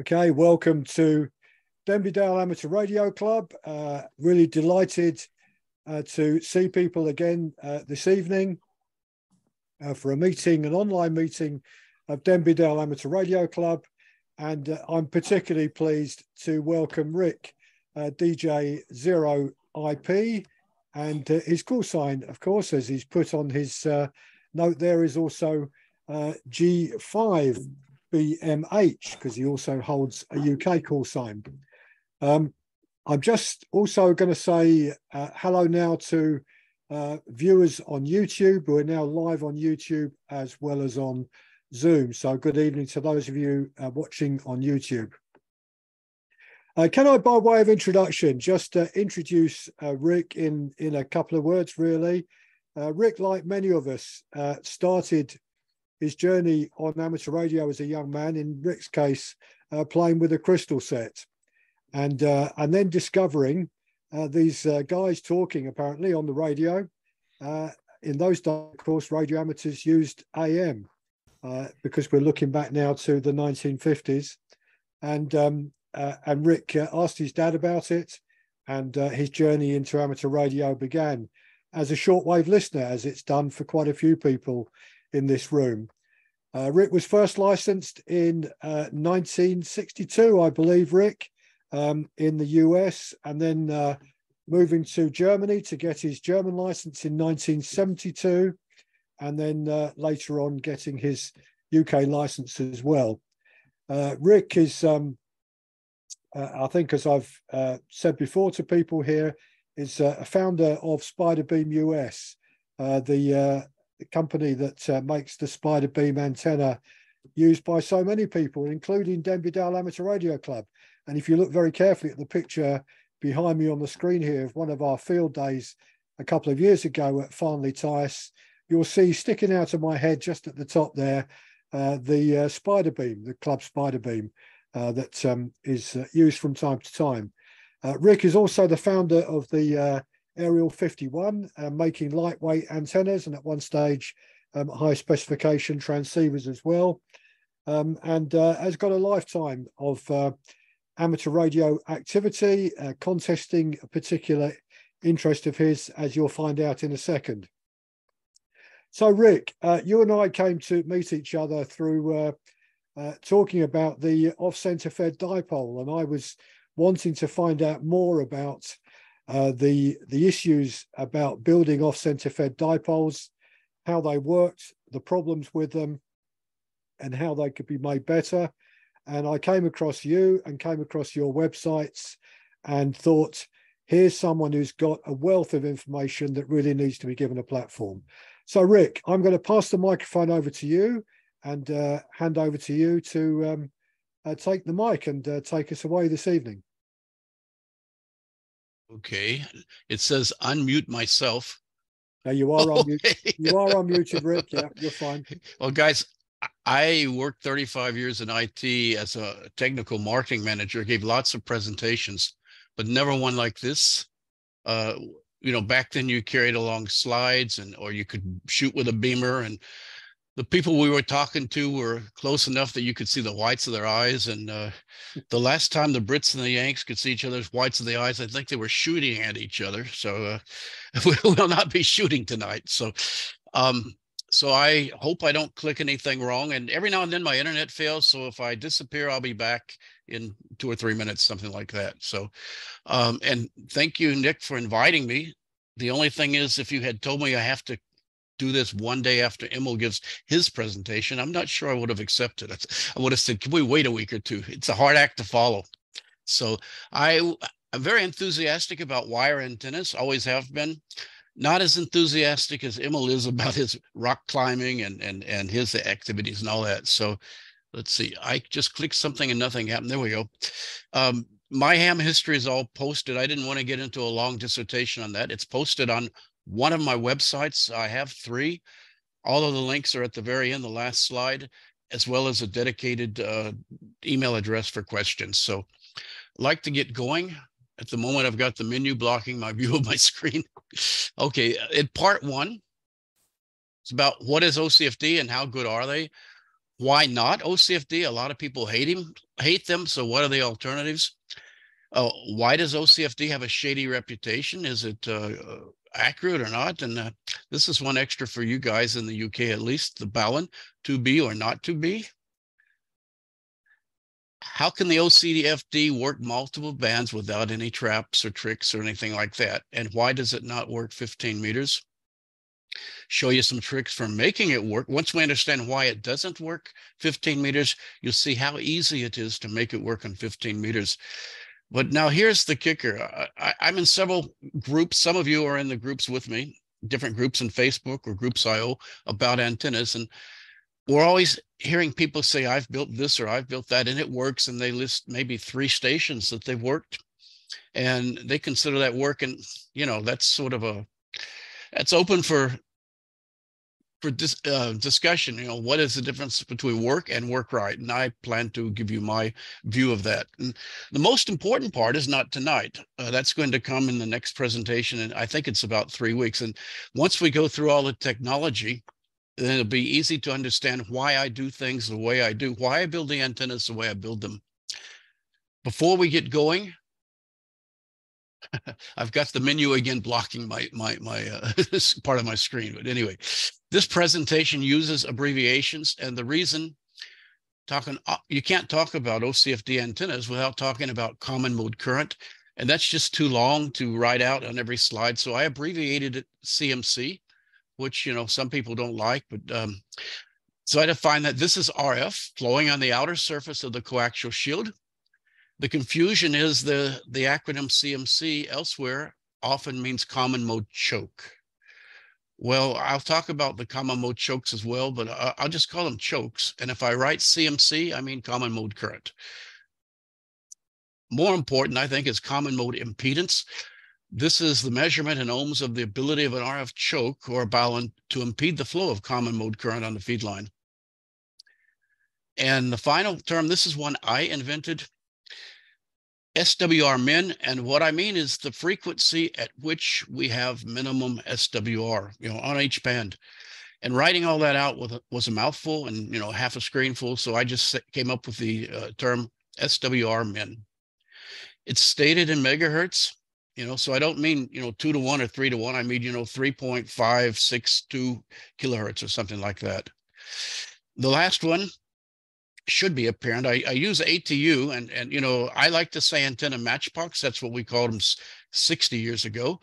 Okay, welcome to Denby Dale Amateur Radio Club. Uh, really delighted uh, to see people again uh, this evening uh, for a meeting, an online meeting of Denby Dale Amateur Radio Club. And uh, I'm particularly pleased to welcome Rick, uh, DJ Zero IP, and his call sign, of course, as he's put on his note there, is also G5 BMH because he also holds a UK call sign. Um, I'm just also going to say uh, hello now to uh, viewers on YouTube who are now live on YouTube as well as on Zoom. So good evening to those of you uh, watching on YouTube. Uh, can I, by way of introduction, just uh, introduce uh, Rick in, in a couple of words, really? Rick, like many of us, started his journey on amateur radio as a young man, in Rick's case, uh, playing with a crystal set, and uh, and then discovering uh, these uh, guys talking apparently on the radio. Uh, in those days, of course, radio amateurs used AM uh, because we're looking back now to the 1950s, and um, and Rick asked his dad about it, and his journey into amateur radio began as a shortwave listener, as it's done for quite a few people in this room. Uh, Rick was first licensed in uh, 1962, I believe, Rick, um, in the US, and then uh, moving to Germany to get his German license in 1972, and then uh, later on getting his UK license as well. Uh, Rick is, um, uh, I think, as I've said before to people here, is a founder of Spiderbeam US, the the company that uh, makes the spider beam antenna used by so many people, including Denby Dale Amateur Radio Club. And if you look very carefully at the picture behind me on the screen here of one of our field days a couple of years ago at Farnley Tyas, you'll see sticking out of my head just at the top there uh, the uh, spider beam, the club spider beam uh, that um, is uh, used from time to time. Uh, Rick is also the founder of the uh, Aerial 51, uh, making lightweight antennas and at one stage um, high specification transceivers as well. Um, and uh, has got a lifetime of uh, amateur radio activity, uh, contesting a particular interest of his, as you'll find out in a second. So, Rick, uh, you and I came to meet each other through uh, talking about the off-center fed dipole, and I was wanting to find out more about uh, the, the issues about building off-center fed dipoles, how they worked, the problems with them, and how they could be made better. And I came across you and came across your websites and thought, here's someone who's got a wealth of information that really needs to be given a platform. So, Rick, I'm going to pass the microphone over to you and uh, hand over to you to um, uh, take the mic and uh, take us away this evening. Okay, it says unmute myself. Now you are on mute. You are on mute, Rick. Yeah, you're fine. Well, guys, I worked 35 years in IT as a technical marketing manager. Gave lots of presentations, but never one like this. Uh, you know, back then you carried along slides and or you could shoot with a beamer and the people we were talking to were close enough that you could see the whites of their eyes. And uh, the last time the Brits and the Yanks could see each other's whites of the eyes, I think they were shooting at each other. So uh, we will not be shooting tonight. So, um, so I hope I don't click anything wrong. And every now and then my internet fails. So if I disappear, I'll be back in two or three minutes, something like that. So, um, and thank you, Nick, for inviting me. The only thing is, if you had told me I have to do this one day after Emil gives his presentation, I'm not sure I would have accepted it. I would have said, can we wait a week or two? It's a hard act to follow. So I, I'm very enthusiastic about wire antennas, always have been. Not as enthusiastic as Emil is about his rock climbing and, and, and his activities and all that. So let's see, I just clicked something and nothing happened. There we go. Um, my ham history is all posted. I didn't want to get into a long dissertation on that. It's posted on one of my websites. I have three. All of the links are at the very end, the last slide, as well as a dedicated uh, email address for questions. So I'd like to get going. At the moment, I've got the menu blocking my view of my screen. okay, in part one, it's about what is OCFD and how good are they? why not OCFD? A lot of people hate him, hate them. So what are the alternatives? Uh, why does OCFD have a shady reputation? Is it uh, accurate or not? And uh, this is one extra for you guys in the UK, at least the Balun to be or not to be. How can the OCDFD work multiple bands without any traps or tricks or anything like that? And why does it not work 15 meters? show you some tricks for making it work. Once we understand why it doesn't work 15 meters, you'll see how easy it is to make it work on 15 meters. But now here's the kicker. I, am in several groups. Some of you are in the groups with me, different groups in Facebook or groups.io about antennas. And we're always hearing people say, I've built this or I've built that, and it works. And they list maybe three stations that they've worked. And they consider that work. And, you know, that's sort of a that's open for for dis, uh, discussion. You know, what is the difference between work and work right? And I plan to give you my view of that. And the most important part is not tonight. Uh, that's going to come in the next presentation, and I think it's about three weeks. And once we go through all the technology, then it'll be easy to understand why I do things the way I do, why I build the antennas the way I build them. Before we get going, I've got the menu again blocking my my my uh, part of my screen. But anyway, this presentation uses abbreviations, and the reason talking uh, you can't talk about OCFD antennas without talking about common mode current, and that's just too long to write out on every slide. So I abbreviated it CMC, which you know some people don't like, but um, so I define that this is RF flowing on the outer surface of the coaxial shield. The confusion is the, the acronym CMC elsewhere often means common mode choke. Well, I'll talk about the common mode chokes as well, but uh, I'll just call them chokes. And if I write CMC, I mean common mode current. More important, I think, is common mode impedance. This is the measurement in ohms of the ability of an RF choke or a balun to impede the flow of common mode current on the feed line. And the final term, this is one I invented. SWR min, and what I mean is the frequency at which we have minimum SWR, you know, on each band. And writing all that out with, was a mouthful and, you know, half a screen full. So I just came up with the uh, term SWR min. It's stated in megahertz, you know, so I don't mean, you know, two to one or three to one. I mean, you know, 3.562 kilohertz or something like that. The last one should be apparent. I, I use ATU and, and, you know, I like to say antenna matchbox. That's what we called them 60 years ago.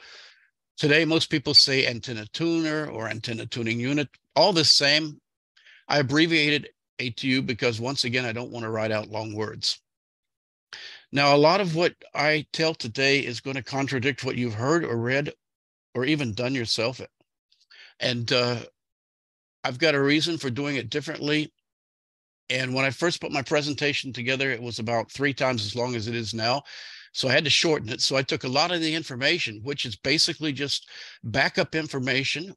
Today, most people say antenna tuner or antenna tuning unit, all the same. I abbreviated ATU because once again, I don't want to write out long words. Now, a lot of what I tell today is going to contradict what you've heard or read or even done yourself. And uh, I've got a reason for doing it differently. And when I first put my presentation together, it was about three times as long as it is now. So I had to shorten it. So I took a lot of the information, which is basically just backup information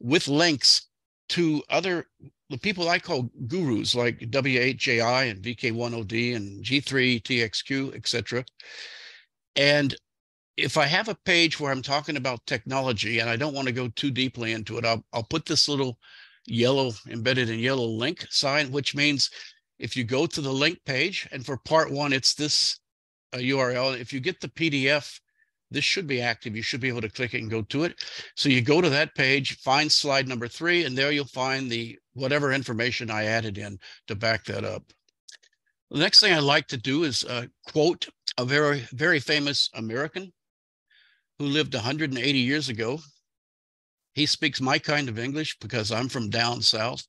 with links to other the people I call gurus like W8JI and VK1OD and G3TXQ, etc. And if I have a page where I'm talking about technology and I don't want to go too deeply into it, I'll, I'll put this little yellow embedded in yellow link sign, which means if you go to the link page and for part one, it's this uh, URL. If you get the PDF, this should be active. You should be able to click it and go to it. So you go to that page, find slide number three, and there you'll find the whatever information I added in to back that up. The next thing I like to do is uh, quote a very, very famous American who lived 180 years ago. He speaks my kind of English because I'm from down south.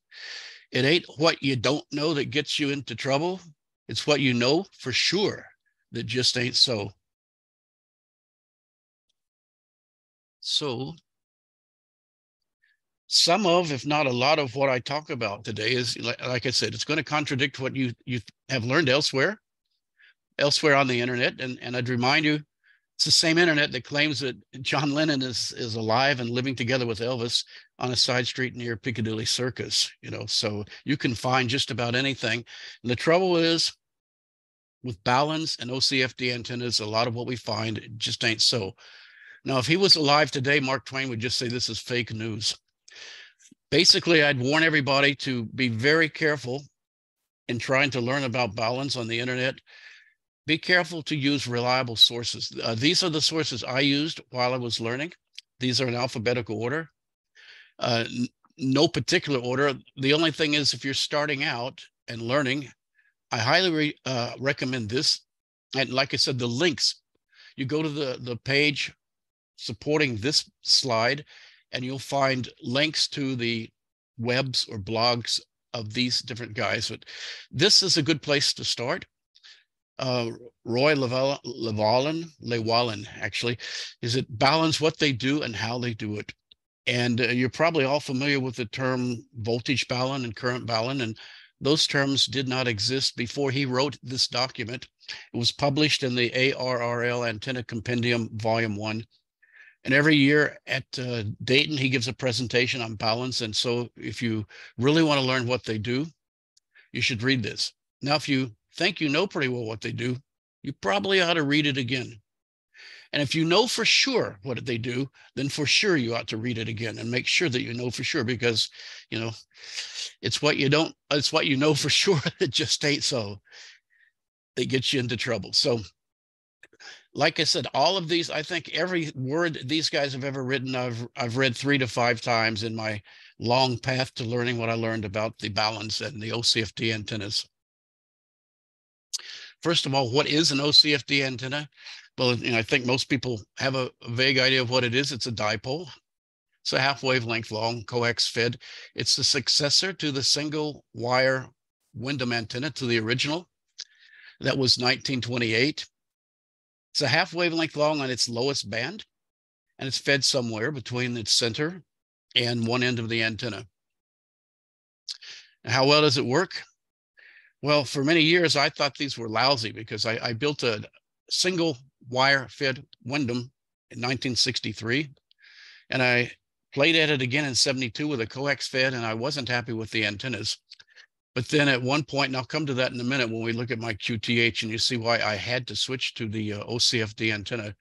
It ain't what you don't know that gets you into trouble. It's what you know for sure that just ain't so. So, some of, if not a lot of what I talk about today is, like I said, it's going to contradict what you, you have learned elsewhere, elsewhere on the internet. And, and I'd remind you, it's the same internet that claims that John Lennon is is alive and living together with Elvis on a side street near Piccadilly Circus. You know, so you can find just about anything. And the trouble is, with baluns and OCFD antennas, a lot of what we find just ain't so. Now, if he was alive today, Mark Twain would just say this is fake news. Basically, I'd warn everybody to be very careful in trying to learn about baluns on the internet, be careful to use reliable sources. Uh, these are the sources I used while I was learning. These are in alphabetical order. Uh, no particular order. The only thing is, if you're starting out and learning, I highly re, uh, recommend this. And like I said, the links, you go to the, the page supporting this slide, and you'll find links to the webs or blogs of these different guys. But this is a good place to start. Uh, Roy Lewallen, Lewallen actually, is it baluns what they do and how they do it. And uh, you're probably all familiar with the term voltage baluns and current baluns. And those terms did not exist before he wrote this document. It was published in the ARRL Antenna Compendium, Volume 1. And every year at uh, Dayton, he gives a presentation on baluns. And so if you really want to learn what they do, you should read this. Now, if you think you know pretty well what they do, you probably ought to read it again. And if you know for sure what they do, then for sure you ought to read it again and make sure that you know for sure because, you know, it's what you don't, it's what you know for sure that just ain't so. It gets you into trouble. So, like I said, all of these, I think every word these guys have ever written, I've I've read three to five times in my long path to learning what I learned about the baluns and the OCFD antennas. First of all, what is an OCFD antenna? Well, you know, I think most people have a, vague idea of what it is. It's a dipole. It's a half wavelength long coax fed. It's the successor to the single wire Windom antenna to the original. That was 1928. It's a half wavelength long on its lowest band, and it's fed somewhere between its center and one end of the antenna. How well does it work? Well, for many years, I thought these were lousy because I, I built a single wire fed Windom in 1963. And I played at it again in 72 with a coax fed, and I wasn't happy with the antennas. But then at one point, and I'll come to that in a minute when we look at my QTH and you see why I had to switch to the uh, OCFD antenna.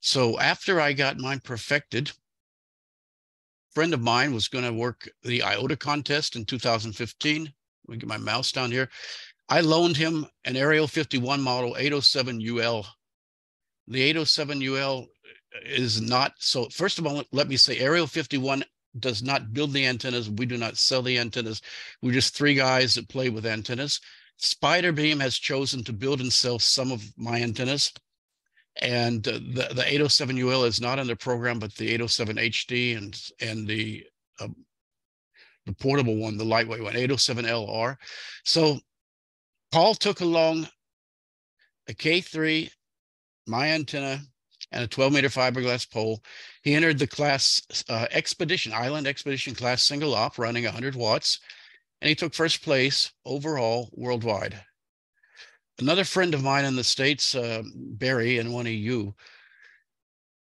So after I got mine perfected, friend of mine was going to work the IOTA contest in 2015. Let me get my mouse down here. I loaned him an Aerial 51 model 807 UL. The 807 UL is not so. First of all, let me say Aerial 51 does not build the antennas. We do not sell the antennas. We're just three guys that play with antennas. Spider Beam has chosen to build and sell some of my antennas. And the, the 807 UL is not in the program, but the 807 HD and, and the, uh, the portable one, the lightweight one, 807 LR. So Paul took along a K3, my antenna, and a 12 meter fiberglass pole. He entered the class uh, expedition, island expedition class single op running 100 watts, and he took first place overall worldwide. Another friend of mine in the States, uh, Barry N1EU,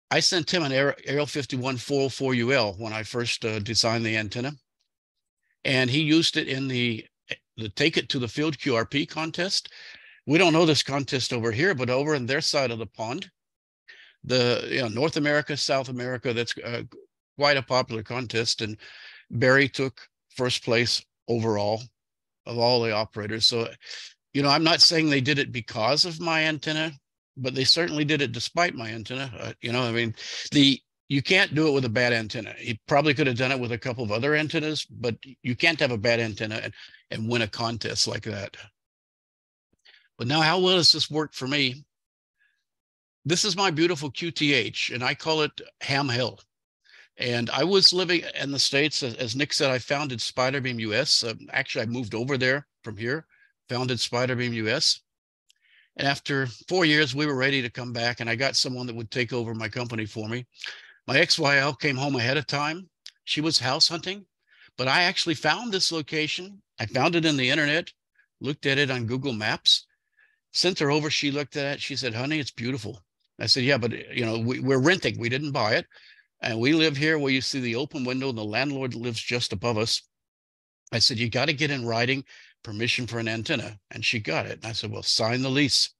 I sent him an Aerial 51 404 UL when I first uh, designed the antenna. And he used it in the, the Take It to the Field QRP contest. We don't know this contest over here, but over in their side of the pond, the you know North America, South America. That's uh, quite a popular contest, and Barry took first place overall of all the operators. So, you know, I'm not saying they did it because of my antenna, but they certainly did it despite my antenna. Uh, you know, I mean, the you can't do it with a bad antenna. He probably could have done it with a couple of other antennas, but you can't have a bad antenna and, and win a contest like that. But now, how well does this work for me? this is my beautiful QTH, and I call it Ham Hill. And I was living in the States, as Nick said, I founded Spiderbeam US. Um, actually, I moved over there from here, founded Spiderbeam US. And after four years, we were ready to come back, and I got someone that would take over my company for me. My ex-YL came home ahead of time. She was house hunting, but I actually found this location. I found it in the internet, looked at it on Google Maps, sent her over. She looked at it. She said, honey, it's beautiful. I said, yeah, but you know, we, we're renting. We didn't buy it. And we live here where you see the open window and the landlord lives just above us. I said, you got to get in writing permission for an antenna. And she got it. And I said, well, sign the lease.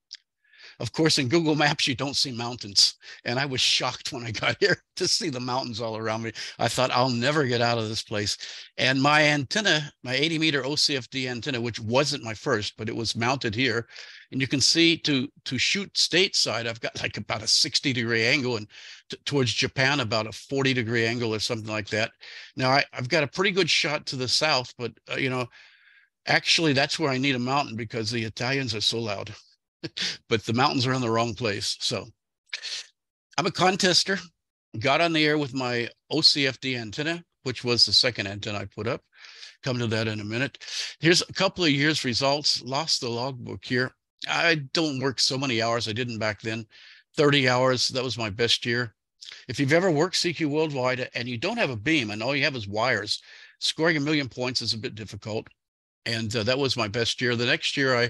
Of course, in Google Maps, you don't see mountains. And I was shocked when I got here to see the mountains all around me. I thought I'll never get out of this place. And my antenna, my 80 meter OCFD antenna, which wasn't my first, but it was mounted here. And you can see to to shoot stateside, I've got like about a 60 degree angle and towards Japan, about a 40 degree angle or something like that. Now I, have got a pretty good shot to the south, but uh, you know, actually that's where I need a mountain because the Italians are so loud. but the mountains are in the wrong place. So I'm a contester. Got on the air with my OCFD antenna, which was the second antenna I put up. Come to that in a minute. Here's a couple of years results. Lost the logbook here. I don't work so many hours. I didn't back then. 30 hours. That was my best year. If you've ever worked CQ Worldwide and you don't have a beam and all you have is wires, scoring a million points is a bit difficult. And uh, that was my best year. The next year, I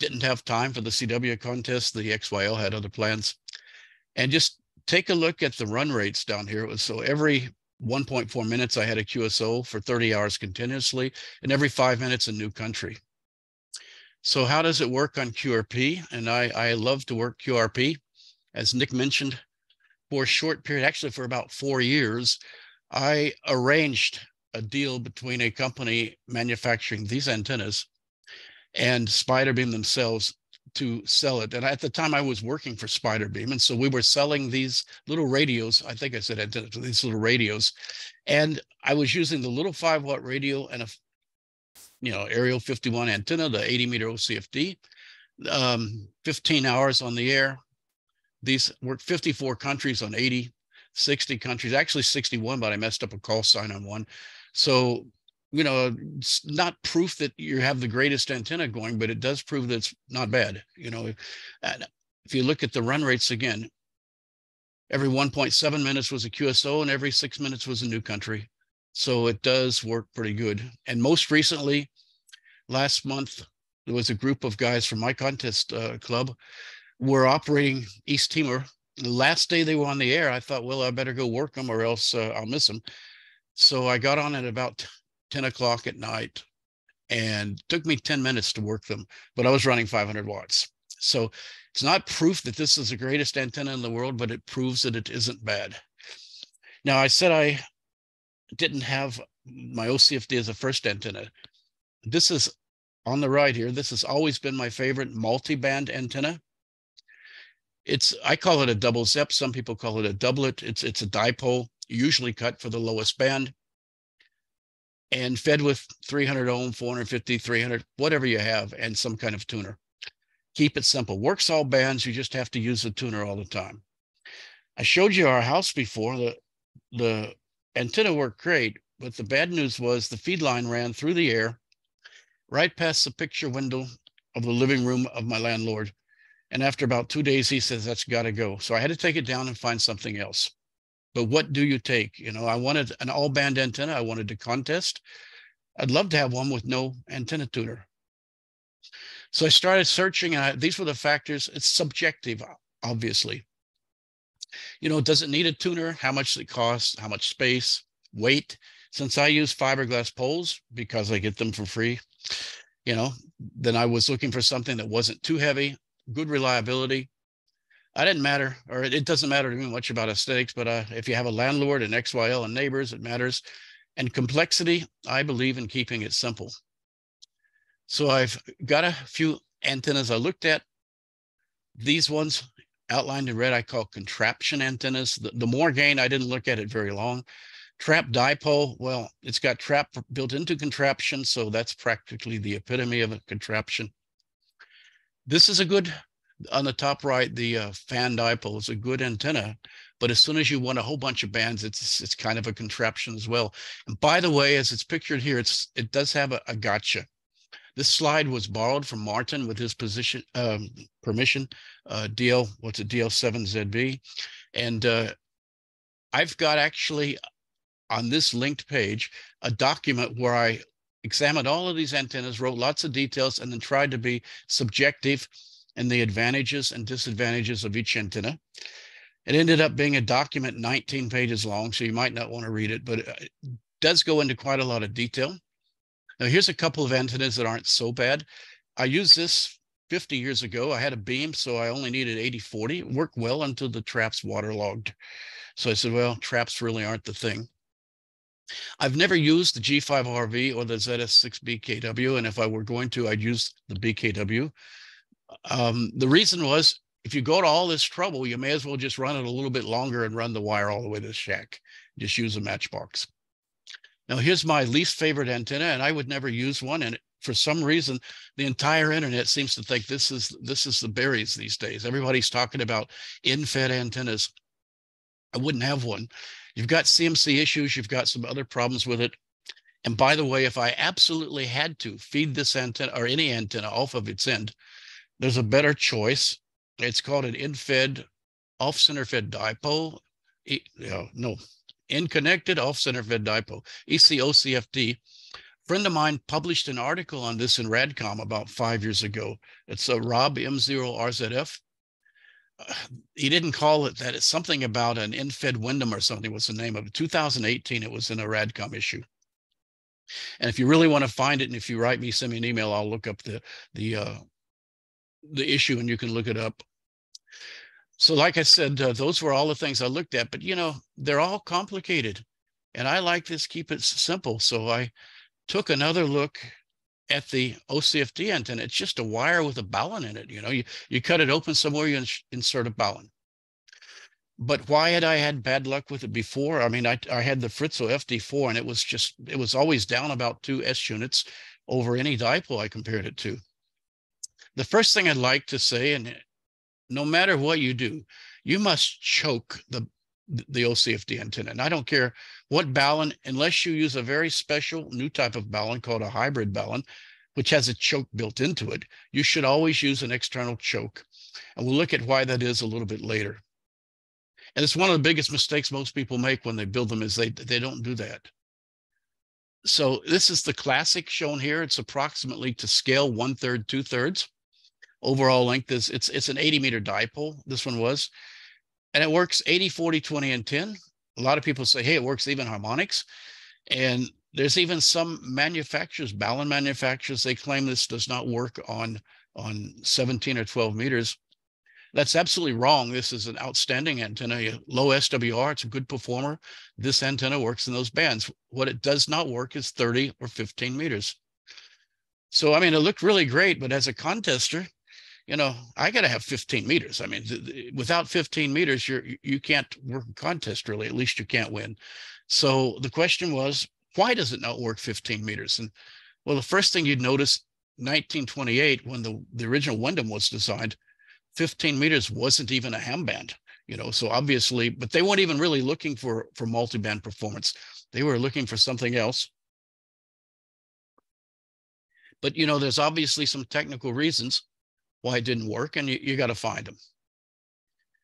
didn't have time for the CW contest. The XYL had other plans. And just take a look at the run rates down here. It was so every 1.4 minutes, I had a QSO for 30 hours continuously, and every five minutes, a new country. So how does it work on QRP? And I, I love to work QRP. As Nick mentioned, for a short period, actually for about four years, I arranged a deal between a company manufacturing these antennas and Spiderbeam themselves to sell it. And at the time, I was working for Spiderbeam, and so we were selling these little radios. I think I said these little radios, and I was using the little five watt radio and a, you know, Aerial 51 antenna, the 80 meter OCFD, um, 15 hours on the air. These worked 54 countries on 80, 60 countries, actually 61, but I messed up a call sign on one. So you know, it's not proof that you have the greatest antenna going, but it does prove that it's not bad. You know, if you look at the run rates again, every 1.7 minutes was a QSO and every six minutes was a new country. So it does work pretty good. And most recently, last month, there was a group of guys from my contest uh, club were operating East Timor. The last day they were on the air, I thought, well, I better go work them or else uh, I'll miss them. So I got on at about 10 o'clock at night and took me 10 minutes to work them, but I was running 500 watts. So it's not proof that this is the greatest antenna in the world, but it proves that it isn't bad. Now, I said I didn't have my OCFD as a first antenna. This is on the right here. This has always been my favorite multi-band antenna. It's I call it a double Zepp. Some people call it a doublet. It's it's a dipole, usually cut for the lowest band and fed with 300 ohm, 450, 300, whatever you have, and some kind of tuner. Keep it simple. Works all bands. You just have to use the tuner all the time. I showed you our house before. The, the antenna worked great, but the bad news was the feed line ran through the air right past the picture window of the living room of my landlord. And after about two days, he says, that's got to go. So I had to take it down and find something else but what do you take? You know, I wanted an all band antenna. I wanted to contest. I'd love to have one with no antenna tuner. So I started searching, and I, these were the factors. It's subjective, obviously. You know, does it need a tuner? How much does it cost? How much space? Weight? Since I use fiberglass poles because I get them for free, you know, then I was looking for something that wasn't too heavy, good reliability, I didn't matter, or it doesn't matter to me much about aesthetics, but uh, if you have a landlord and XYL and neighbors, it matters. And complexity, I believe in keeping it simple. So I've got a few antennas I looked at. These ones outlined in red, I call contraption antennas. The, the more gain, I didn't look at it very long. Trap dipole, well, it's got trap built into contraption, so that's practically the epitome of a contraption. This is a good on the top right, the uh, fan dipole is a good antenna, but as soon as you want a whole bunch of bands, it's it's kind of a contraption as well. And by the way, as it's pictured here, it's it does have a, a gotcha. This slide was borrowed from Martin with his position um, permission, uh, DL what's a DL7ZB, and uh, I've got actually on this linked page a document where I examined all of these antennas, wrote lots of details, and then tried to be subjective and the advantages and disadvantages of each antenna. It ended up being a document 19 pages long, so you might not want to read it, but it does go into quite a lot of detail. Now, here's a couple of antennas that aren't so bad. I used this 50 years ago. I had a beam, so I only needed 80 40. It worked well until the traps waterlogged. So I said, well, traps really aren't the thing. I've never used the G5RV or the ZS6 BKW. And if I were going to, I'd use the BKW. Um, the reason was if you go to all this trouble, you may as well just run it a little bit longer and run the wire all the way to the shack. Just use a matchbox. Now, here's my least favorite antenna, and I would never use one. And for some reason, the entire internet seems to think this is this is the berries these days. Everybody's talking about end-fed antennas. I wouldn't have one. You've got CMC issues. You've got some other problems with it. And by the way, if I absolutely had to feed this antenna or any antenna off of its end, there's a better choice. It's called an end-fed off-center fed dipole. E, no, end-connected off-center fed dipole, ECOCFD. A friend of mine published an article on this in Radcom about five years ago. It's a Rob M0RZF. Uh, he didn't call it that. It's something about an end-fed Windom or something was the name of it. 2018, it was in a Radcom issue. And if you really want to find it, and if you write me, send me an email, I'll look up the the uh, the issue and you can look it up. So, like I said, uh, those were all the things I looked at, but you know, they're all complicated. And I like this, keep it simple. So I took another look at the OCFD antenna. It's just a wire with a balun in it. You know, you, you cut it open somewhere, you ins insert a balun. But why had I had bad luck with it before? I mean, I, I had the Fritzel FD4 and it was just, it was always down about two S units over any dipole I compared it to. The first thing I'd like to say, and no matter what you do, you must choke the the OCFD antenna. And I don't care what balun, unless you use a very special new type of balun called a hybrid balun, which has a choke built into it, you should always use an external choke. And we'll look at why that is a little bit later. And it's one of the biggest mistakes most people make when they build them is they, they don't do that. So this is the classic shown here. It's approximately to scale one third, two thirds overall length is it's it's an 80 meter dipole. This one was, and it works 80, 40, 20, and 10. A lot of people say, hey, it works even harmonics. And there's even some manufacturers, balun manufacturers, they claim this does not work on on 17 or 12 meters. That's absolutely wrong. This is an outstanding antenna, low SWR. It's a good performer. This antenna works in those bands. What it does not work is 30 or 15 meters. So, I mean, it looked really great, but as a contester, you know, I got to have 15 meters. I mean, th- th- without 15 meters, you're you can't work a contest really. At least you can't win. So the question was, why does it not work 15 meters? And well, the first thing you'd notice, 1928, when the the original Windom was designed, 15 meters wasn't even a ham band. You know, so obviously, but they weren't even really looking for for multi-band performance. They were looking for something else. But you know, there's obviously some technical reasons why it didn't work, and you, you got to find them.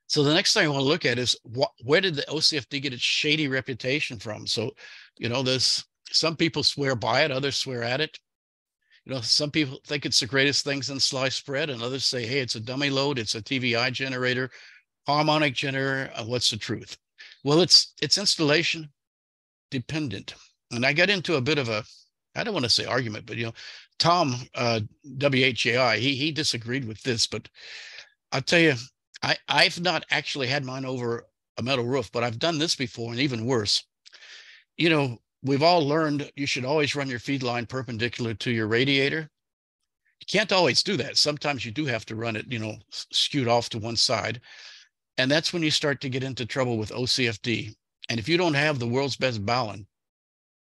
So the next thing I want to look at is what, where did the OCFD get its shady reputation from? So, you know, there's some people swear by it, others swear at it. You know, some people think it's the greatest things in sliced bread, and others say, hey, it's a dummy load, it's a TVI generator, harmonic generator. Uh, what's the truth? Well, it's it's installation dependent. And I got into a bit of a, I don't want to say argument, but you know, Tom uh, W8JI, he he disagreed with this, but I'll tell you, I I've not actually had mine over a metal roof, but I've done this before, and even worse. You know, we've all learned you should always run your feed line perpendicular to your radiator. You can't always do that. Sometimes you do have to run it, you know, skewed off to one side, and that's when you start to get into trouble with OCFD. And if you don't have the world's best balun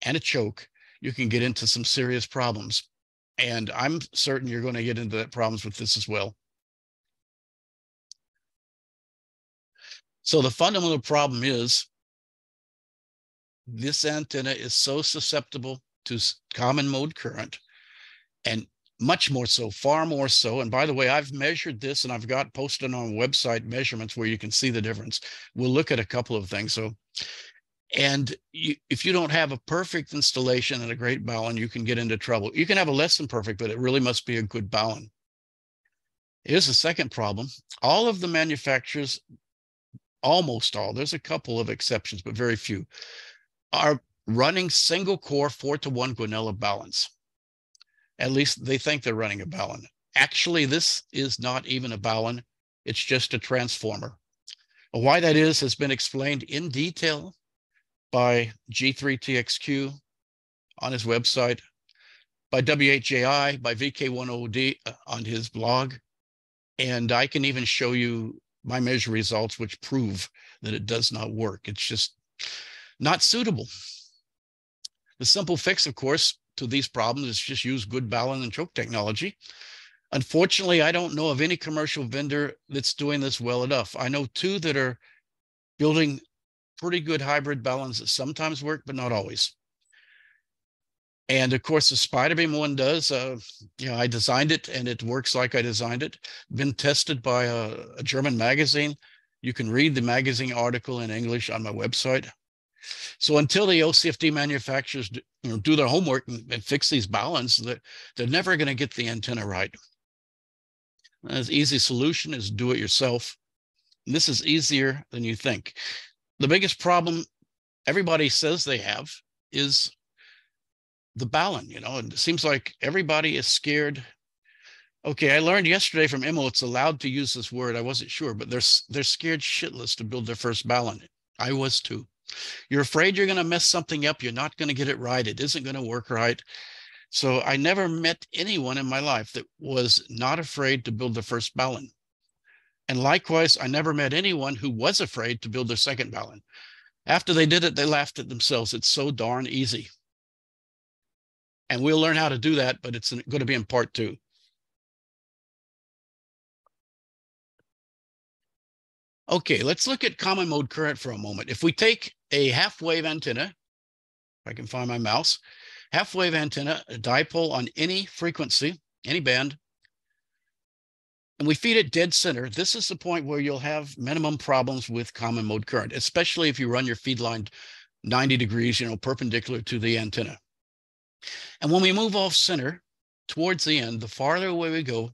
and a choke, you can get into some serious problems. And I'm certain you're going to get into problems with this as well. So the fundamental problem is this antenna is so susceptible to common mode current and much more so, far more so. And by the way, I've measured this and I've got posted on website measurements where you can see the difference. We'll look at a couple of things. So and you, if you don't have a perfect installation and a great balun, you can get into trouble. You can have a less than perfect, but it really must be a good balun. Here's the second problem. All of the manufacturers, almost all, there's a couple of exceptions, but very few, are running single core four to one Guanella baluns. At least they think they're running a balun. Actually, this is not even a balun. It's just a transformer. Why that is has been explained in detail by G3TXQ on his website, by W8JI, by VK1OD uh, on his blog. And I can even show you my measure results, which prove that it does not work. It's just not suitable. The simple fix, of course, to these problems is just use good balun and choke technology. Unfortunately, I don't know of any commercial vendor that's doing this well enough. I know two that are building pretty good hybrid baluns that sometimes work, but not always. And of course, the Spiderbeam one does. Uh, you know, I designed it and it works like I designed it. Been tested by a, a German magazine. You can read the magazine article in English on my website. So until the OCFD manufacturers do, you know, do their homework and, and fix these baluns, they're, they're never going to get the antenna right. An easy solution is do it yourself. And this is easier than you think. The biggest problem everybody says they have is the balun, you know, and it seems like everybody is scared. Okay, I learned yesterday from Emil it's allowed to use this word. I wasn't sure, but they're they're scared shitless to build their first balun. I was too. You're afraid you're going to mess something up. You're not going to get it right. It isn't going to work right. So I never met anyone in my life that was not afraid to build the first balun. And likewise, I never met anyone who was afraid to build their second balun. After they did it, they laughed at themselves. It's so darn easy. And we'll learn how to do that, but it's going to be in part two. Okay, let's look at common mode current for a moment. If we take a half wave antenna, if I can find my mouse, half wave antenna, a dipole on any frequency, any band, and we feed it dead center, this is the point where you'll have minimum problems with common mode current, especially if you run your feed line 90 degrees, you know, perpendicular to the antenna. And when we move off center towards the end, the farther away we go,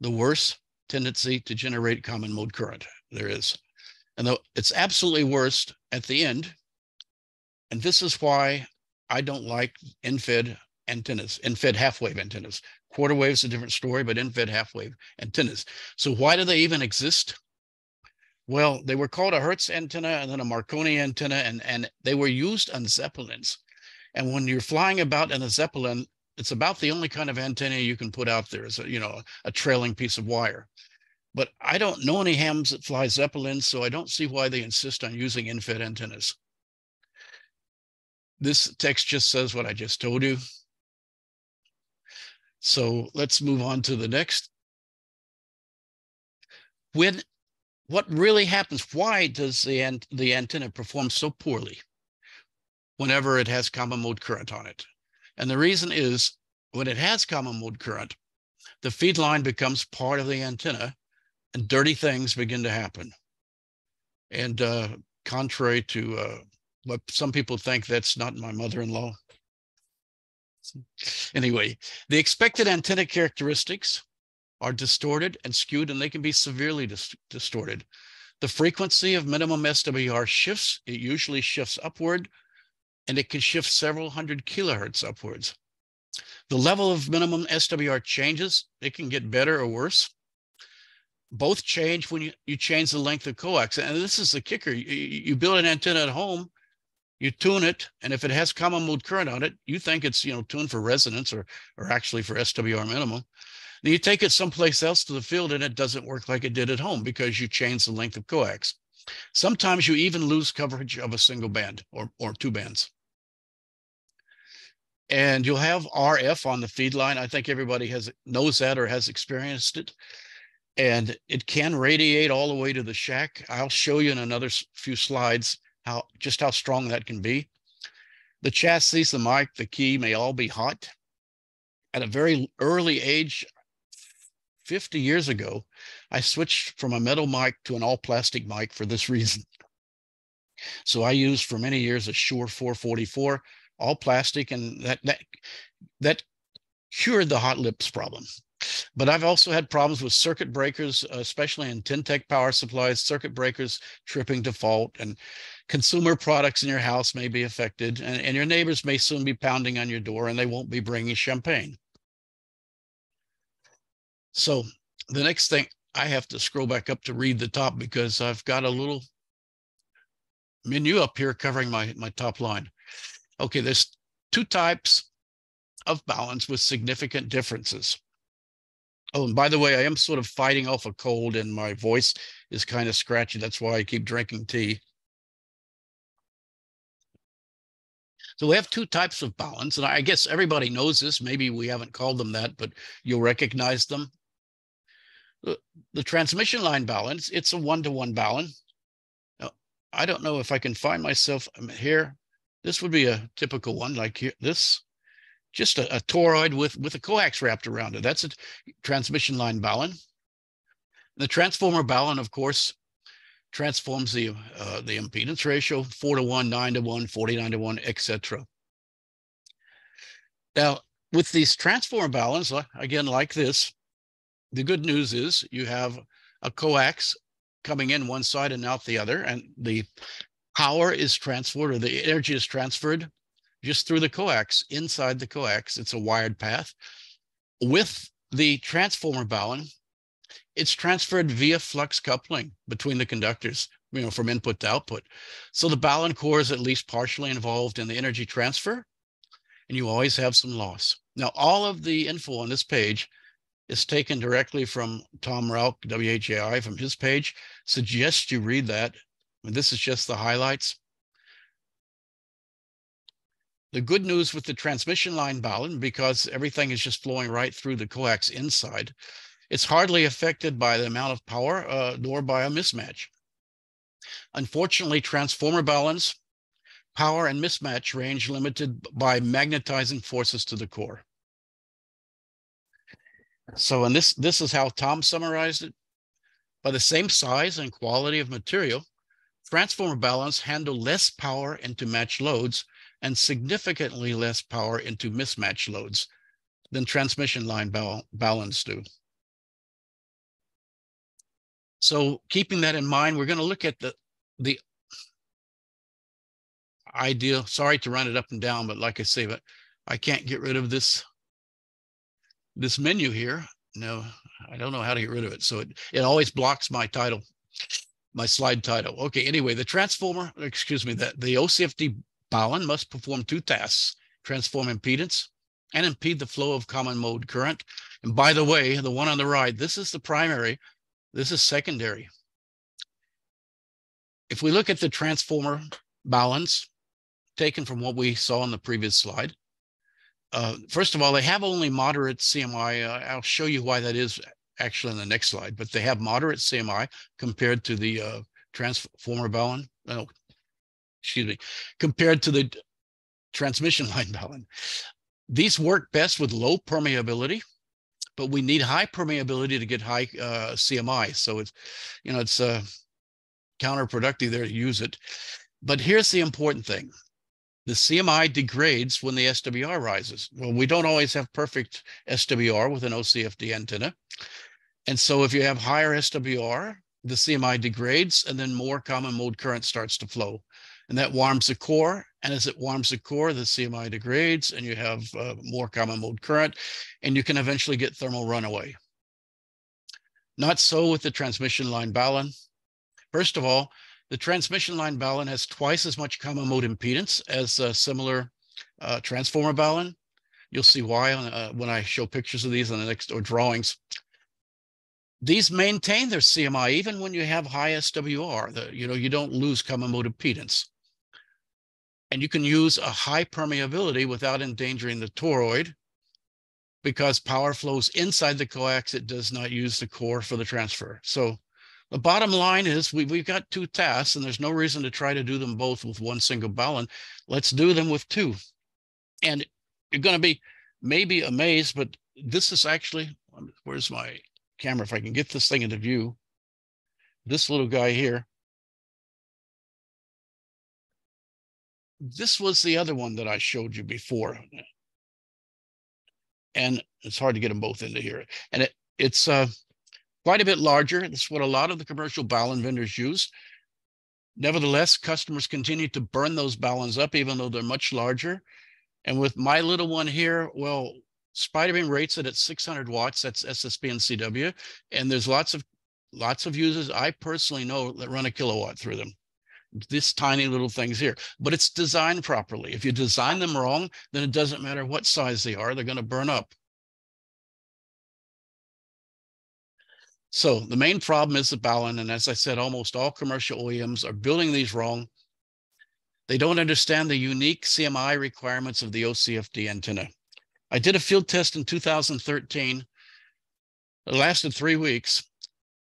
the worse tendency to generate common mode current there is. And though it's absolutely worst at the end, and this is why I don't like end-fed antennas, end-fed half-wave antennas. Quarter wave is a different story, but end-fed half-wave antennas. So why do they even exist? Well, they were called a Hertz antenna and then a Marconi antenna, and, and they were used on Zeppelins. And when you're flying about in a Zeppelin, it's about the only kind of antenna you can put out there is a, you know, a trailing piece of wire. But I don't know any hams that fly Zeppelins, so I don't see why they insist on using end-fed antennas. This text just says what I just told you. So let's move on to the next. When what really happens? Why does the, an the antenna perform so poorly whenever it has common mode current on it? And the reason is when it has common mode current, the feed line becomes part of the antenna and dirty things begin to happen. And uh, contrary to uh, what some people think, that's not my Anyway, the expected antenna characteristics are distorted and skewed, and they can be severely dis distorted. The frequency of minimum SWR shifts. It usually shifts upward, and it can shift several hundred kilohertz upwards. The level of minimum SWR changes. It can get better or worse both change when you, you change the length of coax. And this is the kicker. You, you build an antenna at home, you tune it, and if it has common mode current on it, you think it's you know tuned for resonance or or actually for SWR minimum. Then you take it someplace else to the field and it doesn't work like it did at home because you change the length of coax. Sometimes you even lose coverage of a single band or, or two bands. And you'll have RF on the feed line. I think everybody has knows that or has experienced it and it can radiate all the way to the shack. I'll show you in another few slides how just how strong that can be. The chassis, the mic, the key may all be hot. At a very early age, 50 years ago, I switched from a metal mic to an all plastic mic for this reason. So I used for many years a Shure 444, all plastic, and that that that cured the hot lips problem. But I've also had problems with circuit breakers, especially in Ten-Tec power supplies, circuit breakers tripping to fault, and consumer products in your house may be affected, and, and your neighbors may soon be pounding on your door and they won't be bringing champagne. So the next thing I have to scroll back up to read the top because I've got a little menu up here covering my, my top line. Okay, there's two types of baluns with significant differences. Oh, and by the way, I am sort of fighting off a cold and my voice is kind of scratchy. That's why I keep drinking tea. So we have two types of baluns, and I guess everybody knows this. Maybe we haven't called them that, but you'll recognize them. The, transmission line baluns, it's a one-to-one baluns. Now, I don't know if I can find myself um, here. This would be a typical one like here, this just a, a toroid with, with a coax wrapped around it. That's a transmission line balun. The transformer balun, of course, transforms the uh, the impedance ratio, 4 to 1, 9 to 1, 49 to 1, etc. Now, with these transformer baluns, again, like this, the good news is you have a coax coming in one side and out the other, and the power is transferred or the energy is transferred just through the coax, inside the coax. It's a wired path. With the transformer balun, it's transferred via flux coupling between the conductors, you know, from input to output. So the balun core is at least partially involved in the energy transfer, and you always have some loss. Now, all of the info on this page is taken directly from Tom Rauch, W8JI, from his page. Suggest you read that. Mean, this is just the highlights. The good news with the transmission line balun, because everything is just flowing right through the coax inside, it's hardly affected by the amount of power uh, nor by a mismatch. Unfortunately, transformer baluns, power and mismatch range limited by magnetizing forces to the core. So, and this, this is how Tom summarized it. By the same size and quality of material, transformer baluns handle less power into match loads and significantly less power into mismatch loads than transmission line bal baluns do. So keeping that in mind, we're going to look at the, the ideal, sorry to run it up and down, but like I say, but I can't get rid of this, this menu here. No, I don't know how to get rid of it. So it, it always blocks my title, my slide title. Okay, anyway, the transformer, excuse me, that the OCFD balun must perform two tasks, transform impedance and impede the flow of common mode current. And by the way, the one on the right, this is the primary, this is secondary. If we look at the transformer baluns taken from what we saw on the previous slide, uh, first of all, they have only moderate CMI. Uh, I'll show you why that is actually in the next slide, but they have moderate CMI compared to the uh, transformer baluns. Excuse me, compared to the transmission line baluns. These work best with low permeability, but we need high permeability to get high uh, CMI. So it's, you know, it's uh, counterproductive there to use it. But here's the important thing. The CMI degrades when the SWR rises. Well, we don't always have perfect SWR with an OCFD antenna. And so if you have higher SWR, the CMI degrades and then more common mode current starts to flow and that warms the core. And as it warms the core, the CMI degrades and you have uh, more common mode current, and you can eventually get thermal runaway. Not so with the transmission line balun. First of all, the transmission line balun has twice as much common mode impedance as a similar uh, transformer balun. You'll see why uh, when I show pictures of these on the next or drawings. These maintain their CMI even when you have high SWR. The, you know, you don't lose common mode impedance. And you can use a high permeability without endangering the toroid because power flows inside the coax. It does not use the core for the transfer. So the bottom line is we, we've got two tasks and there's no reason to try to do them both with one single balun. Let's do them with two. And you're going to be maybe amazed, but this is actually, where's my camera? If I can get this thing into view, this little guy here this was the other one that I showed you before. And it's hard to get them both into here. And it, it's uh, quite a bit larger. That's what a lot of the commercial balun vendors use. Nevertheless, customers continue to burn those baluns up, even though they're much larger. And with my little one here, well, Spider Beam rates it at 600 watts. That's SSB and CW. And there's lots of lots of users I personally know that run a kilowatt through them. This tiny little things here, but it's designed properly. If you design them wrong, then it doesn't matter what size they are, they're going to burn up. So the main problem is the balun. And as I said, almost all commercial OEMs are building these wrong. They don't understand the unique CMI requirements of the OCFD antenna. I did a field test in 2013. It lasted three weeks.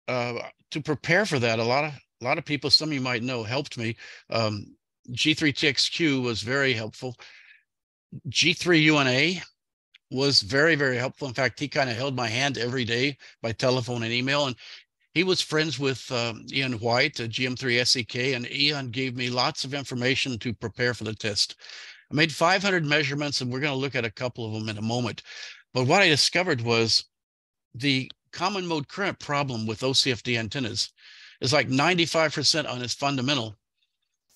Uh, to prepare for that, a lot of a lot of people, some of you might know, helped me. Um, G3TXQ was very helpful. G3UNA was very, very helpful. In fact, he kind of held my hand every day by telephone and email. And he was friends with um, Ian White at GM3 SEK, and Ian gave me lots of information to prepare for the test. I made 500 measurements, and we're going to look at a couple of them in a moment. But what I discovered was the common mode current problem with OCFD antennas is like 95% on its fundamental.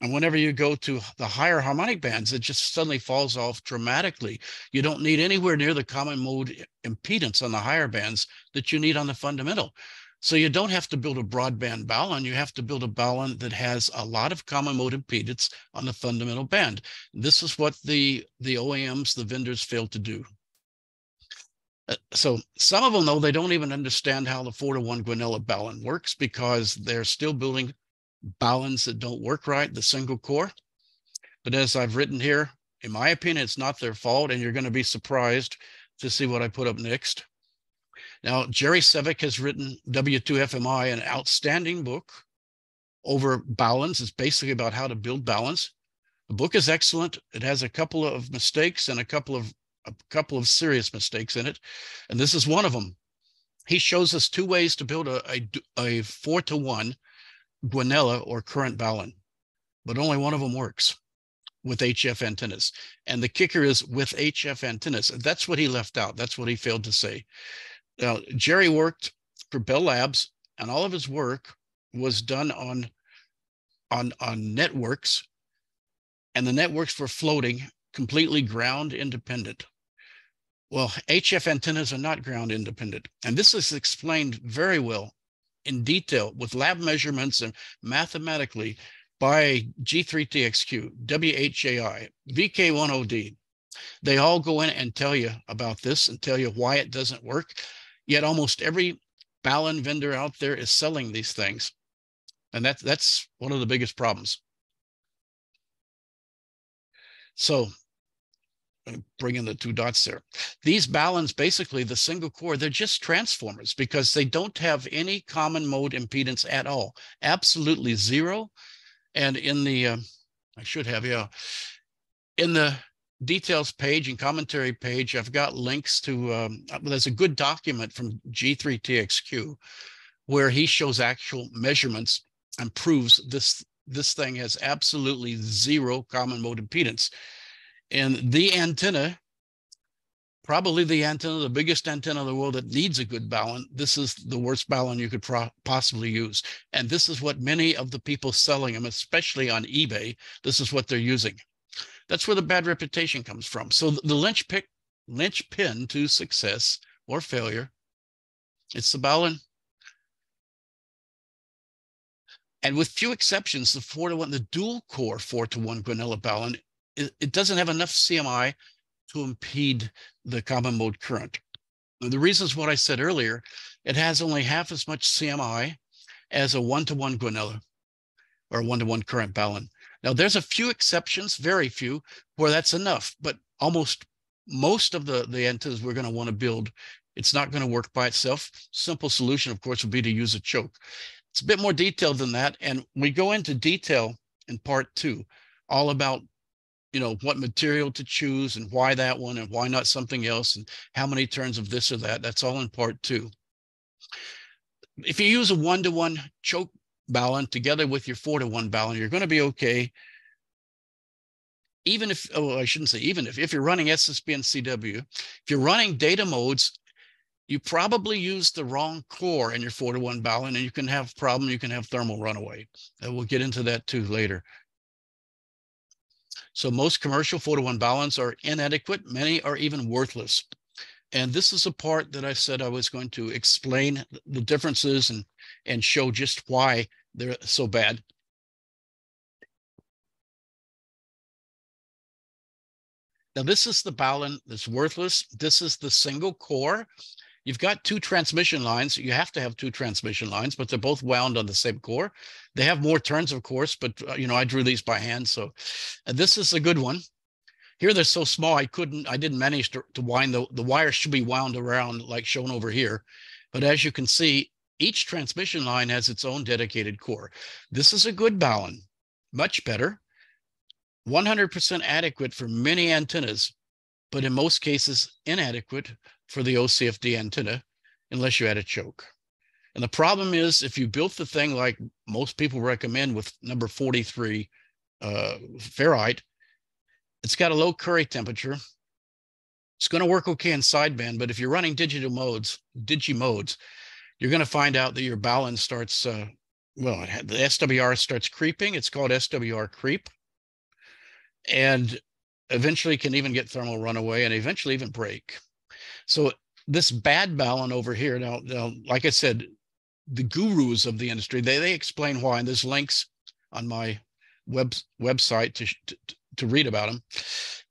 And whenever you go to the higher harmonic bands, it just suddenly falls off dramatically. You don't need anywhere near the common mode impedance on the higher bands that you need on the fundamental. So you don't have to build a broadband balun. You have to build a balun that has a lot of common mode impedance on the fundamental band. This is what the, the OEMs, the vendors failed to do. Uh, so some of them, though, they don't even understand how the four to one Guanella balun works because they're still building baluns that don't work right, the single core. But as I've written here, in my opinion, it's not their fault, and you're going to be surprised to see what I put up next. Now, Jerry Sevick has written W2FMI, an outstanding book over baluns. It's basically about how to build baluns. The book is excellent. It has a couple of mistakes and a couple of a couple of serious mistakes in it, and this is one of them. He shows us two ways to build a, a, a four to one Guanella or current balun, but only one of them works with HF antennas. And the kicker is with HF antennas. That's what he left out. That's what he failed to say. Now, Jerry worked for Bell Labs, and all of his work was done on, on, on networks, and the networks were floating completely ground independent. Well, HF antennas are not ground independent. And this is explained very well in detail with lab measurements and mathematically by G3TXQ, W8JI, VK1OD. They all go in and tell you about this and tell you why it doesn't work. Yet almost every balun vendor out there is selling these things. And that, that's one of the biggest problems. So bring in the two dots there. These baluns, basically the single core, they're just transformers because they don't have any common mode impedance at all. Absolutely zero. And in the, uh, I should have, yeah, in the details page and commentary page, I've got links to, um, there's a good document from G3TXQ where he shows actual measurements and proves this, this thing has absolutely zero common mode impedance. And the antenna, probably the antenna, the biggest antenna in the world that needs a good balun, this is the worst balun you could possibly use. And this is what many of the people selling them, especially on eBay, this is what they're using. That's where the bad reputation comes from. So the lynch pick, to success or failure, it's the balun. And with few exceptions, the four to one, the dual core four to one Guanella balun it, it doesn't have enough CMI to impede the common mode current. And the reason is what I said earlier. It has only half as much CMI as a one-to-one Guanella or one-to-one current balun. Now, there's a few exceptions, very few, where that's enough, but almost most of the, the antennas we're going to want to build, it's not going to work by itself. Simple solution, of course, would be to use a choke. It's a bit more detailed than that. And we go into detail in part two, all about you know what material to choose and why that one and why not something else and how many turns of this or that that's all in part two. If you use a one-to-one choke balun together with your four to one balun you're going to be okay. Even if oh i shouldn't say even if if you're running ssb and cw if you're running data modes you probably use the wrong core in your four to one balun and you can have problem you can have thermal runaway. And we'll get into that too later so most commercial four to one baluns are inadequate. Many are even worthless. And this is a part that I said I was going to explain the differences and, and show just why they're so bad. Now, this is the balun that's worthless. This is the single core. You've got two transmission lines. You have to have two transmission lines, but they're both wound on the same core. They have more turns, of course, but uh, you know I drew these by hand. So, and this is a good one. Here they're so small I couldn't, I didn't manage to, to wind the, the wire should be wound around like shown over here. But as you can see, each transmission line has its own dedicated core. This is a good balun, much better, 100% adequate for many antennas, but in most cases inadequate for the OCFD antenna unless you add a choke. And the problem is if you built the thing like most people recommend with number 43 uh, ferrite, it's got a low Curie temperature. It's going to work okay in sideband, but if you're running digital modes, digi modes, you're going to find out that your baluns starts, uh, well, the SWR starts creeping. It's called SWR creep. And eventually can even get thermal runaway and eventually even break. So this bad balun over here, now, now like I said, the gurus of the industry, they, they explain why, and there's links on my web website to, to, to read about them.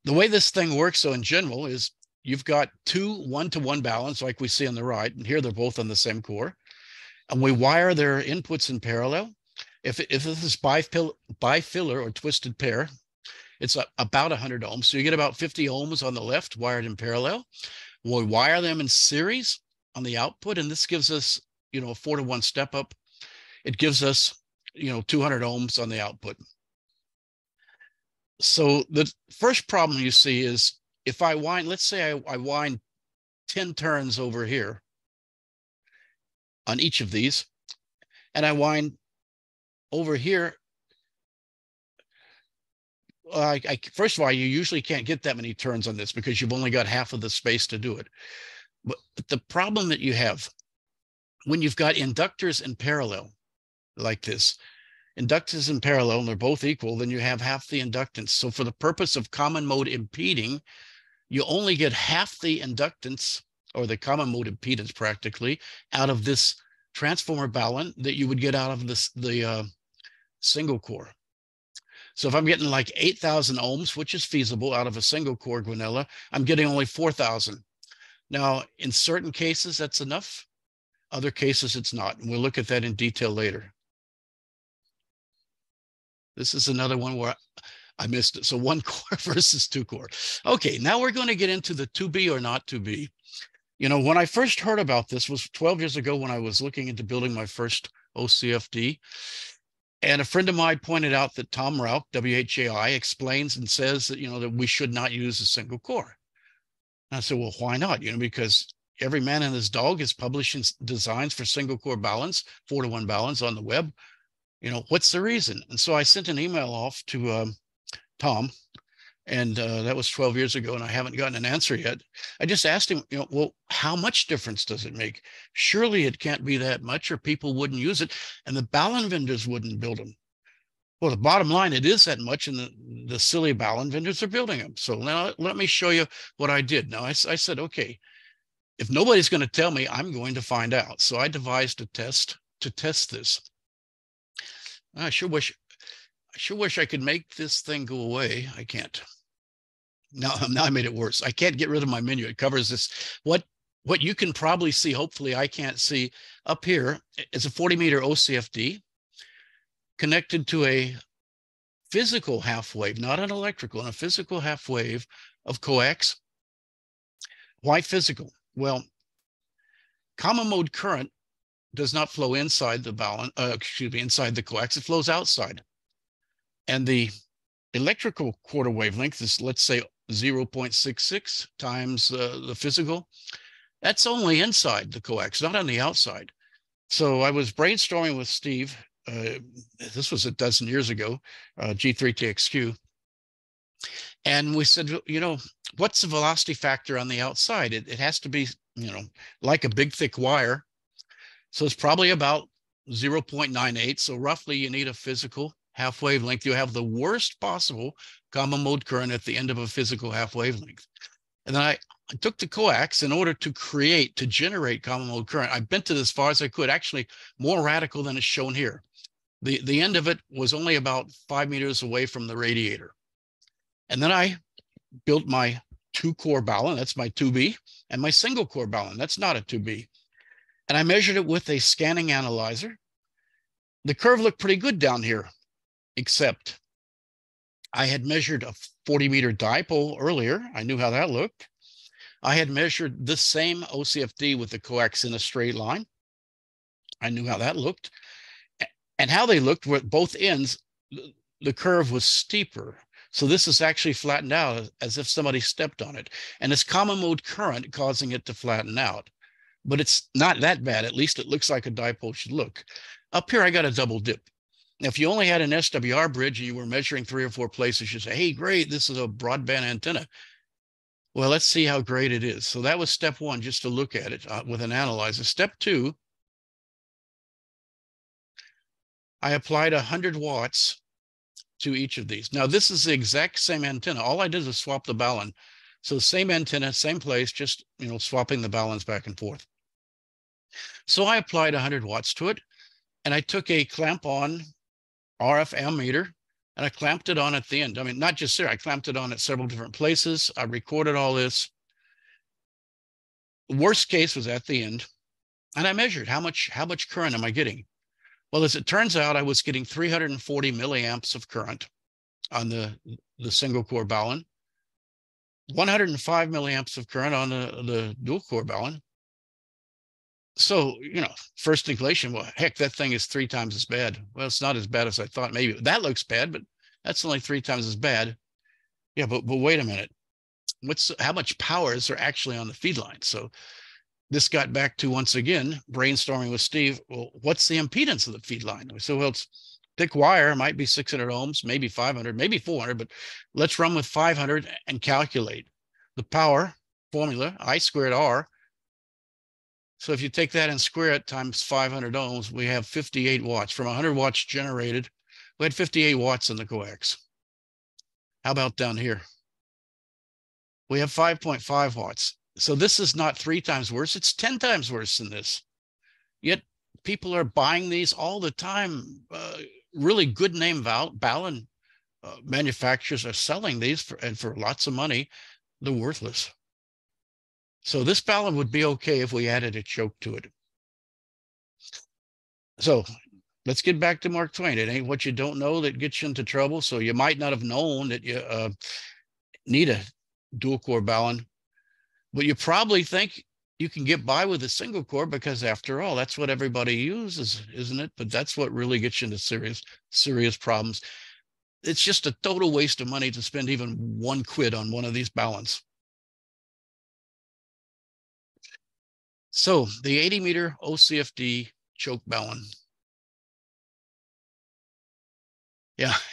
The way this thing works, so in general, is you've got two one-to-one baluns like we see on the right, and here they're both on the same core. And we wire their inputs in parallel. If, if this is bifilar or twisted pair, it's a, about 100 ohms. So you get about 50 ohms on the left wired in parallel. We wire them in series on the output, and this gives us, you know, a four to one step up. It gives us, you know, 200 ohms on the output so the first problem you see is if I wind, let's say I, I wind 10 turns over here on each of these, and I wind over here. I, I, first of all, you usually can't get that many turns on this because you've only got half of the space to do it. But the problem that you have when you've got inductors in parallel like this, inductance in parallel and they're both equal, then you have half the inductance. So for the purpose of common mode impeding, you only get half the inductance or the common mode impedance practically out of this transformer balun that you would get out of this the uh, single core. So if I'm getting like 8,000 ohms, which is feasible out of a single core Guanella, I'm getting only 4,000. Now, in certain cases, that's enough. Other cases, it's not. And we'll look at that in detail later. This is another one where I missed it. So one core versus two core. Okay, now we're going to get into the to be or not to be. You know, when I first heard about this was 12 years ago when I was looking into building my first OCFD. And a friend of mine pointed out that Tom Rauch, W8JI, explains and says that, you know, that we should not use a single core. And I said, well, why not? You know, because every man and his dog is publishing designs for single core baluns, four to one baluns on the web you know, what's the reason? And so I sent an email off to um, Tom, and uh, that was 12 years ago, and I haven't gotten an answer yet. I just asked him, you know, well, how much difference does it make? Surely it can't be that much, or people wouldn't use it, and the balun vendors wouldn't build them. Well, the bottom line, it is that much, and the, the silly balun vendors are building them. So now let me show you what I did. Now I, I said, okay, if nobody's going to tell me, I'm going to find out. So I devised a test to test this. I sure wish, I sure wish I could make this thing go away. I can't. Now, now I made it worse. I can't get rid of my menu. It covers this. What what you can probably see, hopefully I can't see up here, is a 40 meter OCFD connected to a physical half wave, not an electrical, and a physical half wave of coax. Why physical? Well, common mode current does not flow inside the balun, uh, excuse me, inside the coax, it flows outside. And the electrical quarter wavelength is, let's say, 0.66 times uh, the physical. That's only inside the coax, not on the outside. So I was brainstorming with Steve. Uh, this was a dozen years ago, uh, G3TXQ. And we said, you know, what's the velocity factor on the outside? It, it has to be, you know, like a big thick wire so it's probably about 0.98. So roughly you need a physical half wavelength. You have the worst possible common mode current at the end of a physical half wavelength. And then I, took the coax in order to create, to generate common mode current. I bent it as far as I could, actually more radical than is shown here. The, the end of it was only about five meters away from the radiator. And then I built my two core balun, that's my 2B, and my single core balun, that's not a 2B. And I measured it with a scanning analyzer. The curve looked pretty good down here, except I had measured a 40 meter dipole earlier. I knew how that looked. I had measured the same OCFD with the coax in a straight line. I knew how that looked. And how they looked were at both ends, the curve was steeper. So this is actually flattened out as if somebody stepped on it. And it's common mode current causing it to flatten out. But it's not that bad. At least it looks like a dipole should look. Up here, I got a double dip. If you only had an SWR bridge and you were measuring three or four places, you say, hey, great, this is a broadband antenna. Well, let's see how great it is. So that was step one, just to look at it uh, with an analyzer. Step two, I applied 100 watts to each of these. Now, this is the exact same antenna. All I did was swap the balun. So same antenna, same place, just, you know, swapping the baluns back and forth. So I applied 100 watts to it, and I took a clamp on RF ammeter and I clamped it on at the end. I mean, not just there, I clamped it on at several different places. I recorded all this. Worst case was at the end. And I measured how much, how much current am I getting? Well, as it turns out, I was getting 340 milliamps of current on the, the single core balun, 105 milliamps of current on the, the dual core balun. So, you know, first inclination, well, heck, that thing is three times as bad. Well, it's not as bad as I thought. Maybe that looks bad, but that's only three times as bad. Yeah, but but wait a minute. What's how much power is there actually on the feed line? So this got back to once again brainstorming with Steve. Well, what's the impedance of the feed line? We said, well, it's thick wire, might be 600 ohms, maybe 500, maybe 400, but let's run with 500 and calculate the power formula, I squared R. So if you take that and square it times 500 ohms, we have 58 watts. From 100 watts generated, we had 58 watts in the coax. How about down here? We have 5.5 watts. So this is not three times worse, it's 10 times worse than this. Yet people are buying these all the time. Uh, really good name Val, Balun uh, manufacturers are selling these for, and for lots of money. They're worthless. So this Balun would be okay if we added a choke to it. So let's get back to Mark Twain. It ain't what you don't know that gets you into trouble. So you might not have known that you uh, need a dual core Balun but you probably think you can get by with a single core because after all, that's what everybody uses, isn't it? But that's what really gets you into serious, serious problems. It's just a total waste of money to spend even one quid on one of these baluns. So the 80 meter OCFD choke balun. Yeah.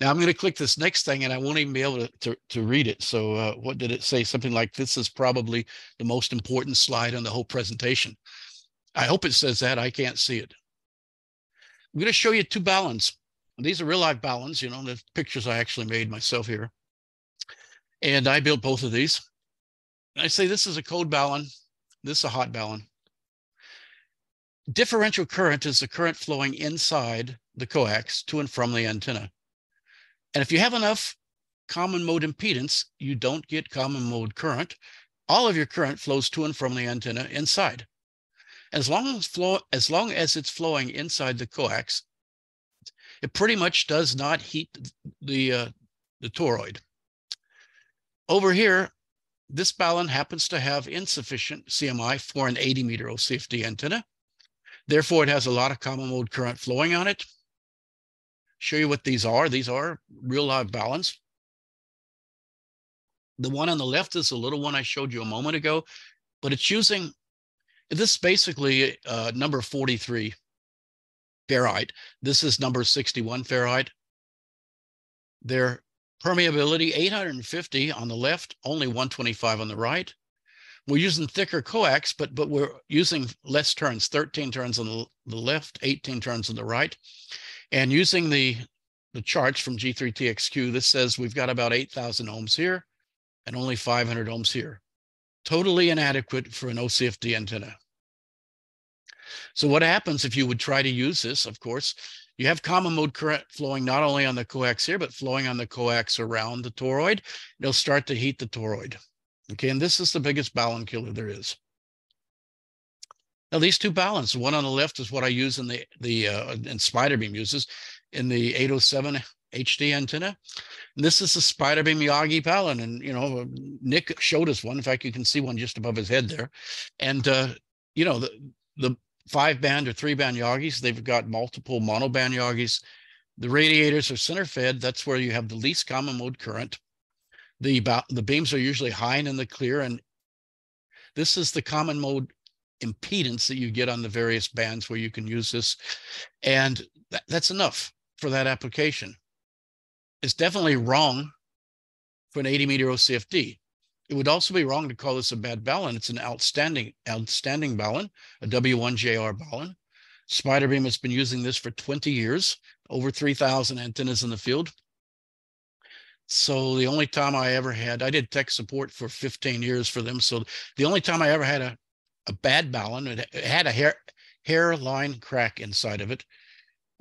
Now I'm going to click this next thing and I won't even be able to, to, to read it. So uh, what did it say? Something like this is probably the most important slide on the whole presentation. I hope it says that. I can't see it. I'm going to show you two baluns. These are real life baluns, you know, the pictures I actually made myself here. And I built both of these. I say this is a code balun. This is a hot balun. Differential current is the current flowing inside the coax to and from the antenna. And if you have enough common mode impedance, you don't get common mode current. All of your current flows to and from the antenna inside. As long as, flow, as long as it's flowing inside the coax, it pretty much does not heat the, uh, the toroid. Over here, this balun happens to have insufficient CMI for an 80 meter OCFD antenna. Therefore, it has a lot of common mode current flowing on it show you what these are. These are real live baluns. The one on the left is the little one I showed you a moment ago, but it's using, this is basically uh, number 43 ferrite. This is number 61 ferrite. Their permeability 850 on the left, only 125 on the right. We're using thicker coax, but but we're using less turns, 13 turns on the, left, 18 turns on the right. And using the, the charts from G3TXQ, this says we've got about 8,000 ohms here and only 500 ohms here. totally inadequate for an OCFD antenna. So what happens if you would try to use this, of course, you have common mode current flowing not only on the coax here, but flowing on the coax around the toroid. It'll start to heat the toroid. Okay, and this is the biggest balun killer there is. Now these two baluns, one on the left is what I use in the the uh, and Spiderbeam uses in the 807 HD antenna. And this is the Spiderbeam Yagi balun, and you know Nick showed us one. In fact, you can see one just above his head there, and uh, you know the the five band or three band Yagis. They've got multiple monoband Yagis. The radiators are center fed. That's where you have the least common mode current. The, the beams are usually high and in the clear. And this is the common mode impedance that you get on the various bands where you can use this. And that, that's enough for that application. It's definitely wrong for an 80 meter OCFD. It would also be wrong to call this a bad balun. It's an outstanding, outstanding balun, a W1JR balun. Spiderbeam has been using this for 20 years, over 3,000 antennas in the field. So the only time I ever had, I did tech support for 15 years for them. So the only time I ever had a, a bad balun, it had a hair hairline crack inside of it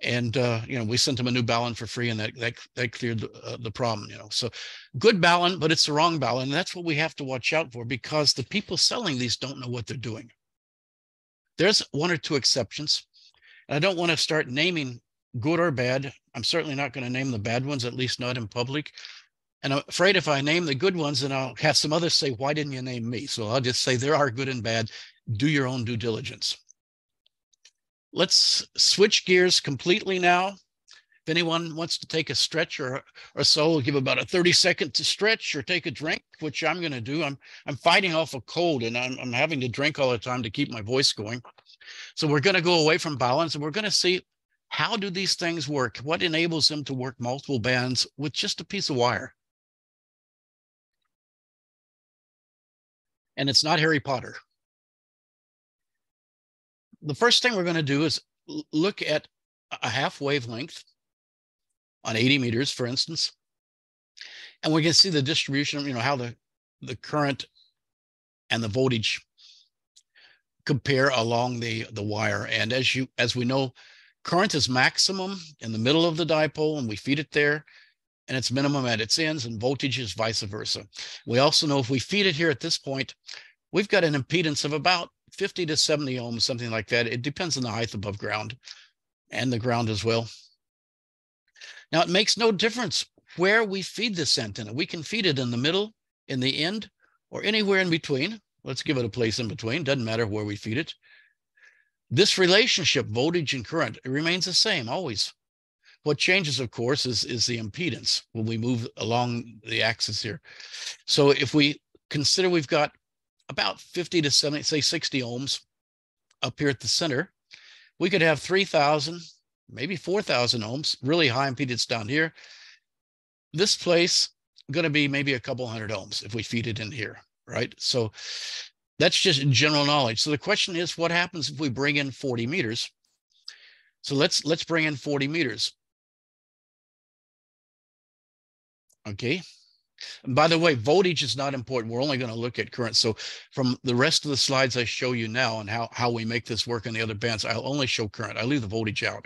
and uh, you know we sent them a new balun for free and that that, that cleared the, uh, the problem you know. So good balun but it's the wrong balun and that's what we have to watch out for because the people selling these don't know what they're doing. There's one or two exceptions. I don't want to start naming good or bad. I'm certainly not going to name the bad ones at least not in public. And i'm afraid if i name the good ones then i'll have some others say why didn't you name me? So i'll just say there are good and bad. Do your own due diligence let's switch gears completely now. If anyone wants to take a stretch or, or so, we'll give about a 30 second to stretch or take a drink, which I'm going to do. I'm, I'm fighting off a cold and I'm, I'm having to drink all the time to keep my voice going. So we're going to go away from baluns and we're going to see how do these things work? What enables them to work multiple bands with just a piece of wire? And it's not Harry Potter the first thing we're going to do is look at a half wavelength on 80 meters, for instance, and we can see the distribution, you know, how the, the current and the voltage compare along the, the wire. And as you as we know, current is maximum in the middle of the dipole, and we feed it there, and it's minimum at its ends, and voltage is vice versa. We also know if we feed it here at this point, we've got an impedance of about 50 to 70 ohms, something like that. It depends on the height above ground and the ground as well. Now, it makes no difference where we feed this antenna. We can feed it in the middle, in the end, or anywhere in between. Let's give it a place in between. Doesn't matter where we feed it. This relationship, voltage and current, it remains the same always. What changes, of course, is, is the impedance when we move along the axis here. So if we consider we've got about 50 to 70, say 60 ohms up here at the center. We could have 3,000, maybe 4,000 ohms, really high impedance down here. This place going to be maybe a couple hundred ohms if we feed it in here, right? So that's just general knowledge. So the question is, what happens if we bring in 40 meters? So let's let's bring in 40 meters. Okay, and by the way, voltage is not important. We're only going to look at current. So from the rest of the slides I show you now and how, how we make this work on the other bands, I'll only show current. I leave the voltage out.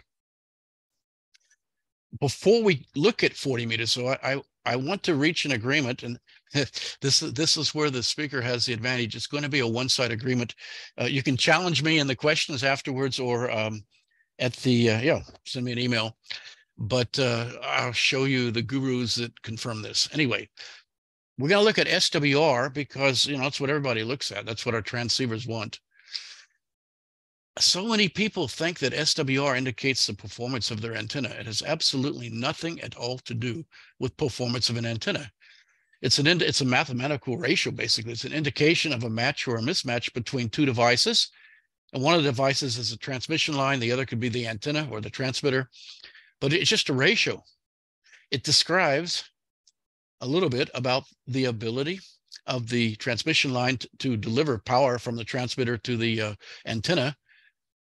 Before we look at 40 meters, so I, I, I want to reach an agreement and this is this is where the speaker has the advantage. It's going to be a one-side agreement. Uh, you can challenge me in the questions afterwards or um, at the uh, yeah, send me an email but uh, I'll show you the gurus that confirm this. Anyway, we're going to look at SWR because, you know, that's what everybody looks at. That's what our transceivers want. So many people think that SWR indicates the performance of their antenna. It has absolutely nothing at all to do with performance of an antenna. It's an it's a mathematical ratio, basically. It's an indication of a match or a mismatch between two devices. And one of the devices is a transmission line. The other could be the antenna or the transmitter but it's just a ratio. It describes a little bit about the ability of the transmission line to, to deliver power from the transmitter to the uh, antenna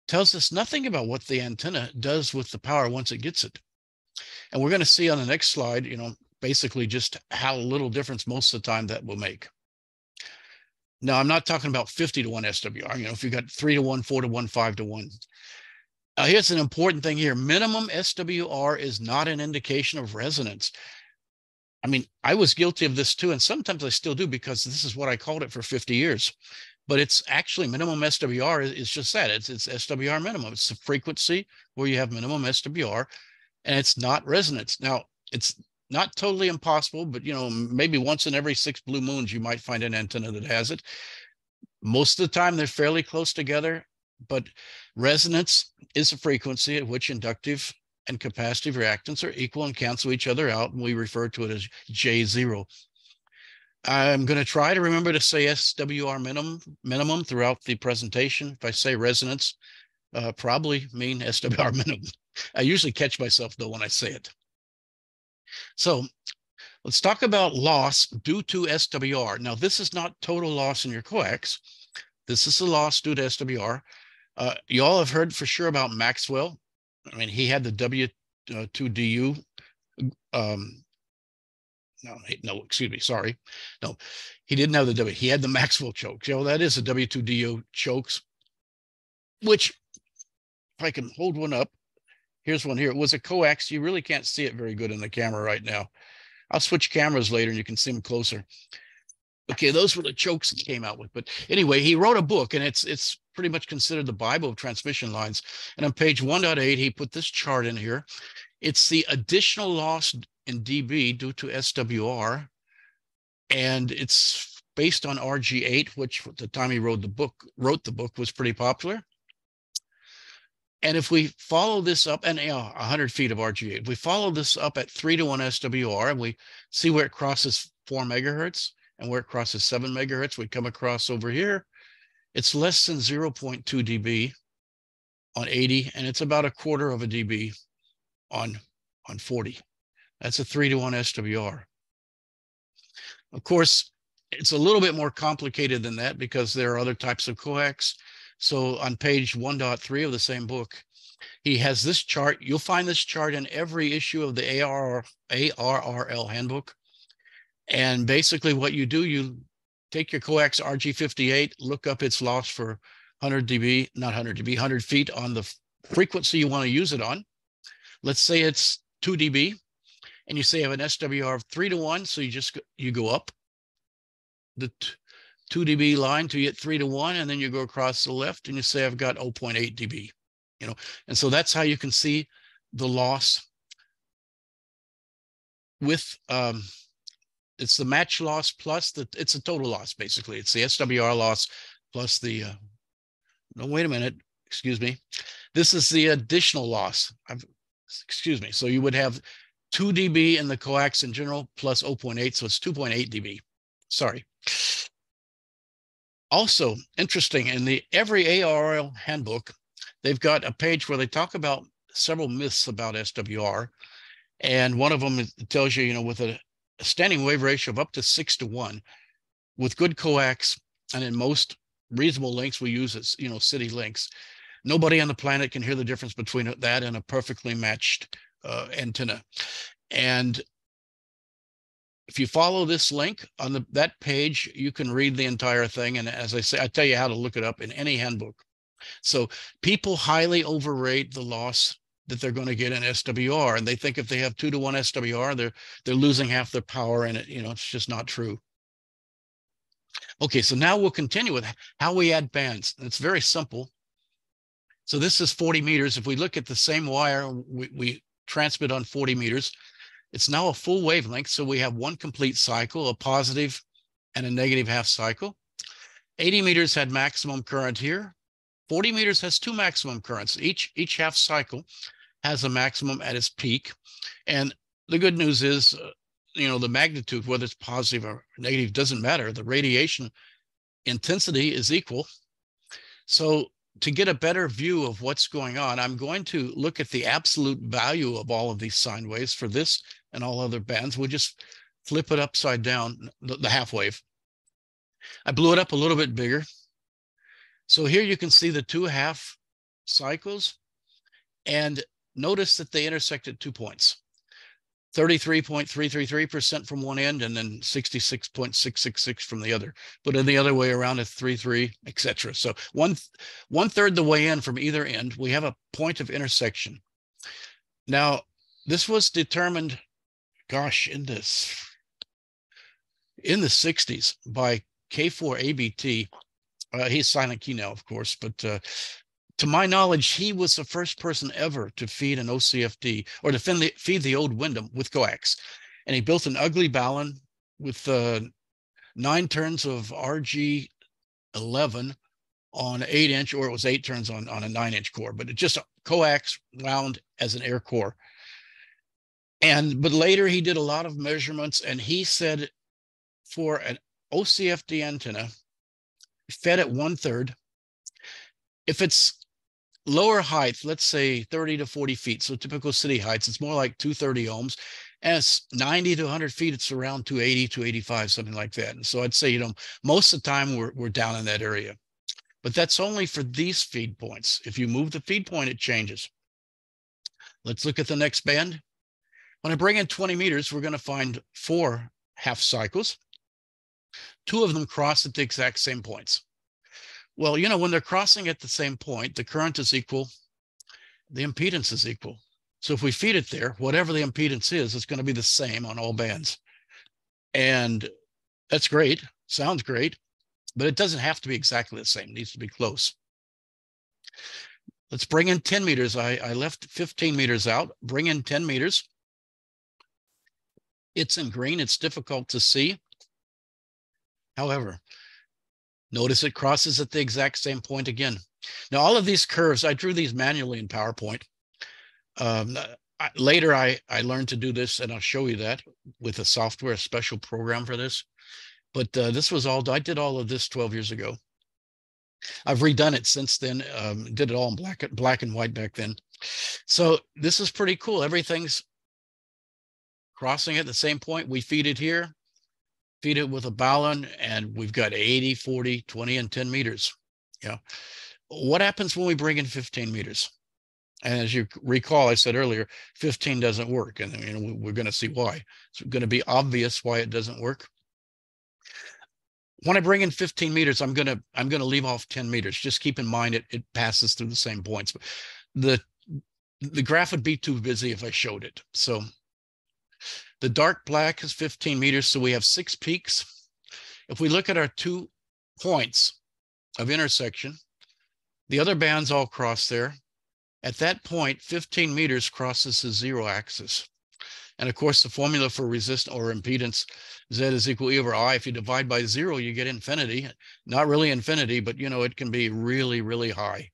tells us nothing about what the antenna does with the power once it gets it. And we're going to see on the next slide, you know, basically just how little difference most of the time that will make. Now, I'm not talking about 50 to 1 SWR. You know, if you've got 3 to 1, 4 to 1, 5 to 1. Now, here's an important thing here minimum SWR is not an indication of resonance. I mean, I was guilty of this too, and sometimes I still do because this is what I called it for 50 years. But it's actually minimum SWR is, is just that it's, it's SWR minimum. It's the frequency where you have minimum SWR, and it's not resonance. Now, it's not totally impossible, but you know, maybe once in every six blue moons, you might find an antenna that has it. Most of the time, they're fairly close together, but resonance is a frequency at which inductive and capacitive reactance are equal and cancel each other out, and we refer to it as J0. I'm going to try to remember to say SWR minimum minimum throughout the presentation. If I say resonance, uh, probably mean SWR minimum. I usually catch myself though when I say it. So let's talk about loss due to SWR. Now, this is not total loss in your coax. This is the loss due to SWR. Uh, you all have heard for sure about Maxwell. I mean, he had the W2DU. Uh, um, no, no, excuse me, sorry. No, he didn't have the W. He had the Maxwell chokes. You know, that is a W2DU chokes, which if I can hold one up, Here's one here. It was a coax. You really can't see it very good in the camera right now. I'll switch cameras later and you can see them closer. Okay, those were the chokes he came out with. But anyway, he wrote a book and it's it's pretty much considered the Bible of transmission lines. And on page 1.8, he put this chart in here. It's the additional loss in dB due to SWR. And it's based on RG8, which at the time he wrote the book, wrote the book was pretty popular. And if we follow this up, and you know, 100 feet of RG8, if we follow this up at 3 to 1 SWR and we see where it crosses 4 megahertz and where it crosses 7 megahertz, we come across over here. It's less than 0.2 dB on 80, and it's about a quarter of a dB on, on 40. That's a 3 to 1 SWR. Of course, it's a little bit more complicated than that because there are other types of coax. So on page 1.3 of the same book, he has this chart. You'll find this chart in every issue of the ARR, ARRL handbook. And basically what you do, you take your coax RG58, look up its loss for 100 dB, not 100 dB, 100 feet on the frequency you want to use it on. Let's say it's 2 dB, and you say you have an SWR of 3 to 1, so you just you go up the 2 dB line to get 3 to 1, and then you go across the left and you say, I've got 0.8 dB. You know, and so that's how you can see the loss with um, it's the match loss plus the it's a total loss basically. It's the SWR loss plus the uh, no wait a minute, excuse me. This is the additional loss. I've, excuse me. So you would have 2 dB in the coax in general plus 0.8, so it's 2.8 dB. Sorry. Also interesting in the every ARRL handbook, they've got a page where they talk about several myths about SWR. And one of them tells you, you know, with a, a standing wave ratio of up to six to one, with good coax, and in most reasonable links we use it, you know, city links. Nobody on the planet can hear the difference between that and a perfectly matched uh, antenna. And if you follow this link on the, that page, you can read the entire thing. And as I say, I tell you how to look it up in any handbook. So people highly overrate the loss that they're going to get an SWR, and they think if they have two to one SWR, they're they're losing half their power, and it you know it's just not true. Okay, so now we'll continue with how we add bands. It's very simple. So this is 40 meters. If we look at the same wire, we, we transmit on 40 meters. It's now a full wavelength. So we have one complete cycle, a positive and a negative half cycle. 80 meters had maximum current here. 40 meters has two maximum currents. Each, each half cycle has a maximum at its peak. And the good news is, uh, you know, the magnitude, whether it's positive or negative, doesn't matter. The radiation intensity is equal. So to get a better view of what's going on, I'm going to look at the absolute value of all of these sine waves for this and all other bands. We'll just flip it upside down, the, the half wave. I blew it up a little bit bigger. So here you can see the two half cycles and notice that they intersect at two points. 33.333% from one end and then 66.666 from the other. But in the other way around, it's 33, etc. So one, one third the way in from either end, we have a point of intersection. Now, this was determined, gosh, in this, in the 60s by K4ABT. Uh, he's silent key now, of course, but uh, to my knowledge, he was the first person ever to feed an OCFD or to feed the, feed the old Windom with coax. And he built an ugly balun with uh, nine turns of RG 11 on eight inch, or it was eight turns on, on a nine inch core, but it just a coax wound as an air core. And but later he did a lot of measurements and he said for an OCFD antenna fed at one third, if it's lower height, let's say 30 to 40 feet, so typical city heights, it's more like 230 ohms. As 90 to 100 feet, it's around 280, 285, something like that. And so I'd say, you know, most of the time we're, we're down in that area. But that's only for these feed points. If you move the feed point, it changes. Let's look at the next band. When I bring in 20 meters, we're going to find four half cycles. Two of them cross at the exact same points. Well, you know, when they're crossing at the same point, the current is equal, the impedance is equal. So if we feed it there, whatever the impedance is, it's going to be the same on all bands. And that's great. Sounds great, but it doesn't have to be exactly the same. It needs to be close. Let's bring in 10 meters. I, I left 15 meters out. Bring in 10 meters. It's in green. It's difficult to see. However, Notice it crosses at the exact same point again. Now, all of these curves, I drew these manually in PowerPoint. Um, I, later, I, I learned to do this, and I'll show you that with a software, a special program for this. But uh, this was all, I did all of this 12 years ago. I've redone it since then, um, did it all in black, black and white back then. So this is pretty cool. Everything's crossing at the same point. We feed it here feed it with a balun and we've got 80, 40, 20, and 10 meters. Yeah. What happens when we bring in 15 meters? And as you recall, I said earlier, 15 doesn't work. And you know, we're going to see why. It's going to be obvious why it doesn't work. When I bring in 15 meters, I'm going to I'm going to leave off 10 meters. Just keep in mind it it passes through the same points. But the the graph would be too busy if I showed it. So the dark black is 15 meters, so we have six peaks. If we look at our two points of intersection, the other bands all cross there. At that point, 15 meters crosses the zero axis. And of course, the formula for resistance or impedance, Z is equal E over I. If you divide by zero, you get infinity. Not really infinity, but you know, it can be really, really high.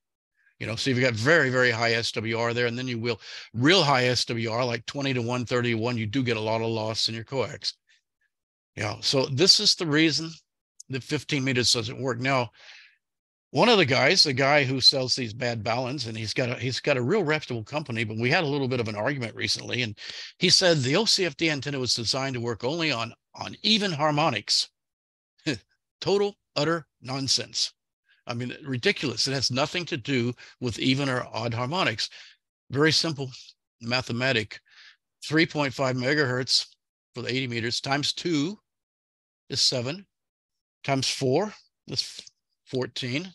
You know, so you've got very, very high SWR there, and then you will real high SWR, like 20 to 131, you do get a lot of loss in your coax. Yeah, so this is the reason that 15 meters doesn't work. Now, one of the guys, the guy who sells these bad baluns, and he's got a he's got a real reputable company, but we had a little bit of an argument recently, and he said the OCFD antenna was designed to work only on on even harmonics. Total utter nonsense. I mean, ridiculous. It has nothing to do with even or odd harmonics. Very simple mathematic. 3.5 megahertz for the 80 meters times two is seven, times four is 14,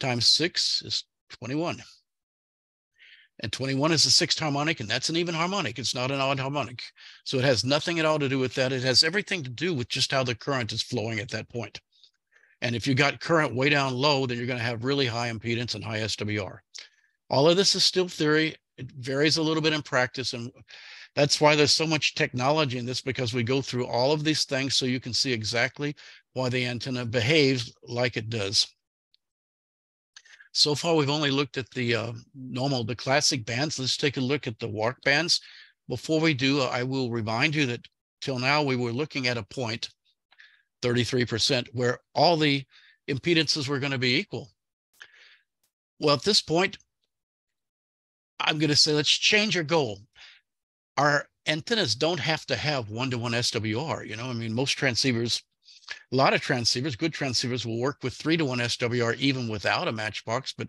times six is 21. And 21 is a sixth harmonic, and that's an even harmonic. It's not an odd harmonic. So it has nothing at all to do with that. It has everything to do with just how the current is flowing at that point. And if you got current way down low, then you're going to have really high impedance and high SWR. All of this is still theory. It varies a little bit in practice. And that's why there's so much technology in this because we go through all of these things so you can see exactly why the antenna behaves like it does. So far, we've only looked at the uh, normal, the classic bands. Let's take a look at the WARC bands. Before we do, I will remind you that till now we were looking at a point 33%, where all the impedances were going to be equal. Well, at this point, I'm going to say let's change our goal. Our antennas don't have to have one to one SWR. You know, I mean, most transceivers, a lot of transceivers, good transceivers will work with three to one SWR even without a matchbox, but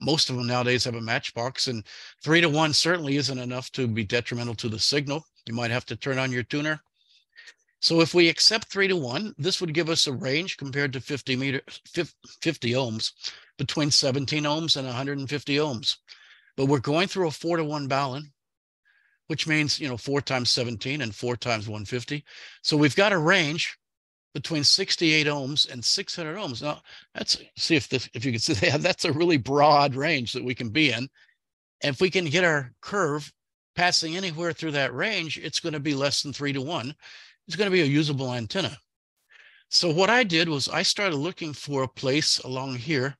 most of them nowadays have a matchbox, and three to one certainly isn't enough to be detrimental to the signal. You might have to turn on your tuner. So if we accept three to one, this would give us a range compared to 50 meter, 50 ohms between 17 ohms and 150 ohms. But we're going through a four to one balun, which means, you know, four times 17 and four times 150. So we've got a range between 68 ohms and 600 ohms. Now, that's see if this, if you can see that, that's a really broad range that we can be in. And if we can get our curve passing anywhere through that range, it's going to be less than three to one. It's going to be a usable antenna. So what I did was I started looking for a place along here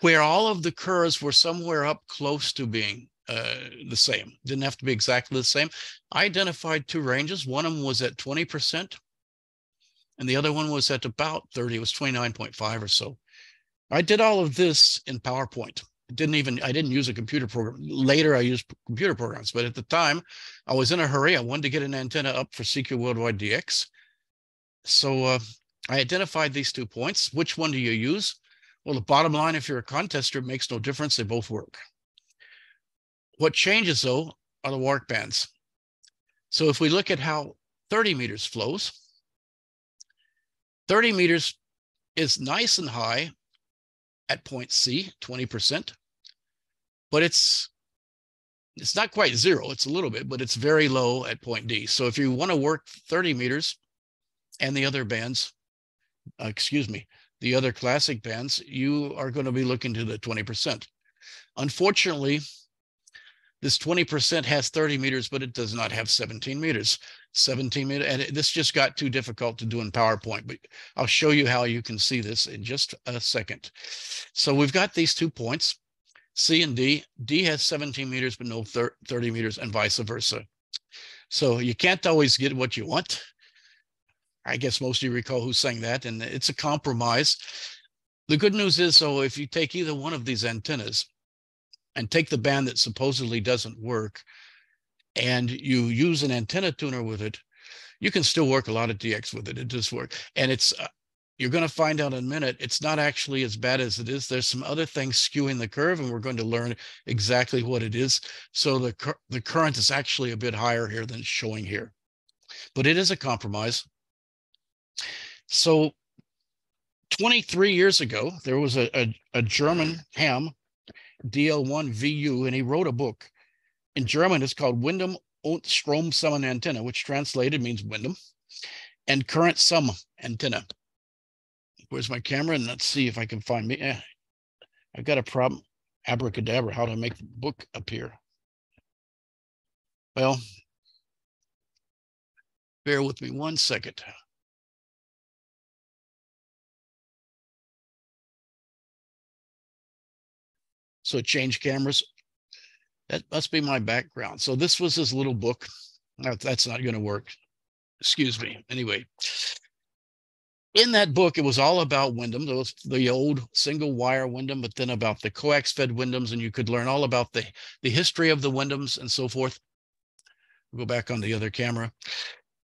where all of the curves were somewhere up close to being uh, the same. Didn't have to be exactly the same. I identified two ranges. One of them was at 20%, and the other one was at about 30. It was 29.5 or so. I did all of this in PowerPoint. Didn't even, I didn't use a computer program. Later, I used computer programs, but at the time, I was in a hurry. I wanted to get an antenna up for CQ Worldwide DX. So uh, I identified these two points. Which one do you use? Well, the bottom line, if you're a contester, it makes no difference. They both work. What changes, though, are the WARC bands. So if we look at how 30 meters flows, 30 meters is nice and high at point C, 20%, but it's it's not quite zero, it's a little bit, but it's very low at point D. So if you want to work 30 meters and the other bands, uh, excuse me, the other classic bands, you are going to be looking to the 20%. Unfortunately, this 20% has 30 meters, but it does not have 17 meters. 17 meters, and it, this just got too difficult to do in PowerPoint, but I'll show you how you can see this in just a second. So we've got these two points, C and D. D has 17 meters, but no 30 meters, and vice versa. So you can't always get what you want. I guess most of you recall who's saying that, and it's a compromise. The good news is, so if you take either one of these antennas and take the band that supposedly doesn't work, and you use an antenna tuner with it, you can still work a lot of DX with it. It does work, and it's uh, you're going to find out in a minute. It's not actually as bad as it is. There's some other things skewing the curve, and we're going to learn exactly what it is. So the the current is actually a bit higher here than showing here, but it is a compromise. So 23 years ago, there was a, a, a German ham, DL1VU, and he wrote a book. In German, it's called Windom und Stromsummen Antenna, which translated means Windom and current sum antenna. Where's my camera? And let's see if I can find me. Eh, I've got a problem. Abracadabra, how to make the book appear. Well, bear with me one second. So change cameras. That must be my background. So this was his little book. That's not going to work. Excuse me. Anyway, in that book, it was all about Windom, those the old single wire Windom, but then about the coax fed Windoms, and you could learn all about the the history of the Windoms and so forth. We'll go back on the other camera.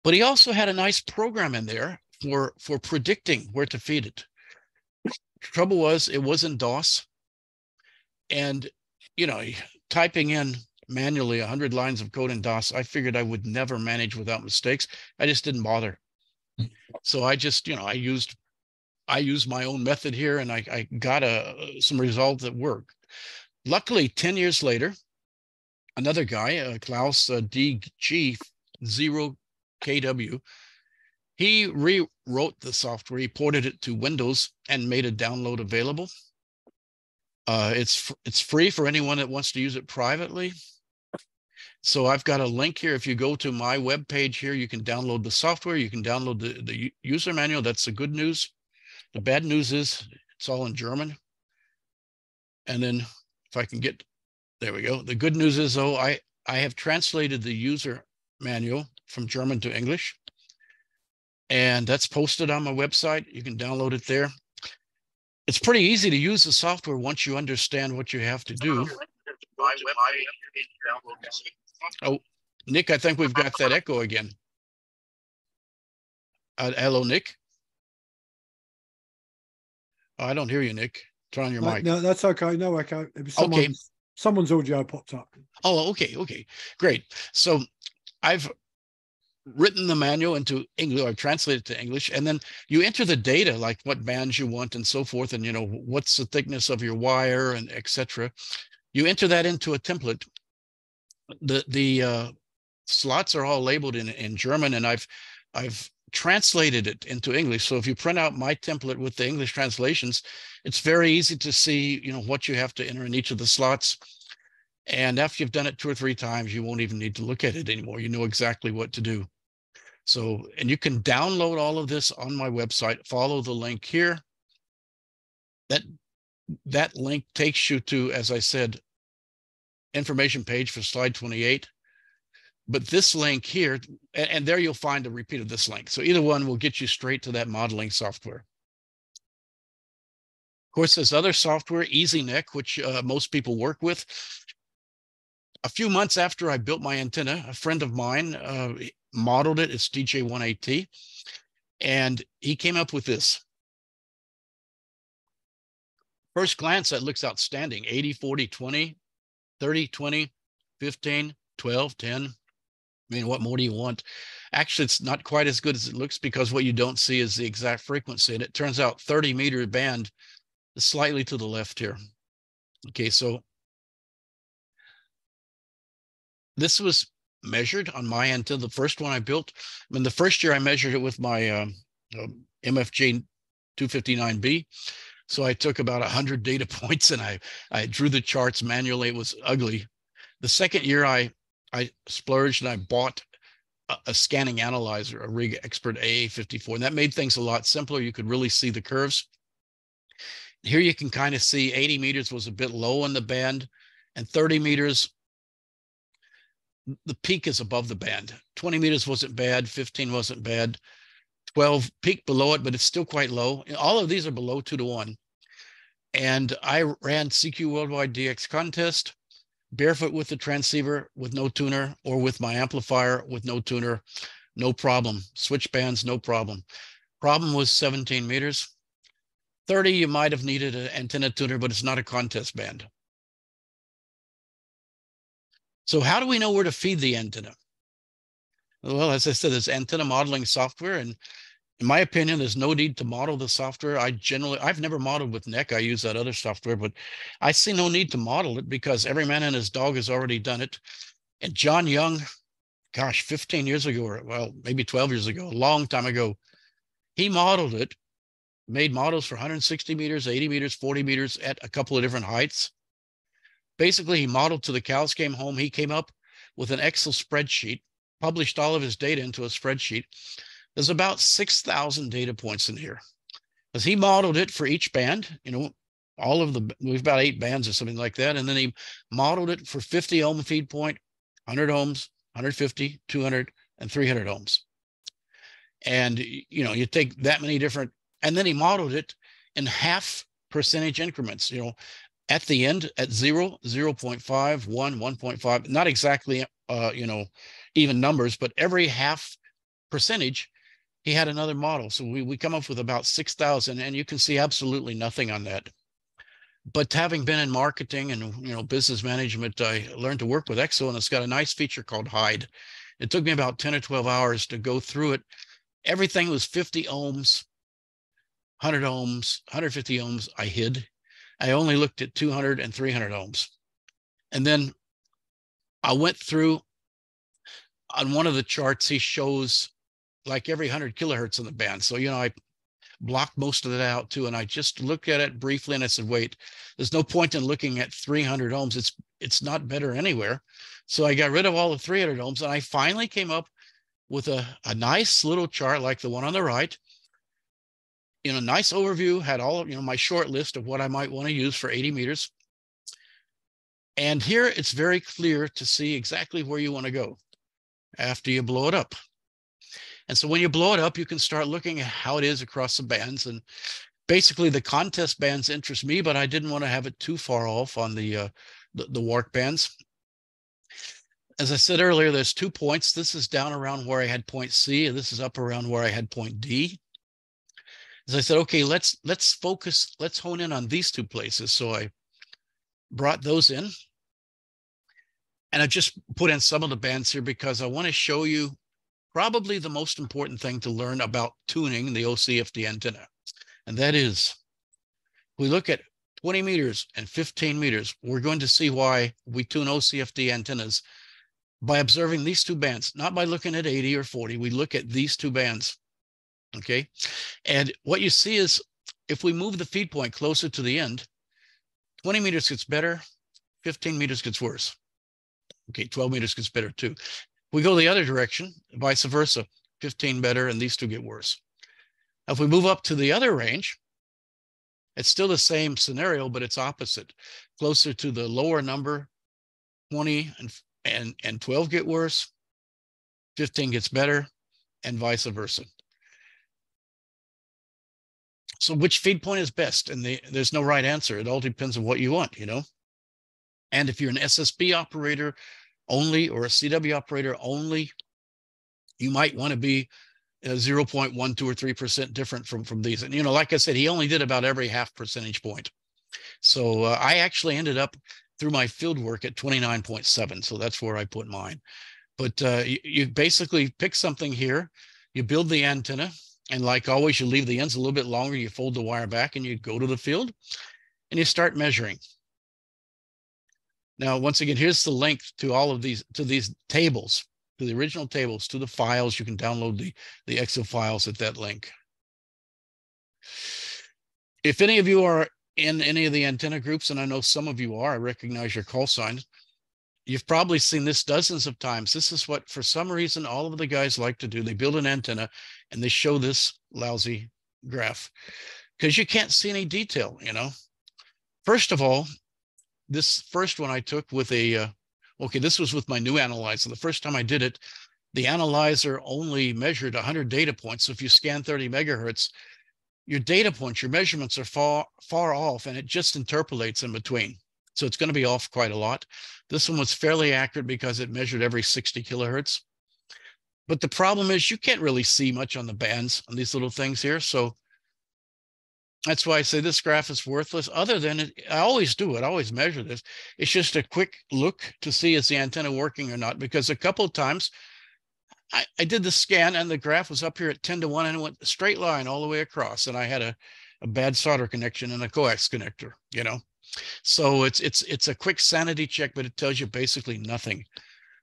But he also had a nice program in there for for predicting where to feed it. Trouble was, it was in DOS, and you know typing in manually 100 lines of code in dos i figured i would never manage without mistakes i just didn't bother. So i just you know i used i used my own method here and i, I got a some results that work luckily 10 years later another guy uh, klaus uh, dg 0 kw he rewrote the software he ported it to windows and made a download available uh, it's it's free for anyone that wants to use it privately. So I've got a link here. If you go to my web page here, you can download the software. You can download the, the user manual. That's the good news. The bad news is it's all in German. And then if I can get, there we go. The good news is though, I, I have translated the user manual from German to English. And that's posted on my website. You can download it there it's pretty easy to use the software once you understand what you have to do. Oh, Nick, I think we've got that echo again. Uh, hello, Nick. Oh, I don't hear you, Nick. Turn on your no, mic. No, that's okay. No echo. It was someone's, okay. someone's audio popped up. Oh, okay, okay, great. So I've written the manual into English or translated to English, and then you enter the data like what bands you want and so forth, and you know what's the thickness of your wire and etc. You enter that into a template. The the uh, slots are all labeled in in German, and I've I've translated it into English. So if you print out my template with the English translations, it's very easy to see you know what you have to enter in each of the slots and after you've done it two or three times, you won't even need to look at it anymore. You know exactly what to do. So, and you can download all of this on my website. Follow the link here. That that link takes you to, as I said, information page for slide 28. But this link here, and, and there you'll find a repeat of this link. So either one will get you straight to that modeling software. Of course, there's other software, EasyNEC, which uh, most people work with a few months after I built my antenna, a friend of mine uh, modeled it. It's DJ18T. And he came up with this. First glance, that looks outstanding 80, 40, 20, 30, 20, 15, 12, 10. I mean, what more do you want? Actually, it's not quite as good as it looks because what you don't see is the exact frequency. And it turns out 30 meter band is slightly to the left here. Okay, so this was measured on my to the first one I built. I mean, the first year I measured it with my um, um, MFJ 259B. So I took about 100 data points and I, I drew the charts manually. It was ugly. The second year I, I splurged and I bought a, a scanning analyzer, a Rig Expert AA54, and that made things a lot simpler. You could really see the curves. Here you can kind of see 80 meters was a bit low in the band and 30 meters the peak is above the band. 20 meters wasn't bad, 15 wasn't bad, 12 peaked below it, but it's still quite low. All of these are below two to one. And I ran CQ Worldwide DX contest, barefoot with the transceiver with no tuner, or with my amplifier with no tuner, no problem. Switch bands, no problem. Problem was 17 meters. 30, you might have needed an antenna tuner, but it's not a contest band. So how do we know where to feed the antenna? Well, as I said, there's antenna modeling software. And in my opinion, there's no need to model the software. I generally, I've never modeled with NEC. I use that other software, but I see no need to model it because every man and his dog has already done it. And John Young, gosh, 15 years ago, or well, maybe 12 years ago, a long time ago, he modeled it, made models for 160 meters, 80 meters, 40 meters at a couple of different heights basically he modeled to the cows came home. He came up with an Excel spreadsheet, published all of his data into a spreadsheet. There's about 6,000 data points in here. As he modeled it for each band, you know, all of the, we've about eight bands or something like that. And then he modeled it for 50 ohm feed point, 100 ohms, 150, 200, and 300 ohms. And, you know, you take that many different, and then he modeled it in half percentage increments. You know, at the end at 0 0 0.5 1 1.5 not exactly uh, you know even numbers but every half percentage he had another model. So we, we come up with about 6000 and you can see absolutely nothing on that. But having been in marketing and you know business management i learned to work with Excel and it's got a nice feature called hide. It took me about 10 or 12 hours to go through it. Everything was 50 ohms 100 ohms 150 ohms i hid. I only looked at 200 and 300 ohms. And then I went through on one of the charts, he shows like every 100 kilohertz in the band. So, you know, I blocked most of that out too. And I just looked at it briefly and I said, wait, there's no point in looking at 300 ohms. It's, it's not better anywhere. So I got rid of all the 300 ohms and I finally came up with a, a nice little chart like the one on the right you know, nice overview, had all you know, my short list of what I might want to use for 80 meters. And here it's very clear to see exactly where you want to go after you blow it up. And so when you blow it up, you can start looking at how it is across the bands. And basically the contest bands interest me, but I didn't want to have it too far off on the, uh, the, the bands. As I said earlier, there's two points. This is down around where I had point C, and this is up around where I had point D is I said, okay, let's let's focus, let's hone in on these two places. So I brought those in. And I just put in some of the bands here because I want to show you probably the most important thing to learn about tuning the OCFD antenna. And that is, we look at 20 meters and 15 meters, we're going to see why we tune OCFD antennas by observing these two bands, not by looking at 80 or 40. We look at these two bands. Okay. And what you see is if we move the feed point closer to the end, 20 meters gets better, 15 meters gets worse. Okay, 12 meters gets better too. We go the other direction, vice versa, 15 better, and these two get worse. Now, if we move up to the other range, it's still the same scenario, but it's opposite. Closer to the lower number, 20 and, and, and 12 get worse, 15 gets better, and vice versa. So which feed point is best? And the, there's no right answer. It all depends on what you want, you know? And if you're an SSB operator only or a CW operator only, you might want to be 0.1, 2 or 3% different from, from these. And, you know, like I said, he only did about every half percentage point. So uh, I actually ended up through my field work at 29.7. So that's where I put mine. But uh, you, you basically pick something here, you build the antenna, and like always, you leave the ends a little bit longer, you fold the wire back and you go to the field and you start measuring. Now, once again, here's the link to all of these, to these tables to the original tables, to the files. You can download the, the Excel files at that link. If any of you are in any of the antenna groups, and I know some of you are, I recognize your call sign. You've probably seen this dozens of times. This is what, for some reason, all of the guys like to do. They build an antenna and they show this lousy graph because you can't see any detail, you know. First of all, this first one I took with a uh, Okay, this was with my new analyzer. The first time I did it, the analyzer only measured 100 data points. So if you scan 30 megahertz, your data points, your measurements are far, far off and it just interpolates in between. So it's going to be off quite a lot. This one was fairly accurate because it measured every 60 kilohertz. But the problem is you can't really see much on the bands on these little things here. So that's why I say this graph is worthless. Other than it, I always do it. I always measure this. It's just a quick look to see is the antenna working or not. Because a couple of times I, I did the scan and the graph was up here at 10 to 1 and it went straight line all the way across. And I had a, a bad solder connection and a coax connector, you know. So it's it's it's a quick sanity check, but it tells you basically nothing.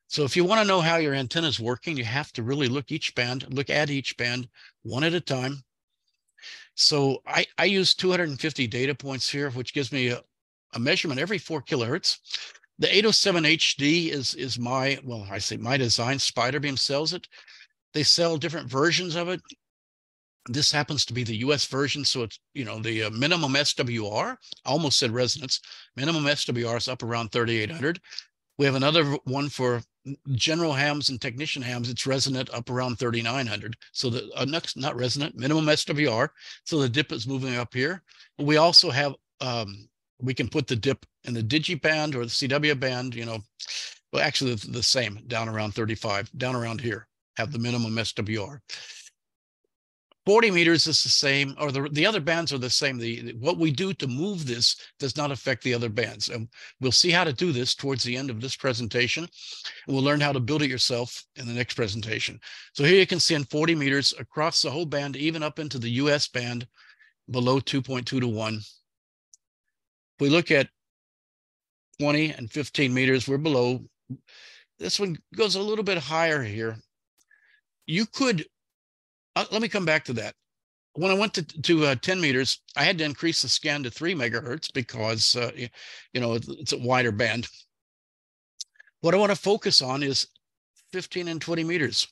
So if you want to know how your antenna is working, you have to really look each band, look at each band one at a time so I, I use 250 data points here, which gives me a, a measurement every four kilohertz. The 807 HD is, is my, well, I say my design, Spiderbeam sells it. They sell different versions of it. This happens to be the US version. So it's, you know, the uh, minimum SWR, I almost said resonance, minimum SWR is up around 3,800. We have another one for general hams and technician hams, it's resonant up around 3,900. So the uh, next, not resonant, minimum SWR. So the dip is moving up here. We also have, um, we can put the dip in the digi band or the CW band, you know, well, actually the, the same down around 35, down around here, have the minimum SWR. 40 meters is the same, or the, the other bands are the same. The What we do to move this does not affect the other bands. And we'll see how to do this towards the end of this presentation. And we'll learn how to build it yourself in the next presentation. So here you can see in 40 meters across the whole band, even up into the US band, below 2.2 to 1. If we look at 20 and 15 meters, we're below. This one goes a little bit higher here. You could uh, let me come back to that. When I went to, to uh, 10 meters, I had to increase the scan to three megahertz because, uh, you know, it's a wider band. What I want to focus on is 15 and 20 meters.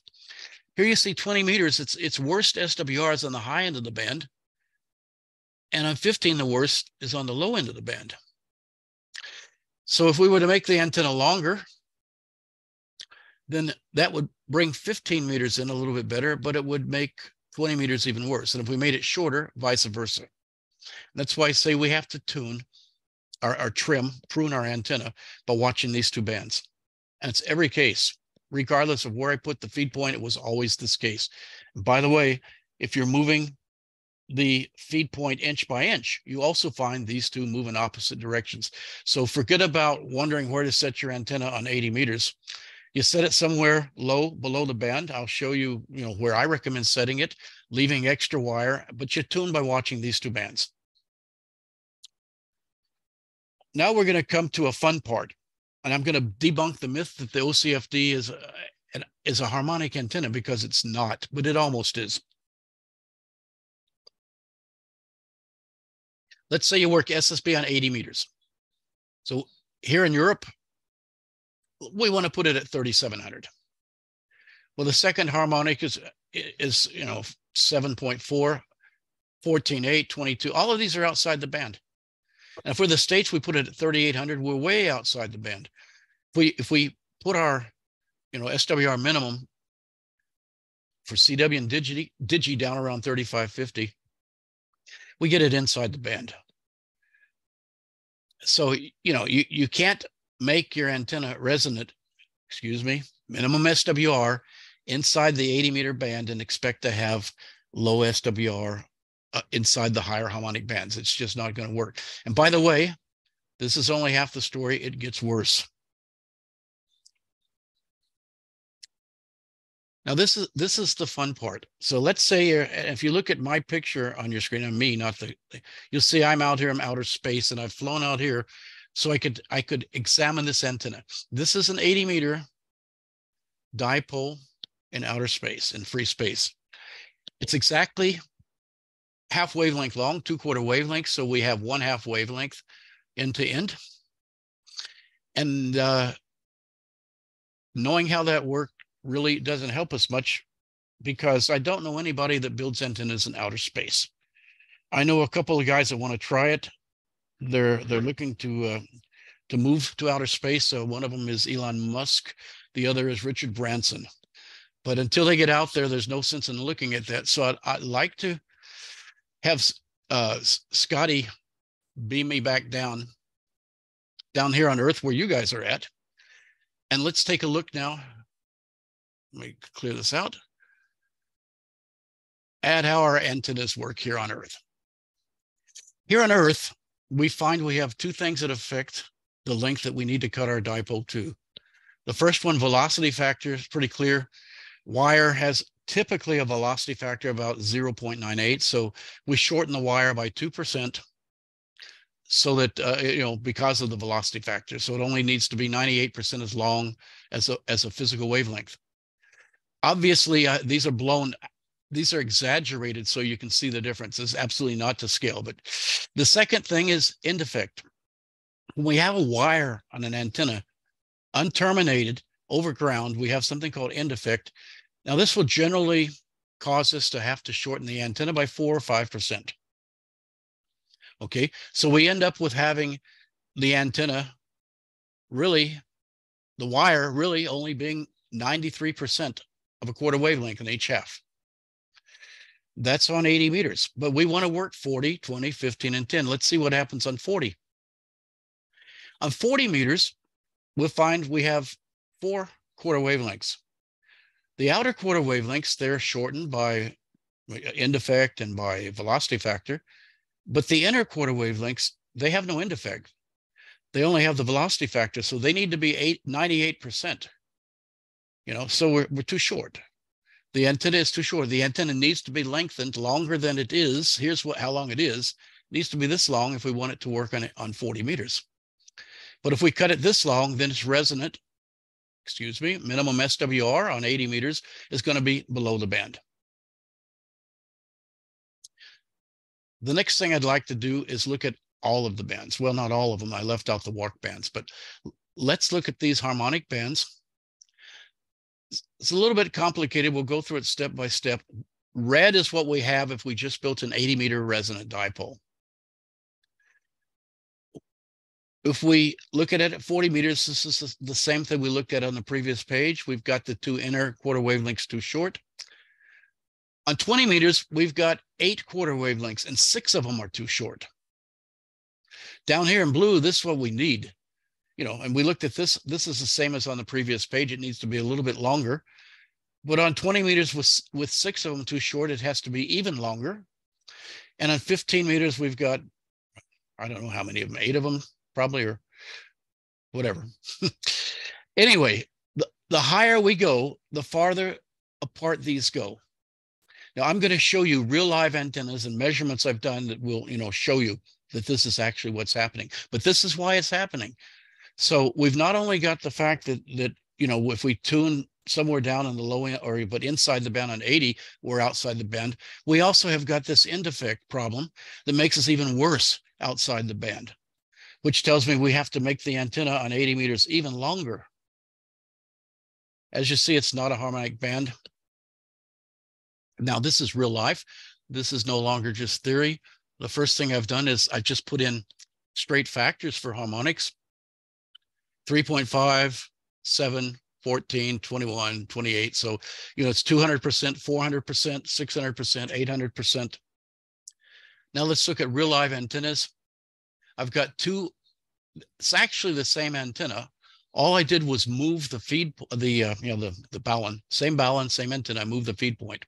Here you see 20 meters, it's, it's worst SWR is on the high end of the band. And on 15, the worst is on the low end of the band. So if we were to make the antenna longer, then that would bring 15 meters in a little bit better, but it would make 20 meters even worse. And if we made it shorter, vice versa. That's why I say we have to tune our, our trim, prune our antenna by watching these two bands. And it's every case, regardless of where I put the feed point, it was always this case. And by the way, if you're moving the feed point inch by inch, you also find these two move in opposite directions. So forget about wondering where to set your antenna on 80 meters. You set it somewhere low below the band. I'll show you, you know, where I recommend setting it, leaving extra wire, but you tune by watching these two bands. Now we're going to come to a fun part, and I'm going to debunk the myth that the OCFD is uh, a, is a harmonic antenna because it's not, but it almost is. Let's say you work SSB on 80 meters. So here in Europe, we want to put it at 3,700. Well, the second harmonic is, is you know, 7.4, 14.8, 22. All of these are outside the band. And for the States, we put it at 3,800. We're way outside the band. If we, if we put our, you know, SWR minimum for CW and Digi, Digi down around 3550, we get it inside the band. So, you know, you, you can't make your antenna resonant, excuse me, minimum SWR inside the 80 meter band and expect to have low SWR uh, inside the higher harmonic bands. It's just not going to work. And by the way, this is only half the story. It gets worse. Now this is this is the fun part. So let's say if you look at my picture on your screen, and me, not the, you'll see I'm out here I'm outer space, and I've flown out here, so I could I could examine this antenna. This is an 80 meter dipole in outer space in free space. It's exactly half wavelength long, two quarter wavelength. So we have one half wavelength end to end. And uh, knowing how that worked really doesn't help us much because I don't know anybody that builds antennas in outer space. I know a couple of guys that want to try it. They're they're looking to uh, to move to outer space. So one of them is Elon Musk, the other is Richard Branson. But until they get out there, there's no sense in looking at that. So I'd, I'd like to have uh, Scotty beam me back down down here on Earth where you guys are at, and let's take a look now let me clear this out. At how our antennas work here on Earth. Here on Earth, we find we have two things that affect the length that we need to cut our dipole to. The first one, velocity factor, is pretty clear. Wire has typically a velocity factor about 0.98. So we shorten the wire by 2% so that, uh, you know, because of the velocity factor. So it only needs to be 98% as long as a, as a physical wavelength obviously uh, these are blown these are exaggerated so you can see the difference it's absolutely not to scale but the second thing is end effect when we have a wire on an antenna unterminated over ground we have something called end effect now this will generally cause us to have to shorten the antenna by four or five percent. Okay so we end up with having the antenna really the wire really only being 93 percent of a quarter wavelength in HF. That's on 80 meters, but we want to work 40, 20, 15, and 10. Let's see what happens on 40. On 40 meters, we'll find we have four quarter wavelengths. The outer quarter wavelengths, they're shortened by uh, end effect and by velocity factor, but the inner quarter wavelengths, they have no end effect. They only have the velocity factor, so they need to be eight, 98%. You know, so we're, we're too short. The antenna is too short. The antenna needs to be lengthened longer than it is. Here's what how long it is. It needs to be this long if we want it to work on it on 40 meters. But if we cut it this long, then it's resonant. Excuse me, minimum SWR on 80 meters is going to be below the band. The next thing I'd like to do is look at all of the bands. Well, not all of them. I left out the WARC bands, but let's look at these harmonic bands it's a little bit complicated. We'll go through it step by step. Red is what we have if we just built an 80 meter resonant dipole. If we look at it at 40 meters, this is the same thing we looked at on the previous page. We've got the two inner quarter wavelengths too short. On 20 meters, we've got eight quarter wavelengths and six of them are too short. Down here in blue, this is what we need you know, and we looked at this. This is the same as on the previous page. It needs to be a little bit longer. But on 20 meters with, with six of them too short, it has to be even longer. And on 15 meters, we've got, I don't know how many of them, eight of them probably, or whatever. anyway, the, the higher we go, the farther apart these go. Now I'm going to show you real live antennas and measurements I've done that will, you know, show you that this is actually what's happening. But this is why it's happening. So we've not only got the fact that that you know if we tune somewhere down in the low end or but inside the band on 80 we're outside the band. We also have got this end effect problem that makes us even worse outside the band which tells me we have to make the antenna on 80 meters even longer. As you see it's not a harmonic band. Now this is real life. This is no longer just theory. The first thing i've done is i just put in straight factors for harmonics 3.5 7 14, 21, 28. So, you know, it's 200%, 400%, 600%, 800%. Now let's look at real live antennas. I've got two, it's actually the same antenna. All I did was move the feed, the, uh, you know, the, the balun, same balun, same antenna, I moved the feed point.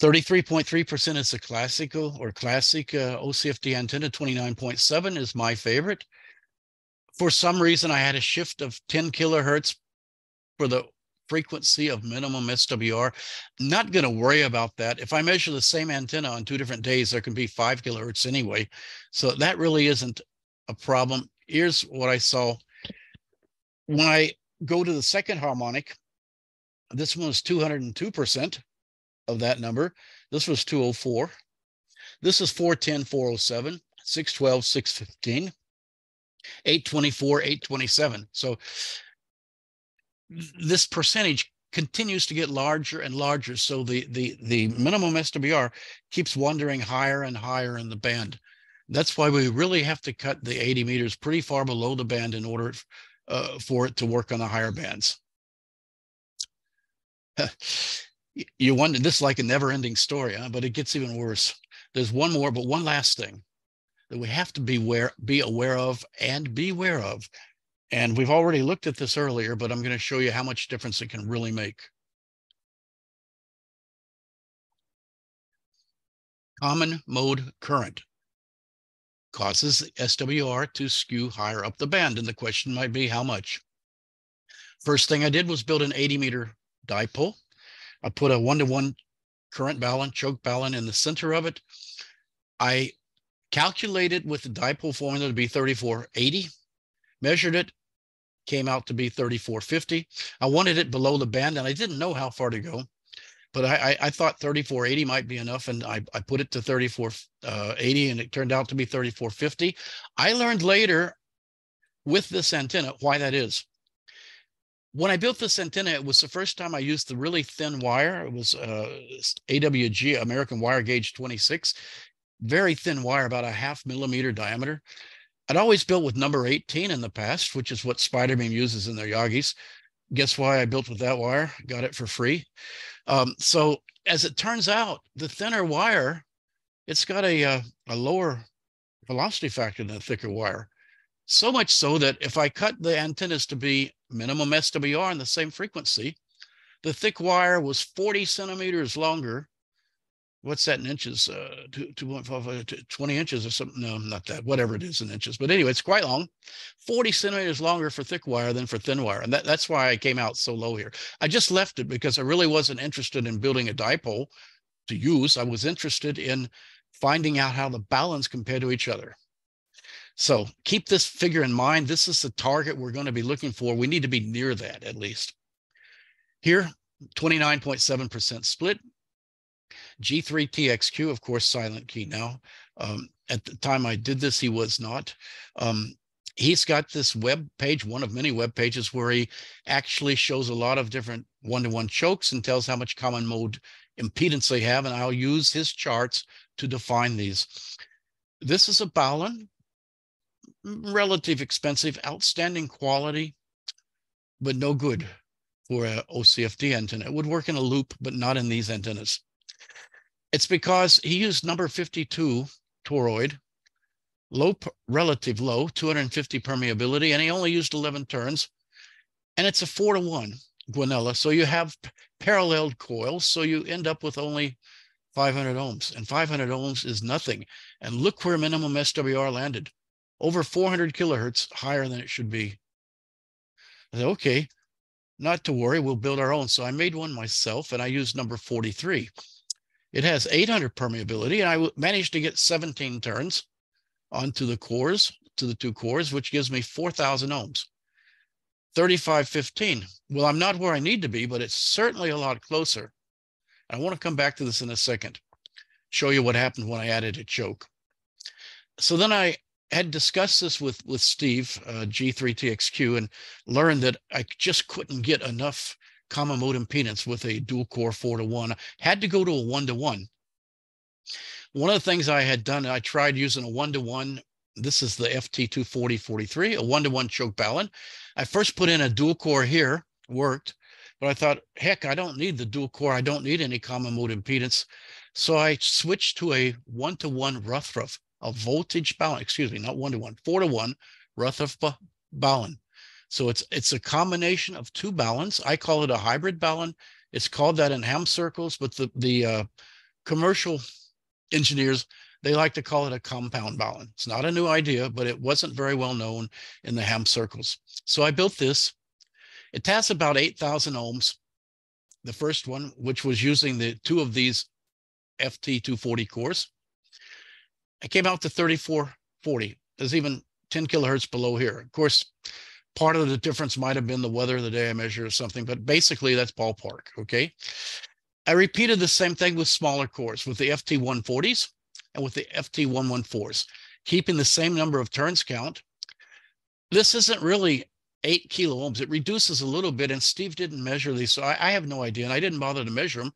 33.3% is the classical or classic uh, OCFD antenna. 29.7 is my favorite for some reason, I had a shift of 10 kilohertz for the frequency of minimum SWR. Not going to worry about that. If I measure the same antenna on two different days, there can be five kilohertz anyway. So that really isn't a problem. Here's what I saw. When I go to the second harmonic, this one was 202% of that number. This was 204. This is 410, 407, 612, 615. 824, 827. So this percentage continues to get larger and larger. So the the the minimum SWR keeps wandering higher and higher in the band. That's why we really have to cut the 80 meters pretty far below the band in order uh, for it to work on the higher bands. you wonder this is like a never-ending story, huh? but it gets even worse. There's one more, but one last thing that we have to be aware, be aware of and beware of. And we've already looked at this earlier, but I'm going to show you how much difference it can really make. Common mode current causes SWR to skew higher up the band. And the question might be how much? First thing I did was build an 80 meter dipole. I put a one to one current balun, choke balun in the center of it. I calculated with the dipole formula to be 3480, measured it, came out to be 3450. I wanted it below the band and I didn't know how far to go, but I, I, I thought 3480 might be enough and I, I put it to 3480 and it turned out to be 3450. I learned later with this antenna why that is. When I built this antenna, it was the first time I used the really thin wire. It was uh, AWG, American Wire Gauge 26 very thin wire, about a half millimeter diameter. I'd always built with number 18 in the past, which is what Spiderbeam uses in their Yagis. Guess why I built with that wire? Got it for free. Um, so as it turns out, the thinner wire, it's got a, a, uh, a lower velocity factor than a thicker wire. So much so that if I cut the antennas to be minimum SWR in the same frequency, the thick wire was 40 centimeters longer what's that in inches? Uh, two, 2.5, uh, 20 inches or something. No, not that, whatever it is in inches. But anyway, it's quite long, 40 centimeters longer for thick wire than for thin wire. And that, that's why I came out so low here. I just left it because I really wasn't interested in building a dipole to use. I was interested in finding out how the baluns compared to each other. So keep this figure in mind. This is the target we're going to be looking for. We need to be near that at least. Here, 29.7% split, G3TXQ, of course, silent key now. Um, at the time I did this, he was not. Um, he's got this web page, one of many web pages where he actually shows a lot of different one-to-one chokes and tells how much common mode impedance they have. And I'll use his charts to define these. This is a balun, relative expensive, outstanding quality, but no good for a OCFD antenna. It would work in a loop, but not in these antennas. It's because he used number 52 toroid, low, relative low, 250 permeability, and he only used 11 turns. And it's a four to one guanella. So you have paralleled coils. So you end up with only 500 ohms, and 500 ohms is nothing. And look where minimum SWR landed, over 400 kilohertz, higher than it should be. I said, okay, not to worry, we'll build our own. So I made one myself, and I used number 43. It has 800 permeability, and I managed to get 17 turns onto the cores, to the two cores, which gives me 4,000 ohms. 3515. Well, I'm not where I need to be, but it's certainly a lot closer. I want to come back to this in a second, show you what happened when I added a choke. So then I had discussed this with, with Steve, uh, G3TXQ, and learned that I just couldn't get enough common mode impedance with a dual core four to one. Had to go to a one to one. One of the things I had done, I tried using a one to one. This is the FT24043, a one to one choke balun. I first put in a dual core here, worked, but I thought, heck, I don't need the dual core. I don't need any common mode impedance. So I switched to a one to one Ruthroff, a voltage balun, excuse me, not one to one, four to one Ruthroff balun. So it's it's a combination of two baluns. I call it a hybrid balun. It's called that in ham circles, but the the uh, commercial engineers they like to call it a compound balun. It's not a new idea, but it wasn't very well known in the ham circles. So I built this. It has about 8,000 ohms. The first one, which was using the two of these FT240 cores. I came out to 3440. There's even 10 kilohertz below here. Of course, part of the difference might have been the weather of the day I measured or something, but basically that's ballpark. Okay. I repeated the same thing with smaller cores with the FT140s and with the FT114s, keeping the same number of turns count. This isn't really eight kilo ohms. It reduces a little bit, and Steve didn't measure these, so I, I have no idea, and I didn't bother to measure them.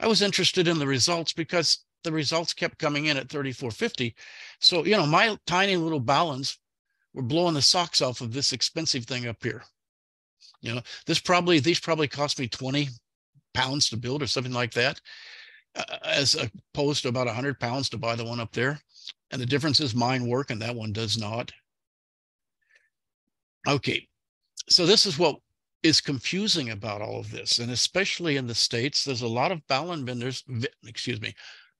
I was interested in the results because the results kept coming in at 3450. So, you know, my tiny little baluns were blowing the socks off of this expensive thing up here. You know, this probably, these probably cost me 20 pounds to build or something like that, as opposed to about 100 pounds to buy the one up there. And the difference is mine work and that one does not. Okay, so this is what is confusing about all of this. And especially in the States, there's a lot of balun vendors, excuse me,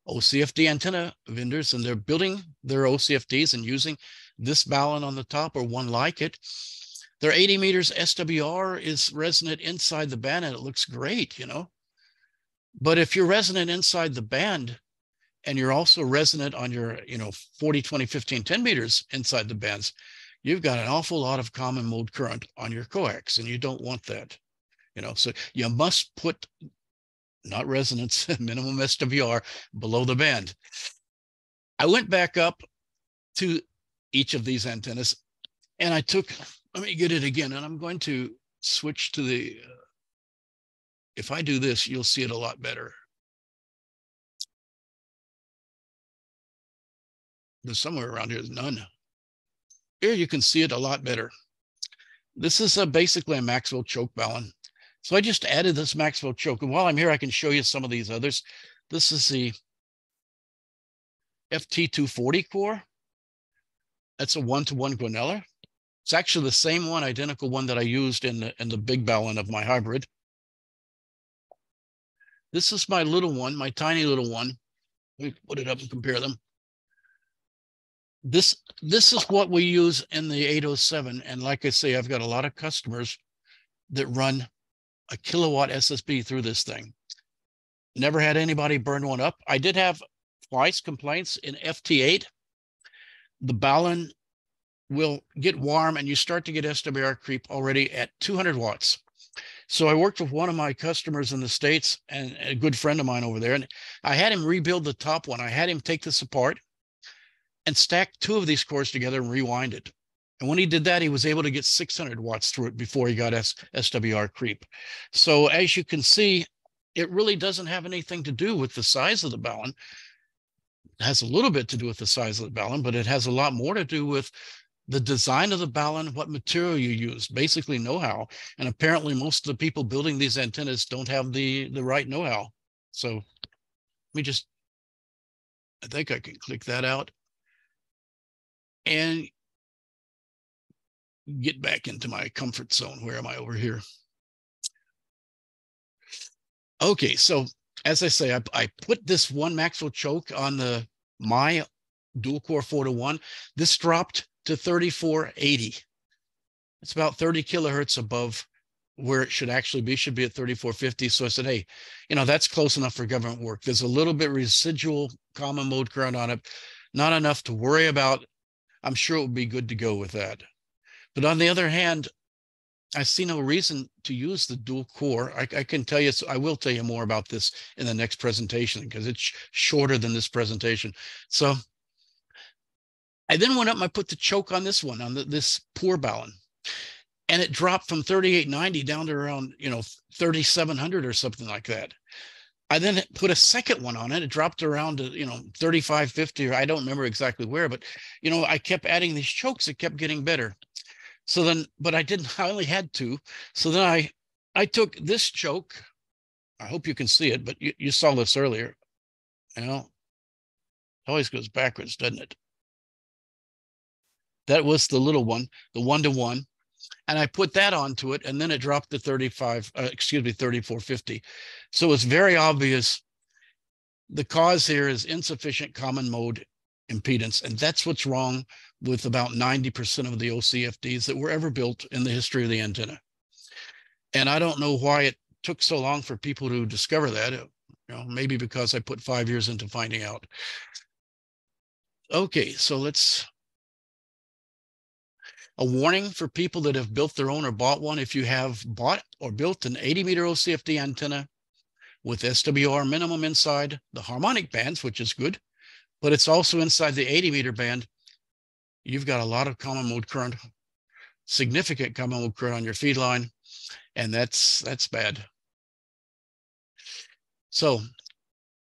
OCFD antenna vendors, and they're building their OCFDs and using this balun on the top or one like it. Their 80 meters SWR is resonant inside the band and it looks great, you know. But if you're resonant inside the band and you're also resonant on your, you know, 40, 20, 15, 10 meters inside the bands, you've got an awful lot of common mode current on your coax and you don't want that you know so you must put not resonance minimum swr below the band i went back up to each of these antennas and i took let me get it again and i'm going to switch to the uh, if i do this you'll see it a lot better there's somewhere around here none here you can see it a lot better. This is a, basically a Maxwell choke balun. So I just added this Maxwell choke. And while I'm here, I can show you some of these others. This is the FT240 core. That's a one-to-one Guanella. It's actually the same one, identical one that I used in the, in the big balun of my hybrid. This is my little one, my tiny little one. Let me put it up and compare them this this is what we use in the 807 and like i say i've got a lot of customers that run a kilowatt ssb through this thing never had anybody burn one up i did have twice complaints in ft8 the balun will get warm and you start to get swr creep already at 200 watts so i worked with one of my customers in the states and a good friend of mine over there and i had him rebuild the top one i had him take this apart and stack two of these cores together and rewind it. And when he did that, he was able to get 600 watts through it before he got S- SWR creep. So as you can see, it really doesn't have anything to do with the size of the balun. Has a little bit to do with the size of the balun, but it has a lot more to do with the design of the balun, what material you use, basically know-how. And apparently most of the people building these antennas don't have the, the right know-how. So let me just, I think I can click that out and get back into my comfort zone. Where am I over here? Okay, so as I say, I, I put this one Maxwell choke on the my dual core four to one. This dropped to 3480. It's about 30 kilohertz above where it should actually be, should be at 3450. So I said, hey, you know, that's close enough for government work. There's a little bit residual common mode current on it, not enough to worry about. I'm sure it would be good to go with that. But on the other hand, I see no reason to use the dual core. I, I can tell you, I will tell you more about this in the next presentation because it's shorter than this presentation. So I then went up and I put the choke on this one, on the, this poor balun. And it dropped from 3890 down to around you know 3700 or something like that. I then put a second one on it. It dropped around to you know 3550 or i don't remember exactly where but you know i kept adding these chokes. It kept getting better so then but i didn't i only had two. So then i i took this choke. I hope you can see it but you, you saw this earlier. You know? It always goes backwards doesn't it? That was the little one the one to one and I put that onto it, and then it dropped to 35, uh, excuse me, 3450. So it's very obvious. The cause here is insufficient common mode impedance, and that's what's wrong with about 90% of the OCFDs that were ever built in the history of the antenna. And I don't know why it took so long for people to discover that. Uh, you know, maybe because I put five years into finding out. Okay, so let's a warning for people that have built their own or bought one. If you have bought or built an 80 meter OCFD antenna with SWR minimum inside the harmonic bands, which is good, but it's also inside the 80 meter band, you've got a lot of common mode current, significant common mode current on your feed line, and that's that's bad. So,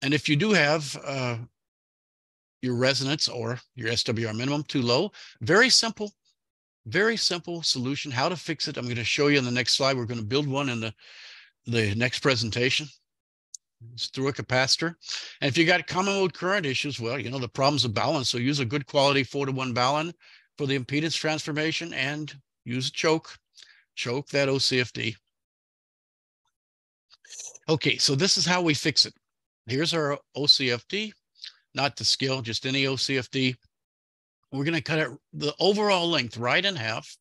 and if you do have uh, your resonance or your SWR minimum too low, very simple very simple solution. How to fix it, I'm going to show you in the next slide. We're going to build one in the, the next presentation. It's through a capacitor. And if you got common mode current issues, well, you know, the problem's a balance. So use a good quality four to one balun for the impedance transformation and use a choke, choke that OCFD. Okay, so this is how we fix it. Here's our OCFD, not to scale, just any OCFD. We're going to cut it the overall length right in half,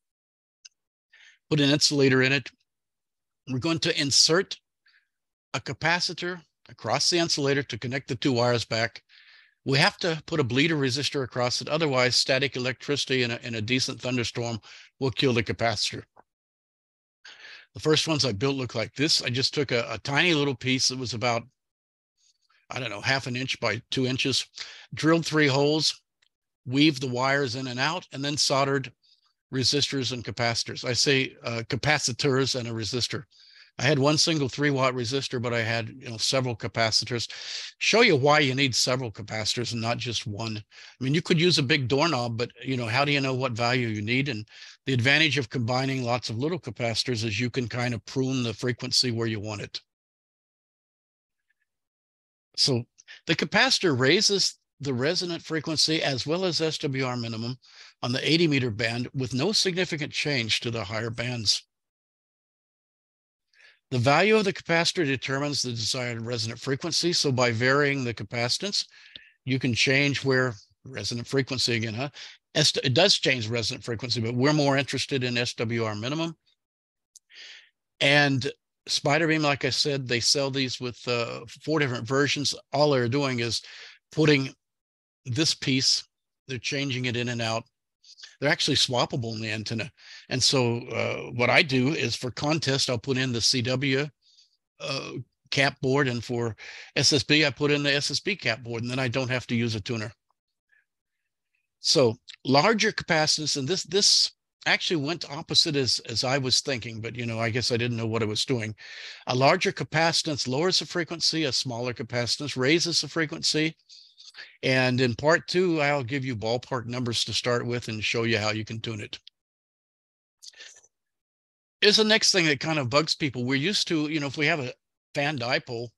put an insulator in it. We're going to insert a capacitor across the insulator to connect the two wires back. We have to put a bleeder resistor across it. Otherwise, static electricity in a, in a decent thunderstorm will kill the capacitor. The first ones I built look like this. I just took a, a tiny little piece that was about, I don't know, half an inch by two inches, drilled three holes, weaved the wires in and out, and then soldered resistors and capacitors. I say uh, capacitors and a resistor. I had one single three watt resistor, but I had you know several capacitors. Show you why you need several capacitors and not just one. I mean, you could use a big doorknob, but you know how do you know what value you need? And the advantage of combining lots of little capacitors is you can kind of prune the frequency where you want it. So the capacitor raises the resonant frequency as well as SWR minimum on the 80 meter band with no significant change to the higher bands. The value of the capacitor determines the desired resonant frequency. So by varying the capacitance, you can change where resonant frequency again, huh? It does change resonant frequency, but we're more interested in SWR minimum. And Spiderbeam, like I said, they sell these with uh, four different versions. All they're doing is putting this piece, they're changing it in and out. They're actually swappable in the antenna. And so uh, what I do is for contest, I'll put in the CW uh, cap board. And for SSB, I put in the SSB cap board, and then I don't have to use a tuner. So larger capacitance, and this this actually went opposite as as I was thinking, but you know, I guess I didn't know what I was doing. A larger capacitance lowers the frequency, a smaller capacitance raises the frequency. And in part two, I'll give you ballpark numbers to start with and show you how you can tune it. Is the next thing that kind of bugs people. We're used to, you know, if we have a fan dipole,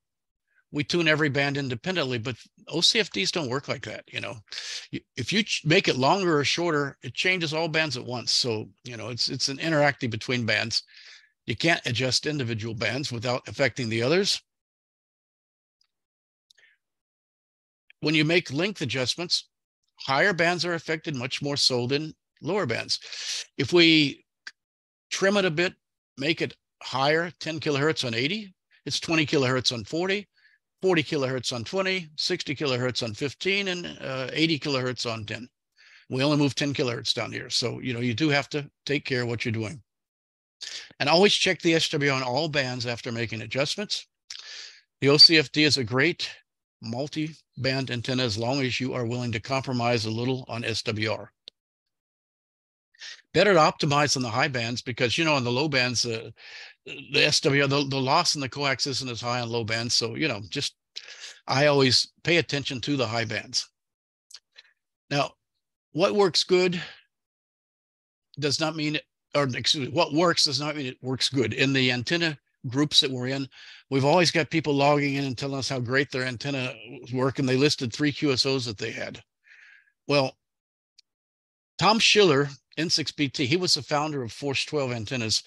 we tune every band independently, but OCFDs don't work like that. You know, if you make it longer or shorter, it changes all bands at once. So, you know, it's it's an interacting between bands. You can't adjust individual bands without affecting the others. When you make length adjustments, higher bands are affected much more so than lower bands. If we trim it a bit, make it higher, 10 kilohertz on 80, it's 20 kilohertz on 40, 40 kilohertz on 20, 60 kilohertz on 15, and uh, 80 kilohertz on 10. We only move 10 kilohertz down here. So, you know, you do have to take care of what you're doing. And always check the SW on all bands after making adjustments. The OCFD is a great multi-band antenna as long as you are willing to compromise a little on SWR. Better to optimize on the high bands because, you know, on the low bands, uh, the SWR, the, the loss in the coax isn't as high on low bands. So, you know, just I always pay attention to the high bands. Now, what works good does not mean, or excuse me, what works does not mean it works good. In the antenna groups that we're in, we've always got people logging in and telling us how great their antenna work, and they listed three QSOs that they had. Well, Tom Schiller, N6BT, he was the founder of Force 12 antennas.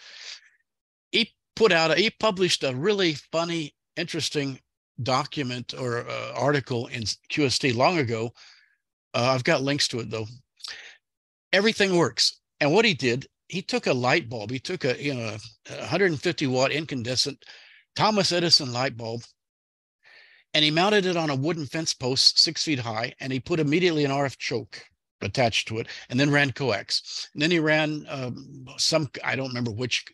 He put out, a, he published a really funny, interesting document or uh, article in QST long ago. Uh, I've got links to it though. Everything works. And what he did, he took a light bulb. He took a you know 150 watt incandescent Thomas Edison light bulb, and he mounted it on a wooden fence post six feet high, and he put immediately an RF choke attached to it, and then ran coax. And then he ran um, some I don't remember which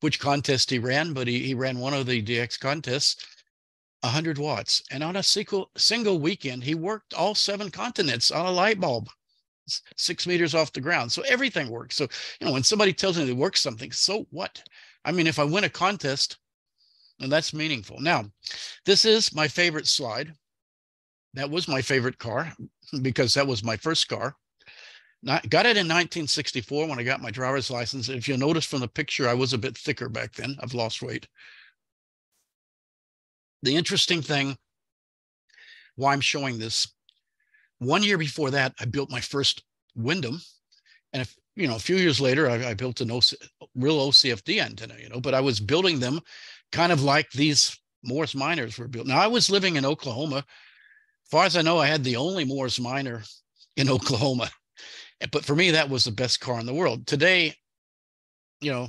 which contest he ran, but he, he ran one of the DX contests. 100 watts. And on a single, single weekend, he worked all seven continents on a light bulb six meters off the ground. So everything works. So, you know, when somebody tells me they work something, so what? I mean, if I win a contest, and that's meaningful. Now, this is my favorite slide. That was my favorite car because that was my first car. Not, got it in 1964 when I got my driver's license. If you notice from the picture, I was a bit thicker back then. I've lost weight. The interesting thing, why I'm showing this, one year before that, I built my first Windom. And if, you know, a few years later, I, I built an OC, real OCFD antenna, you know, but I was building them kind of like these Morris Minors were built. Now, I was living in Oklahoma. Far as I know, I had the only Morris Minor in Oklahoma. But for me, that was the best car in the world. Today, you know,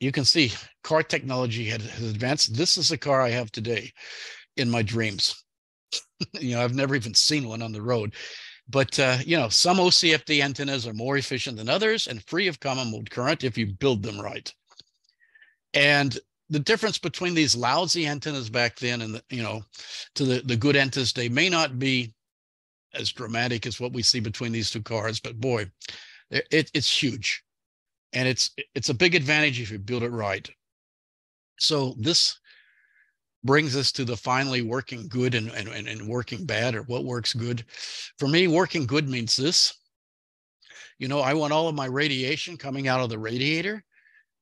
you can see car technology has advanced. This is the car I have today in my dreams. you know, I've never even seen one on the road. But uh, you know, some OCFD antennas are more efficient than others and free of common mode current if you build them right. And the difference between these lousy antennas back then and the, you know, to the, the good antennas they may not be as dramatic as what we see between these two cars, but boy, it, it's huge. And it's it's a big advantage if you build it right. So this brings us to the finally working good and, and, and working bad or what works good. For me, working good means this. You know, I want all of my radiation coming out of the radiator.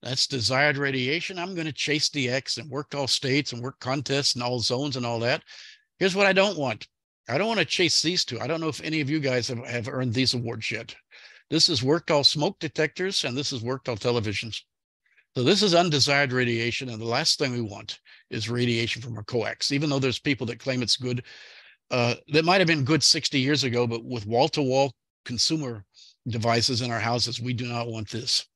That's desired radiation. I'm going to chase DX and work all states and work contests and all zones and all that. Here's what I don't want. I don't want to chase these two. I don't know if any of you guys have, have earned these awards yet. This is worked all smoke detectors and this is worked all televisions. So this is undesired radiation. And the last thing we want is radiation from our coax, even though there's people that claim it's good. Uh, that might have been good 60 years ago, but with wall-to-wall consumer devices in our houses, we do not want this.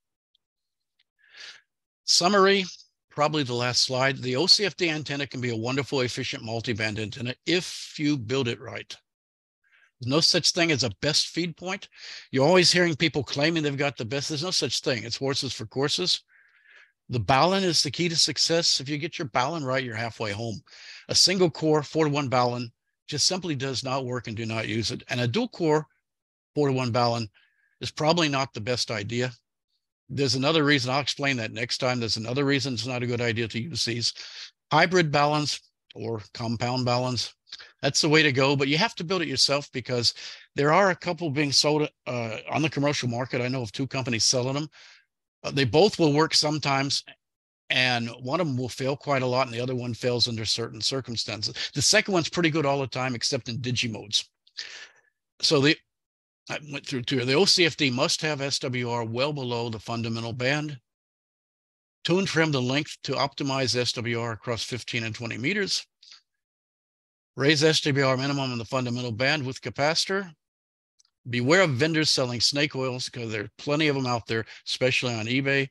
Summary, probably the last slide. The OCFD antenna can be a wonderful, efficient multiband antenna if you build it right. There's no such thing as a best feed point. You're always hearing people claiming they've got the best. There's no such thing. It's horses for courses. The balun is the key to success. If you get your balun right, you're halfway home. A single core four to one balun just simply does not work and do not use it. And a dual core four to one balun is probably not the best idea. There's another reason. I'll explain that next time. There's another reason it's not a good idea to use these hybrid baluns or compound baluns. That's the way to go, but you have to build it yourself because there are a couple being sold uh, on the commercial market. I know of two companies selling them Uh, they both will work sometimes and one of them will fail quite a lot and the other one fails under certain circumstances. The second one's pretty good all the time except in digi modes so the i went through two. The ocfd must have swr well below the fundamental band. Tune trim the length to optimize swr across 15 and 20 meters. Raise SWR minimum in the fundamental bandwidth capacitor. Beware of vendors selling snake oils because there are plenty of them out there, especially on eBay.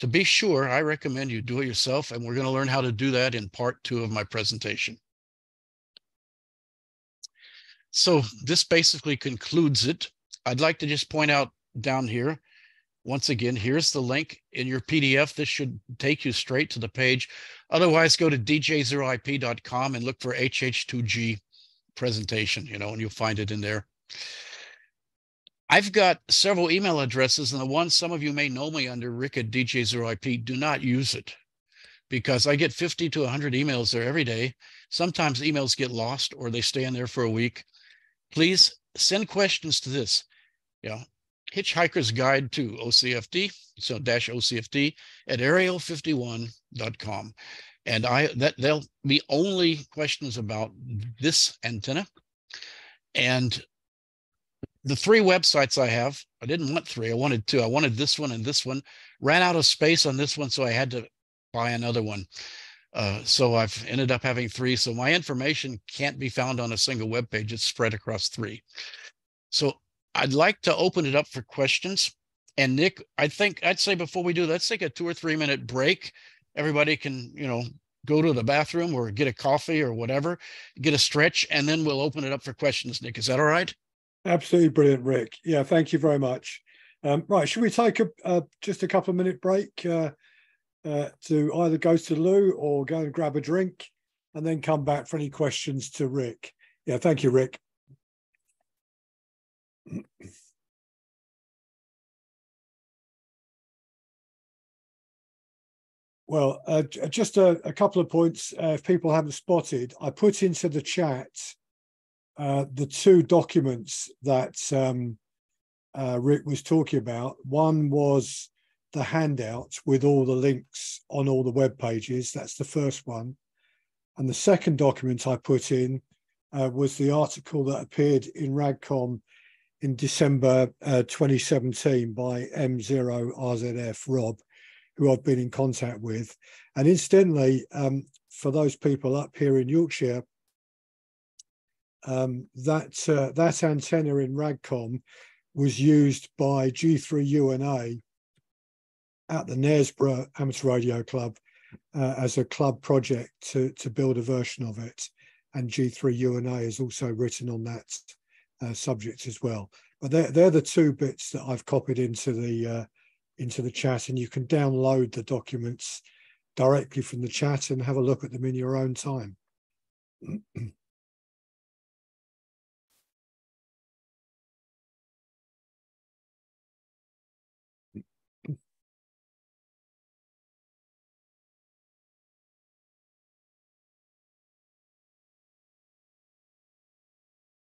To be sure, I recommend you do it yourself, and we're going to learn how to do that in part two of my presentation. So this basically concludes it. I'd like to just point out down here, once again, here's the link in your PDF. This should take you straight to the page. Otherwise, go to dj0ip.com and look for HH2G presentation, you know, and you'll find it in there. I've got several email addresses, and the one some of you may know me under Rick at DJ0IP. Do not use it because I get 50 to 100 emails there every day. Sometimes emails get lost or they stay in there for a week. Please send questions to this. Yeah, Hitchhiker's Guide to OCFD, so dash OCFD at aerial51.com. And I that they'll be only questions about this antenna. And the three websites I have, I didn't want three, I wanted two. I wanted this one and this one. Ran out of space on this one, so I had to buy another one. Uh, so I've ended up having three. So my information can't be found on a single web page. It's spread across three. So I'd like to open it up for questions. And Nick, I think I'd say before we do, let's take a two or three minute break. Everybody can, you know, go to the bathroom or get a coffee or whatever, get a stretch, and then we'll open it up for questions. Nick, is that all right? Absolutely brilliant, Rick. Yeah, thank you very much. Um, right, should we take a uh, just a couple of minute break uh, uh, to either go to Lou or go and grab a drink, and then come back for any questions to Rick? Yeah, thank you, Rick. Well, uh, just a, a, couple of points. Uh, if people haven't spotted, I put into the chat uh, the two documents that um, uh, Rick was talking about. One was the handout with all the links on all the web pages. That's the first one. And the second document I put in uh, was the article that appeared in RADCOM in December uh, 2017 by M0RZF Rob, who I've been in contact with. And incidentally, um, for those people up here in Yorkshire, um, that uh, that antenna in Radcom was used by G3UNA at the Knaresborough Amateur Radio Club uh, as a club project to, to build a version of it. And G3UNA is also written on that uh, subject as well. But they're, they're the two bits that I've copied into the uh, into the chat, and you can download the documents directly from the chat and have a look at them in your own time.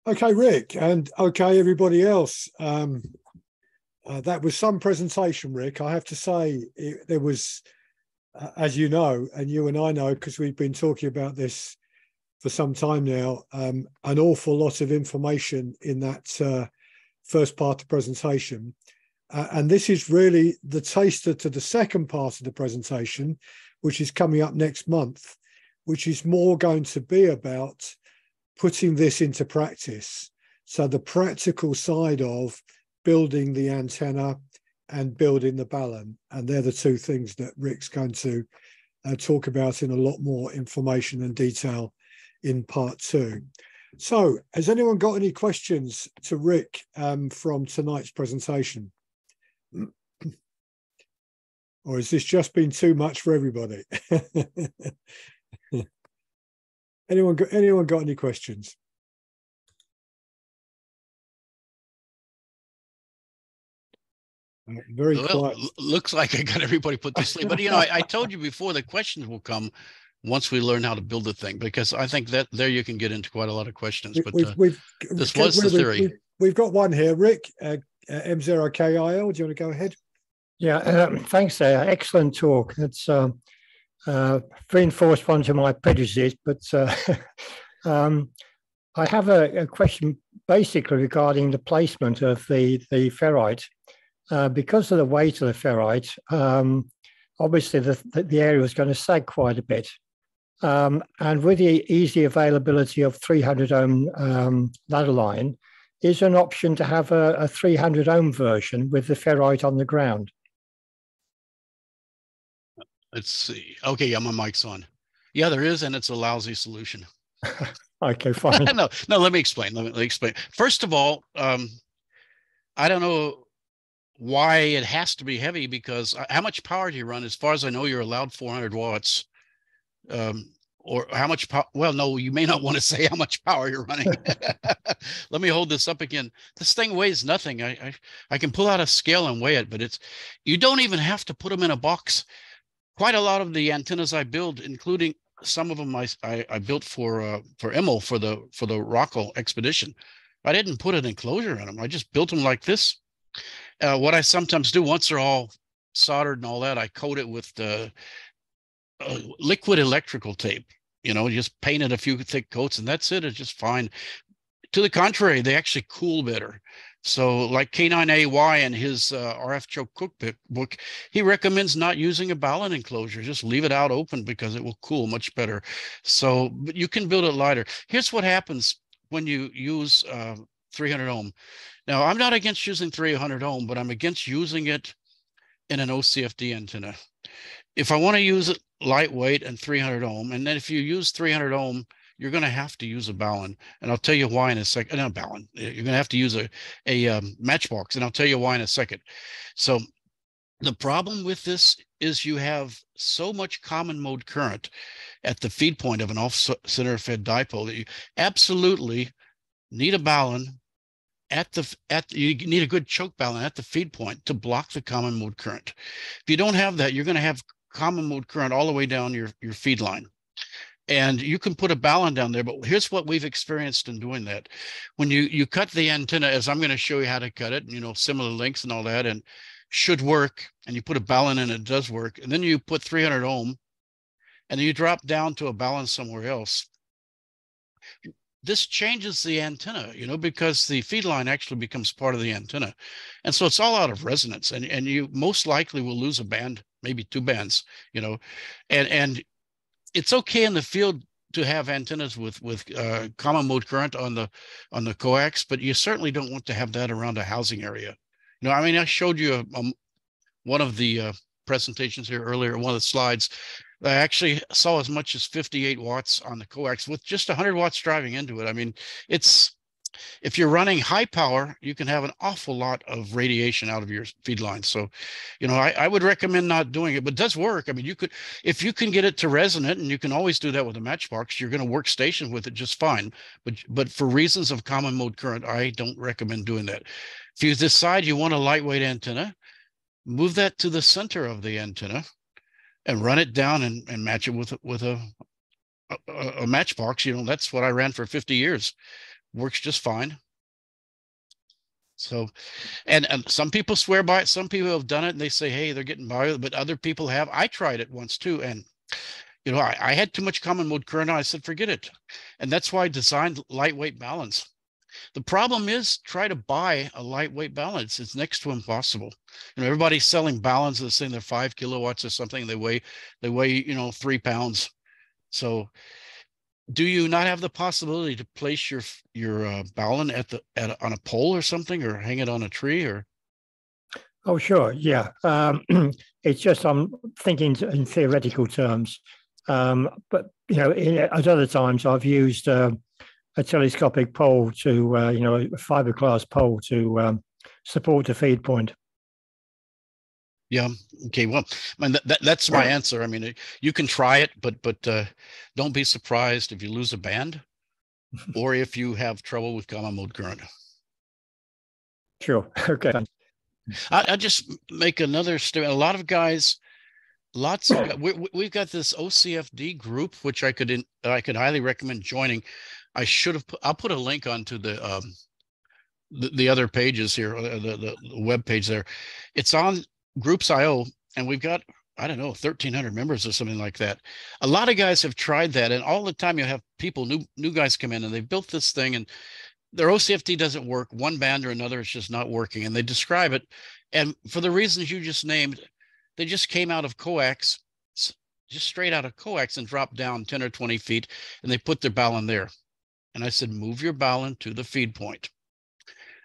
Okay, Rick, and okay, everybody else. Um, uh, that was some presentation, Rick. I have to say, it, there was, uh, as you know, and you and I know, because we've been talking about this for some time now, um, an awful lot of information in that uh, first part of the presentation. Uh, and this is really the taster to the second part of the presentation, which is coming up next month, which is more going to be about putting this into practice. So the practical side of building the antenna and building the balun. And they're the two things that Rick's going to uh, talk about in a lot more information and detail in part two. So has anyone got any questions to Rick um, from tonight's presentation? or has this just been too much for everybody? Anyone got anyone got any questions? Very well, quiet. Looks like I got everybody put to sleep. But you know, I, I, told you before the questions will come once we learn how to build the thing, because I think that there you can get into quite a lot of questions. But we've, uh, we've, this was the theory. We've, we've, got one here, Rick uh, uh, M0KIL. Do you want to go ahead? Yeah, uh, thanks. Uh, excellent talk. It's um, uh, reinforced one of my prejudices, but uh, um, I have a, a, question basically regarding the placement of the, the ferrite. Uh, because of the weight of the ferrite, um, obviously the, the, area is going to sag quite a bit. Um, and with the easy availability of 300 ohm um, ladder line, is an option to have a, a 300 ohm version with the ferrite on the ground. Let's see. Okay, yeah, my mic's on. Yeah, there is, and it's a lousy solution. okay, fine. no, no. Let me explain. Let me, let me explain. First of all, um, I don't know why it has to be heavy because uh, how much power do you run? As far as I know, you're allowed 400 watts. Um, or how much power? Well, no, you may not want to say how much power you're running. Let me hold this up again. This thing weighs nothing. I, I I can pull out a scale and weigh it, but it's you don't even have to put them in a box. Quite a lot of the antennas I build, including some of them I I, I built for uh, for Emil for the for the Rockwell expedition. I didn't put an enclosure in them. I just built them like this. Uh, what I sometimes do once they're all soldered and all that, I coat it with the uh, liquid electrical tape you know, just painted a few thick coats and that's it. It's just fine. To the contrary, they actually cool better. So, like K9AY in his uh, RF choke cookbook, he recommends not using a balun enclosure. Just leave it out open because it will cool much better. So, but you can build it lighter. Here's what happens when you use uh, 300 ohm. Now, I'm not against using 300 ohm, but I'm against using it in an OCFD antenna. If I want to use it lightweight and 300 ohm. And then if you use 300 ohm, you're going to have to use a balun. And I'll tell you why in a second. Not balun. You're going to have to use a, a um, matchbox. And I'll tell you why in a second. So the problem with this is you have so much common mode current at the feed point of an off center fed dipole that you absolutely need a balun at the at you need a good choke balun at the feed point to block the common mode current. If you don't have that, you're going to have common mode current all the way down your, your feed line. And you can put a balun down there, but here's what we've experienced in doing that. When you you cut the antenna, as I'm going to show you how to cut it, you know, similar lengths and all that, and should work, and you put a balun in, it does work. And then you put 300 ohm, and you drop down to a balance somewhere else. This changes the antenna, you know, because the feed line actually becomes part of the antenna. And so it's all out of resonance, and, and you most likely will lose a band maybe two bands, you know, and and it's okay in the field to have antennas with with uh, common mode current on the on the coax, but you certainly don't want to have that around a housing area. You know, I mean, I showed you a, a, one of the uh, presentations here earlier, one of the slides. I actually saw as much as 58 watts on the coax with just 100 watts driving into it. I mean, it's if you're running high power, you can have an awful lot of radiation out of your feed line. So, you know, I, I, would recommend not doing it, but it does work. I mean, you could, if you can get it to resonate, and you can always do that with a matchbox, you're going to work station with it just fine. But, but for reasons of common mode current, I don't recommend doing that. If you decide you want a lightweight antenna, move that to the center of the antenna and run it down and, and match it with, with a, a, a matchbox. You know, that's what I ran for 50 years works just fine. So, and, and some people swear by it. Some people have done it and they say, hey, they're getting by but other people have. I tried it once too. And, you know, I, I had too much common mode current. I said, forget it. And that's why I designed lightweight baluns. The problem is try to buy a lightweight baluns. It's next to impossible. You know, everybody's selling balances saying they're five kilowatts or something. They weigh, they weigh, you know, three pounds. So do you not have the possibility to place your your uh, balun at the at on a pole or something, or hang it on a tree, or? Oh, sure, yeah. Um, it's just I'm thinking in theoretical terms, um, but you know, in, at other times I've used uh, a telescopic pole to uh, you know a fiberglass pole to um, support the feed point. Yeah. Okay. Well, I mean, that, that, that's my answer. I mean, you can try it, but but uh, don't be surprised if you lose a band, or if you have trouble with common mode current. Sure. Okay. I, I just make another statement. A lot of guys, lots of we, we've got this OCFD group, which I could in, I could highly recommend joining. I should have. Put, I'll put a link onto the um, the, the other pages here, uh, the, the, the web page there. It's on groups IO, and we've got I don't know 1,300 members or something like that. A lot of guys have tried that, and all the time you have people new new guys come in and they've built this thing and their OCFD doesn't work. One band or another is just not working, and they describe it. And for the reasons you just named, they just came out of coax just straight out of coax and dropped down 10 or 20 feet and they put their balun there. And I said, move your balun to the feed point.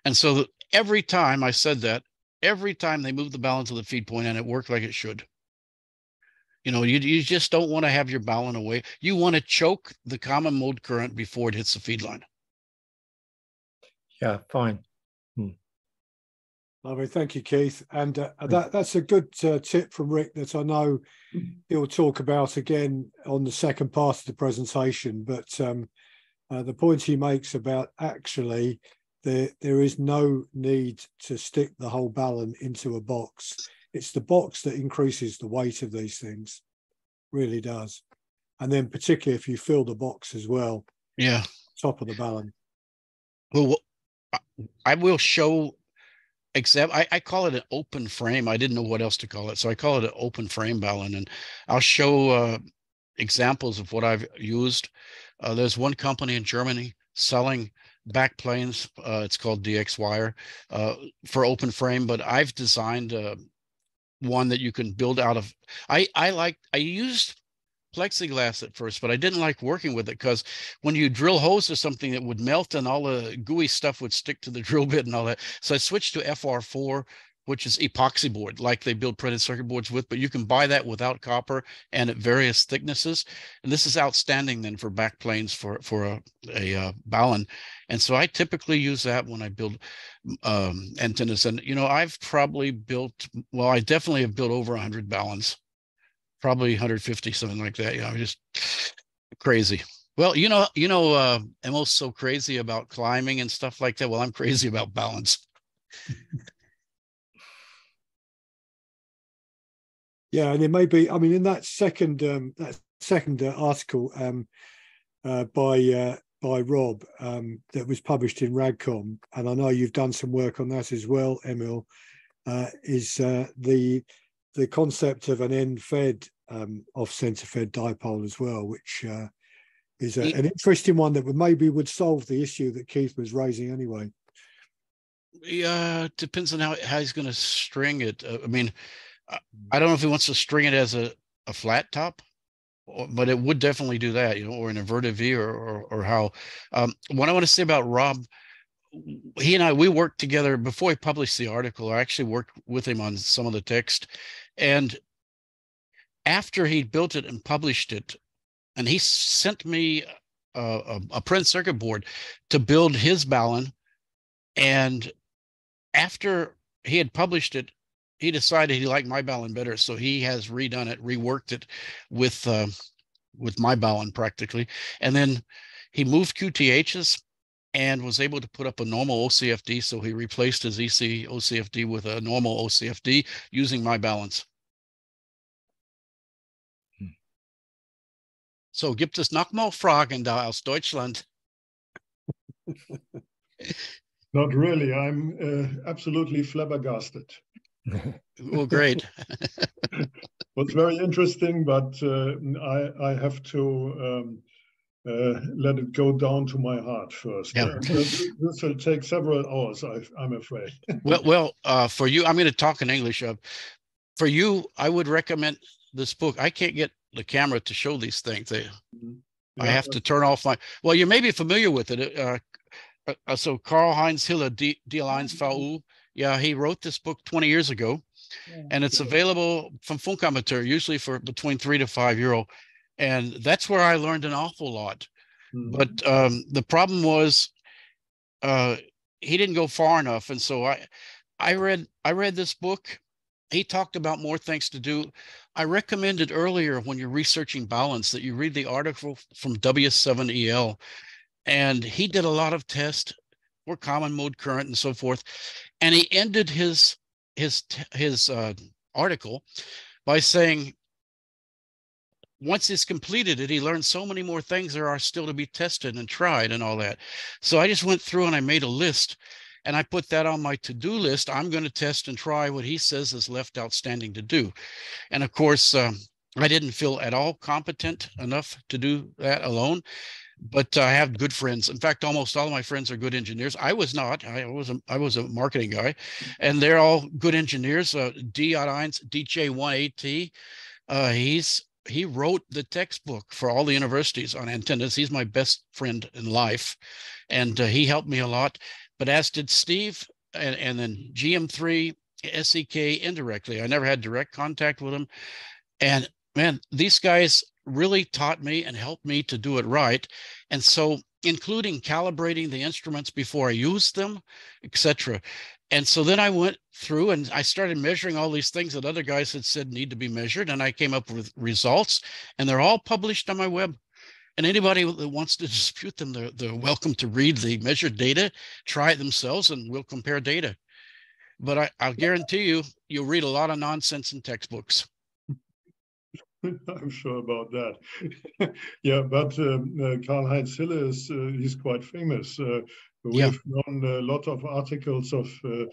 And so every time I said that, every time they moved the balance of the feed point and it worked like it should. You know, you, you just don't want to have your balun away. You want to choke the common mode current before it hits the feed line. Yeah, fine. Hmm. Lovely, thank you, Keith. And uh, that that's a good uh, tip from Rick that I know he'll talk about again on the second part of the presentation. But um, uh, the point he makes about actually there there is no need to stick the whole balun into a box. It's the box that increases the weight of these things, really does. And then particularly if you fill the box as well. Yeah. Top of the balun. Well, I will show except I, I, call it an open frame. I didn't know what else to call it. So I call it an open frame balun. And I'll show uh, examples of what I've used. Uh, there's one company in Germany selling back planes. Uh, it's called DX Wire uh, for open frame, but I've designed uh, one that you can build out of. I, I like, I used plexiglass at first, but I didn't like working with it because when you drill holes or something, it would melt and all the gooey stuff would stick to the drill bit and all that. So I switched to FR4, which is epoxy board, like they build printed circuit boards with, but you can buy that without copper and at various thicknesses. And this is outstanding then for back planes for, for a, a uh, balun. And so I typically use that when I build um, antennas. And, you know, I've probably built, well, I definitely have built over 100 baluns probably 150, something like that. You know, just crazy. Well, you know, you know, uh, Emil's so crazy about climbing and stuff like that. Well, I'm crazy about baluns. Yeah, and it may be. I mean, in that second um, that second uh, article um, uh, by uh, by Rob um, that was published in Radcom, and I know you've done some work on that as well, Emil. Uh, is uh, the the concept of an end-fed um, off center fed dipole as well, which uh, is a, an interesting one that would maybe would solve the issue that Keith was raising anyway. Yeah, depends on how how he's going to string it. I mean, I don't know if he wants to string it as a, a flat top, or, but it would definitely do that, you know, or an inverted V, or or, or how. Um, what I want to say about Rob, he and I we worked together before he published the article. I actually worked with him on some of the text, and after he built it and published it, and he sent me a, a, a print circuit board to build his balun. And after he had published it, he decided he liked my balun better, so he has redone it, reworked it with uh, with my balun practically, and then he moved QTHs and was able to put up a normal OCFD. So he replaced his EC OCFD with a normal OCFD using my baluns. So gibt es noch mal Fragen da aus Deutschland? Not really. I'm uh, absolutely flabbergasted. Well, great. What's very interesting, but uh, I, I have to um, uh, let it go down to my heart first. Yeah. this will take several hours, I, am afraid. well, well, uh, for you, I'm going to talk in English. Uh, for you, I would recommend this book. I can't get the camera to show these things. They, mm-hmm. yeah. I have to turn off my. Well, you may be familiar with it. Uh, uh, so Karl Heinz Hiller, D, D Lines. Yeah, he wrote this book 20 years ago, yeah. and it's available from Funkamateur, usually for between three to five euro. And that's where I learned an awful lot. Mm-hmm. But um, the problem was, uh, he didn't go far enough, and so I, I read I read this book. He talked about more things to do. I recommended earlier when you're researching baluns that you read the article from W7EL. And he did a lot of tests for common mode current and so forth. And he ended his his his uh, article by saying once he's completed it, he learned so many more things there are still to be tested and tried and all that. So I just went through and I made a list and I put that on my to-do list. I'm going to test and try what he says is left outstanding to do. And of course, um, I didn't feel at all competent enough to do that alone, but I have good friends. In fact, almost all of my friends are good engineers. I was not. I was a, I was a marketing guy, and they're all good engineers. Uh, D. Eins, DJ18T, uh, he's he wrote the textbook for all the universities on antennas. He's my best friend in life, and uh, he helped me a lot. But as did Steve, and, and then GM3, SEK indirectly. I never had direct contact with him, and man, these guys really taught me and helped me to do it right. And so, including calibrating the instruments before I used them, etc. And so then I went through and I started measuring all these things that other guys had said need to be measured. And I came up with results, and they're all published on my web. And anybody that wants to dispute them, they're, they're welcome to read the measured data, try it themselves, and we'll compare data. But I, I'll guarantee you, you'll read a lot of nonsense in textbooks. I'm sure about that. yeah, but um, uh, Karl Heinz Hille is uh, he's quite famous. Uh, we've yeah. known a lot of articles of uh,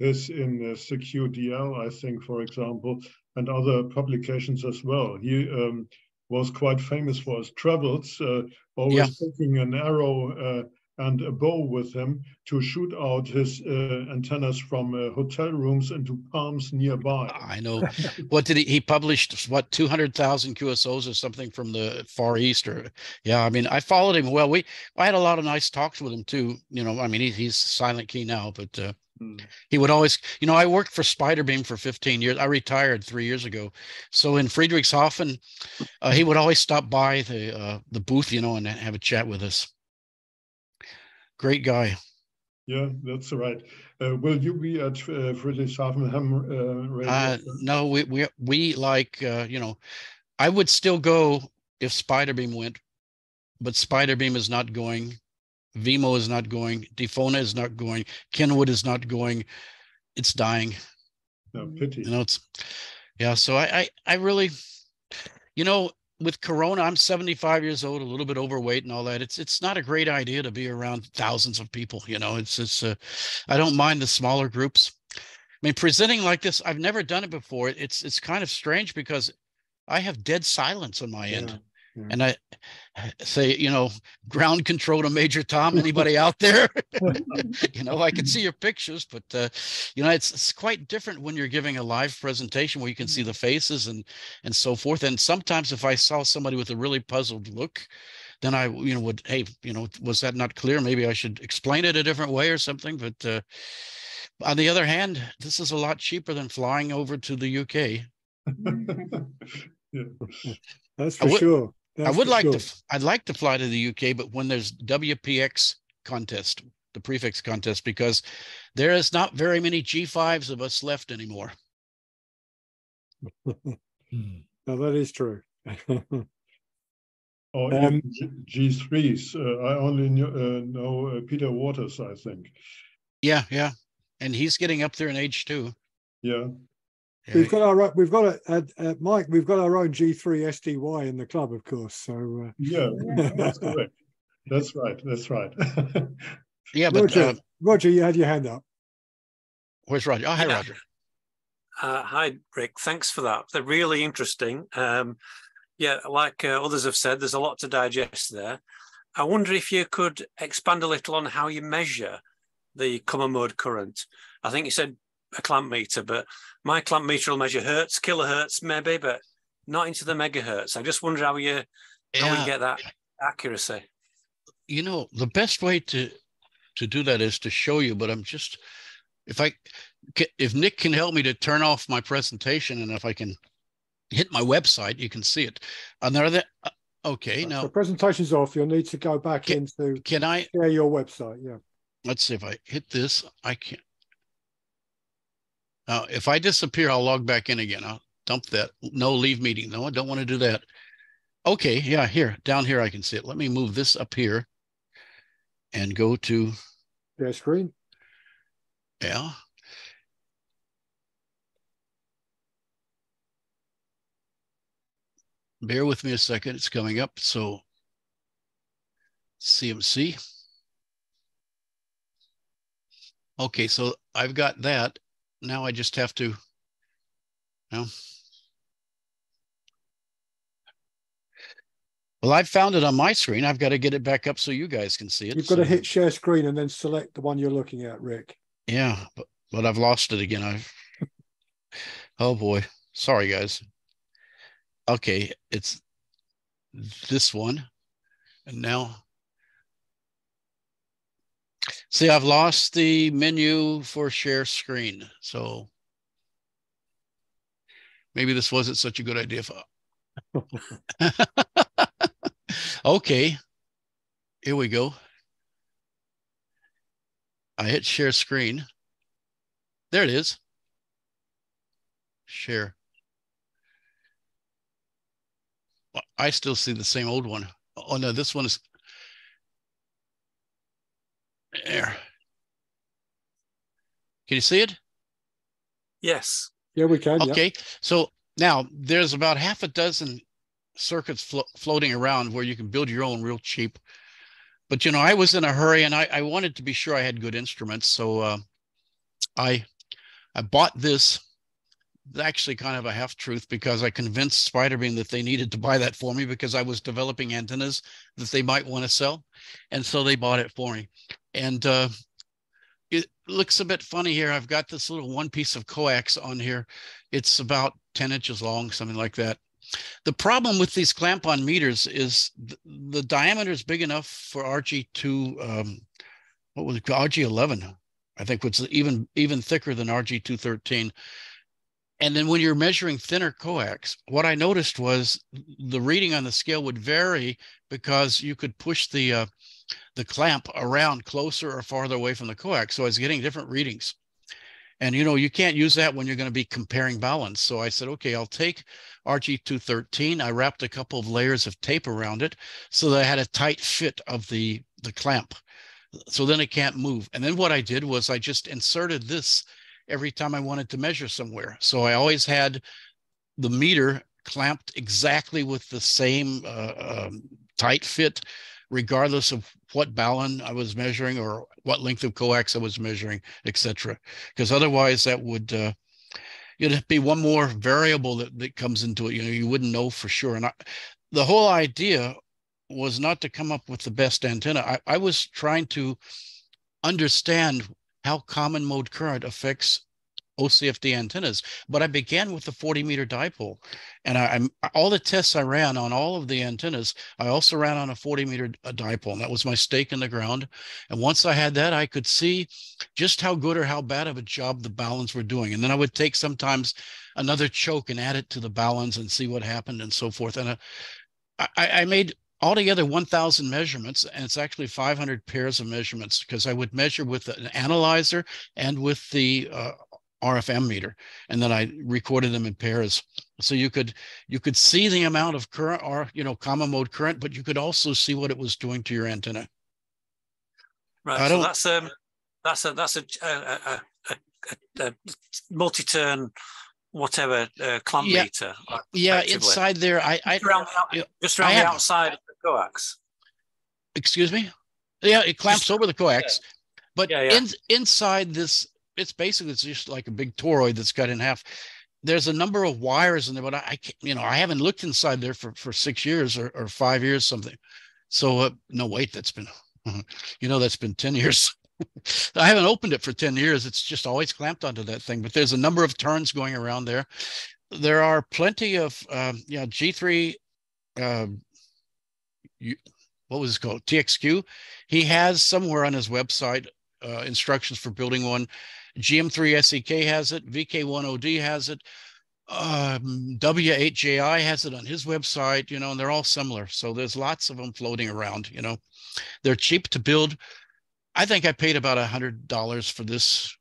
this in uh, CQ DL, I think, for example, and other publications as well. He um, was quite famous for his travels, uh, always yeah. taking an arrow uh, and a bow with him to shoot out his uh, antennas from uh, hotel rooms into palms nearby. I know. what did he? He published what two hundred thousand QSOs or something from the Far East, or yeah. I mean, I followed him. Well, we I had a lot of nice talks with him too. You know, I mean, he, he's silent key now, but. Uh, hmm. He would always, you know, I worked for Spiderbeam for 15 years. I retired three years ago. So in Friedrichshafen, uh, he would always stop by the uh, the booth, you know, and have a chat with us. Great guy. Yeah, that's right. Uh, will you be at uh, Friedrichshafen uh, uh, no, we we we like uh, you know, I would still go if Spiderbeam went, but Spiderbeam is not going. WiMo is not going. Difona is not going. Kenwood is not going. It's dying. No pity. You know, it's yeah. So I I, I really, you know, with corona i'm 75 years old a little bit overweight and all that it's it's not a great idea to be around thousands of people you know it's it's uh, i don't mind the smaller groups. I mean presenting like this i've never done it before it's it's kind of strange because i have dead silence on my end yeah. and i say you know ground control to major tom anybody out there? You know i can see your pictures but uh, you know it's, it's quite different when you're giving a live presentation where you can see the faces and and so forth. And sometimes if i saw somebody with a really puzzled look then i you know would hey you know was that not clear? Maybe i should explain it a different way or something. But uh, on the other hand this is a lot cheaper than flying over to the uk yeah. that's for sure that's I would like sure. to. I'd like to fly to the UK, but when there's WPX contest, the prefix contest, because there is not very many G5s of us left anymore. no, that is true. or um, G3s. Uh, I only knew, uh, know uh, Peter Waters, I think. Yeah, yeah, and he's getting up there in age too. Yeah. Yeah. We've got our we've got a, a, a, Mike. We've got our own G3 SDY in the club, of course. So uh... yeah, that's correct. That's right. That's right. yeah, but Roger, uh, Roger, you had your hand up. Where's Roger? Oh, hi, yeah. Roger. Uh, hi, Rick. Thanks for that. They're really interesting. Um, yeah, like uh, others have said, there's a lot to digest there. I wonder if you could expand a little on how you measure the common mode current. I think you said a clamp meter, but my clamp meter will measure hertz, kilohertz, maybe, but not into the megahertz. I just wonder how you how yeah. we get that accuracy. You know, the best way to to do that is to show you, but I'm just if I if Nick can help me to turn off my presentation and if I can hit my website, you can see it. And there, the, uh, okay, right, now the presentation's off. You'll need to go back can, into can I share your website? Yeah. Let's see if I hit this. I can't. Now, if I disappear, I'll log back in again. I'll dump that. No leave meeting. No, I don't want to do that. Okay, yeah, here, down here, I can see it. Let me move this up here and go to yeah, screen. Yeah. Bear with me a second. It's coming up. So CMC. Okay, so I've got that now I just have to, you know. Well, I've found it on my screen. I've got to get it back up so you guys can see it. You've got so. to hit share screen and then select the one you're looking at, Rick. Yeah, but, but I've lost it again. I've oh boy. Sorry guys. Okay, it's this one. And now, see, I've lost the menu for share screen. So maybe this wasn't such a good idea. For. Okay, here we go. I hit share screen. There it is. Share. I still see the same old one. Oh no, this one is there. Can you see it? Yes. Yeah, we can. Okay. Yeah. So now there's about half a dozen circuits flo- floating around where you can build your own real cheap. But you know, I was in a hurry and I, I wanted to be sure I had good instruments, so uh, I I bought this. Actually, kind of a half truth because I convinced Spiderbeam that they needed to buy that for me because I was developing antennas that they might want to sell, and so they bought it for me. And uh, it looks a bit funny here. I've got this little one piece of coax on here. It's about 10 inches long, something like that. The problem with these clamp-on meters is the, the diameter is big enough for RG2, um, what was it, RG11, I think was even, even thicker than RG213. And then when you're measuring thinner coax, what I noticed was the reading on the scale would vary because you could push the uh, the clamp around closer or farther away from the coax. So I was getting different readings. And you know, you can't use that when you're going to be comparing baluns. So I said, okay, I'll take RG213. I wrapped a couple of layers of tape around it so that I had a tight fit of the, the clamp. So then it can't move. And then what I did was I just inserted this every time I wanted to measure somewhere. So I always had the meter clamped exactly with the same uh, um, tight fit, regardless of what balun I was measuring or what length of coax I was measuring, etc. Because otherwise, that would uh, it'd be one more variable that, that comes into it. You know, you wouldn't know for sure. And I, the whole idea was not to come up with the best antenna. I, I was trying to understand how common mode current affects OCFD antennas, but I began with the 40 meter dipole, and I, am all the tests I ran on all of the antennas. I also ran on a 40 meter uh, dipole, and that was my stake in the ground. And once I had that, I could see just how good or how bad of a job the baluns were doing. And then I would take sometimes another choke and add it to the baluns and see what happened and so forth. And uh, I, I made altogether 1000 measurements and it's actually 500 pairs of measurements because i would measure with an analyzer and with the uh, RFM meter, and then I recorded them in pairs. So you could you could see the amount of current or you know common mode current, but you could also see what it was doing to your antenna. Right. I so that's um that's a that's a a, a, a, a multi-turn whatever uh, clamp yeah. meter. Yeah, inside there, I, I just around the, just around the outside of the coax. Excuse me. Yeah, it clamps just, over the coax, yeah. but yeah, yeah. In, inside this it's basically it's just like a big toroid that's cut in half. There's a number of wires in there, but I, I you know, I haven't looked inside there for, for six years or, or five years, something. So uh, no, wait, that's been, you know, that's been 10 years. I haven't opened it for 10 years. It's just always clamped onto that thing, but there's a number of turns going around there. There are plenty of, um, you know, G3, um, you, what was it called? TXQ. He has somewhere on his website uh, instructions for building one. GM3 SEK has it, VK1OD has it, um, W8JI has it on his website, you know, and they're all similar. So there's lots of them floating around, you know. They're cheap to build. I think I paid about a hundred dollars for this.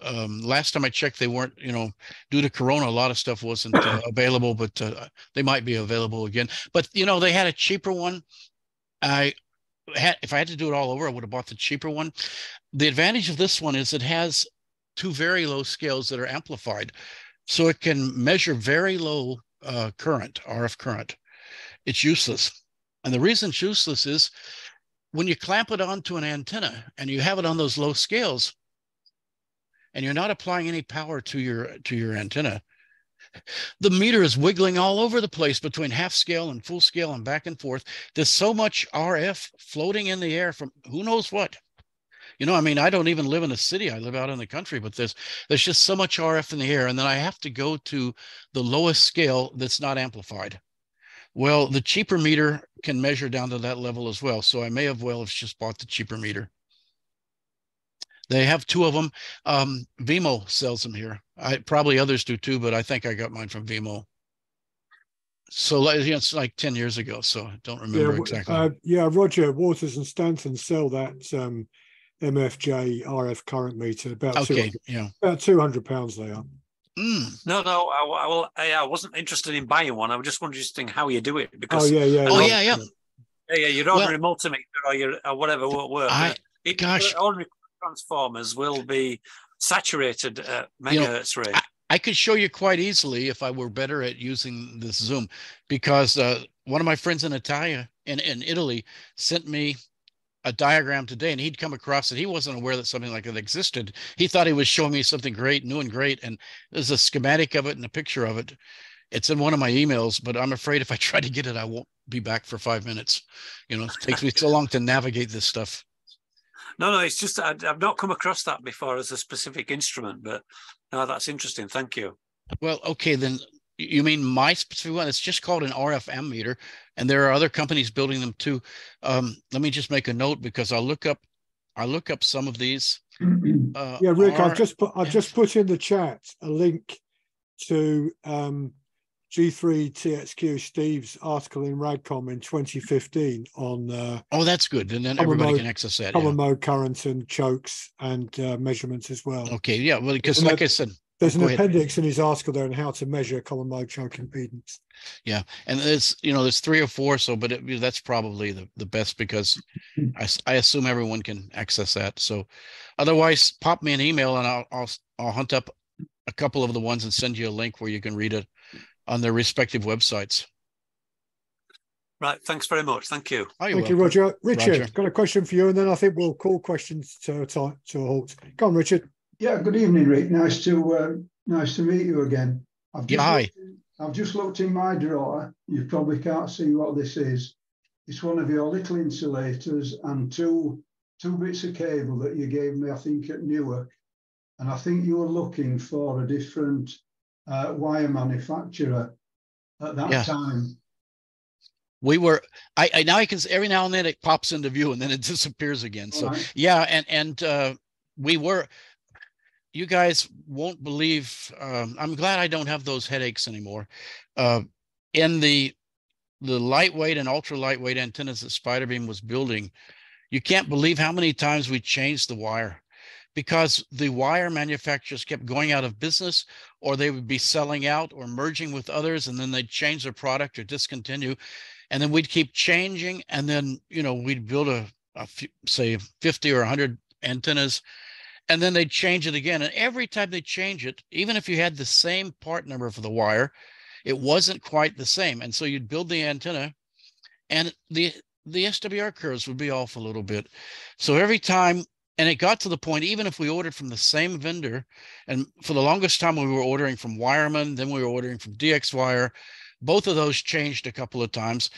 Um, last time I checked, they weren't, you know, due to Corona, a lot of stuff wasn't uh, available, but uh, they might be available again. But you know, they had a cheaper one. I had, if I had to do it all over, I would have bought the cheaper one. The advantage of this one is it has two very low scales that are amplified. So it can measure very low uh, current, RF current. It's useless. And the reason it's useless is when you clamp it onto an antenna and you have it on those low scales and you're not applying any power to your to your antenna, the meter is wiggling all over the place between half scale and full scale and back and forth. There's so much RF floating in the air from who knows what You know, I mean, I don't even live in a city. I live out in the country, but there's there's just so much RF in the air, and then I have to go to the lowest scale that's not amplified. Well, the cheaper meter can measure down to that level as well. So I may have well have just bought the cheaper meter. They have two of them. Um, WiMo sells them here. I probably others do too, but I think I got mine from WiMo. So you know, it's like 10 years ago. So I don't remember yeah, exactly. Uh, yeah, Roger Waters and Stanton sell that um, MFJ RF current meter about okay, 200, yeah. about 200 pounds they are. Mm. No, no, I, I, well, I, I wasn't interested in buying one. I was just wondering how you do it because. Oh yeah, yeah. Oh yeah. yeah, yeah. Yeah, yeah, you're ordering well, a multimeter or your or whatever will work. I, it, gosh, ordinary transformers will be saturated at megahertz you know, rate. I, I, could show you quite easily if I were better at using this Zoom, because uh, one of my friends in Italia in, in Italy sent me a diagram today and he'd come across it. He wasn't aware that something like that existed. He thought he was showing me something great, new and great. And there's a schematic of it and a picture of it. It's in one of my emails, but I'm afraid if I try to get it, I won't be back for five minutes. You know, it takes me so long to navigate this stuff. No, no, it's just I, have not come across that before as a specific instrument, but no, that's interesting. Thank you. Well, okay, then you mean my specific one? It's just called an RF meter, and there are other companies building them too. Um, let me just make a note because I'll look up, I look up some of these. Uh, yeah, Rick, I've just put I've just put in the chat a link to um, G3TXQ Steve's article in Radcom in 2015 on. Uh, oh, that's good. And then everybody mode, can access that. Common yeah. mode current and chokes and uh, measurements as well. Okay. Yeah. Well, because like I said, there's an appendix in his article there on how to measure common mode choke impedance. Yeah, and it's you know there's three or four, so but it, that's probably the, the best because mm-hmm. I, I assume everyone can access that. So otherwise, pop me an email and I'll I'll I'll hunt up a couple of the ones and send you a link where you can read it on their respective websites. Right. Thanks very much. Thank you. Oh, Thank welcome. you, Roger. Richard, Roger. got a question for you, and then I think we'll call questions to a, to a halt. Go on, Richard. Yeah, good evening, Rick. Nice to uh, nice to meet you again. I've Yeah, hi. in- I've just looked in my drawer. You probably can't see what this is. It's one of your little insulators and two two bits of cable that you gave me, I think, at Newark. And I think you were looking for a different uh, wire manufacturer at that Yeah. time. We were I, I now I can every now and then it pops into view and then it disappears again. So All right. yeah, and and uh, we were. You guys won't believe. Um, I'm glad I don't have those headaches anymore. Uh, in the the lightweight and ultra lightweight antennas that Spiderbeam was building, you can't believe how many times we changed the wire because the wire manufacturers kept going out of business or they would be selling out or merging with others and then they'd change their product or discontinue and then we'd keep changing and then you know we'd build a, a few, say 50 or 100 antennas and then they'd change it again. And every time they change it even if you had the same part number for the wire it wasn't quite the same. And so you'd build the antenna and the the SWR curves would be off a little bit. So every time and it got to the point even if we ordered from the same vendor and for the longest time we were ordering from wireman then we were ordering from dx wire both of those changed a couple of times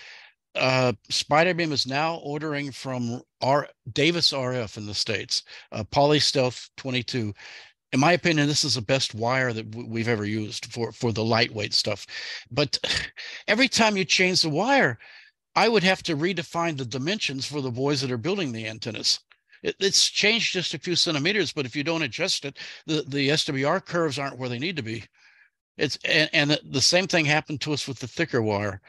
uh, Spiderbeam is now ordering from R Davis RF in the states, uh, Poly Stealth 22. In my opinion, this is the best wire that w- we've ever used for for the lightweight stuff. But every time you change the wire, I would have to redefine the dimensions for the boys that are building the antennas. It, it's changed just a few centimeters, but if you don't adjust it, the the SWR curves aren't where they need to be. It's and, and the, the same thing happened to us with the thicker wire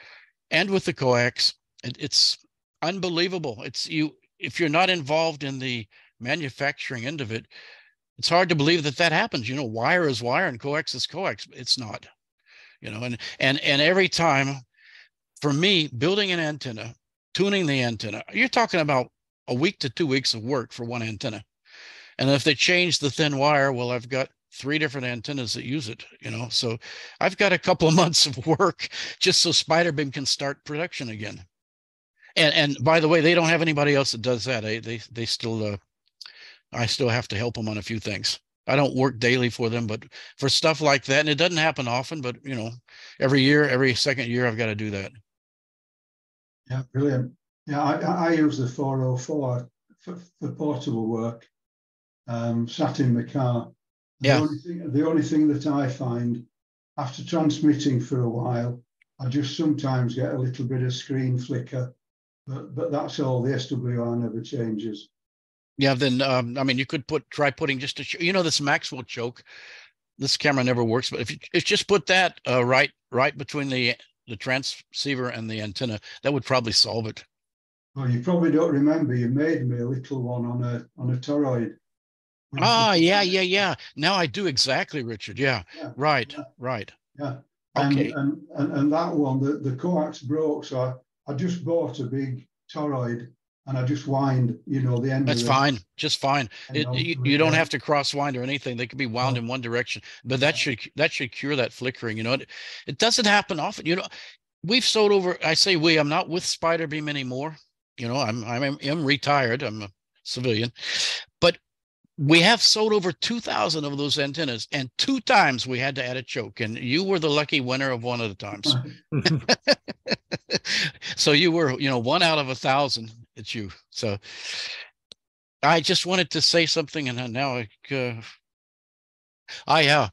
and with the coax. It, it's unbelievable. It's you if you're not involved in the manufacturing end of it, it's hard to believe that that happens. You know, wire is wire and coax is coax. It's not. You know, and and and every time, for me, building an antenna, tuning the antenna, you're talking about a week to two weeks of work for one antenna. And if they change the thin wire, well, I've got three different antennas that use it, you know. So I've got a couple of months of work just so Spiderbeam can start production again. And and by the way, they don't have anybody else that does that. They they they still uh, I still have to help them on a few things. I don't work daily for them, but for stuff like that, and it doesn't happen often, but you know, every year, every second year, I've got to do that. Yeah, brilliant. Yeah, I, I use the 404 for, for portable work. um, sat in the car. Yeah. The only, thing, the only thing that I find after transmitting for a while, I just sometimes get a little bit of screen flicker, but but that's all. The SWR never changes. Yeah, then um, I mean, you could put try putting just a you know this Maxwell choke. This camera never works, but if you if just put that uh, right right between the the transceiver and the antenna, that would probably solve it. Well, you probably don't remember. You made me a little one on a on a toroid. Ah, yeah, yeah, yeah. Now I do exactly, Richard. Yeah, Yeah, right, yeah. right. Yeah. And, Okay. and, and, and that one, the, the coax broke. So I, I just bought a big toroid and I just wind, you know, the end That's of it. fine, just fine. It, you, you don't have to cross wind or anything. They can be wound in one direction, but that should that should cure that flickering. You know, it, it doesn't happen often. You know, we've sold over. I say we. I'm not with Spider Beam anymore. You know, I'm I'm I'm retired. I'm a civilian, but we have sold over 2,000 of those antennas, and two times we had to add a choke, and you were the lucky winner of one of the times. so you were, you know, one out of a thousand. It's you. So I just wanted to say something, and now I, uh, I uh,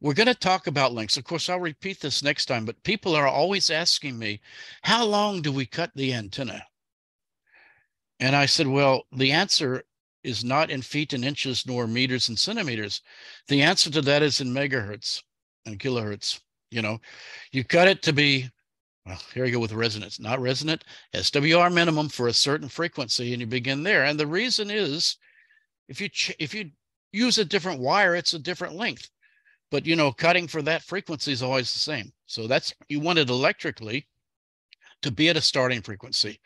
we're going to talk about links. Of course, I'll repeat this next time. But people are always asking me, how long do we cut the antenna? And I said, well, the answer is not in feet and inches nor meters and centimeters. The answer to that is in megahertz and kilohertz. You know, you cut it to be well, here you go with resonance, not resonant, SWR minimum for a certain frequency, and you begin there. And the reason is, if you ch- if you use a different wire, it's a different length. But you know, cutting for that frequency is always the same. So that's you want it electrically to be at a starting frequency.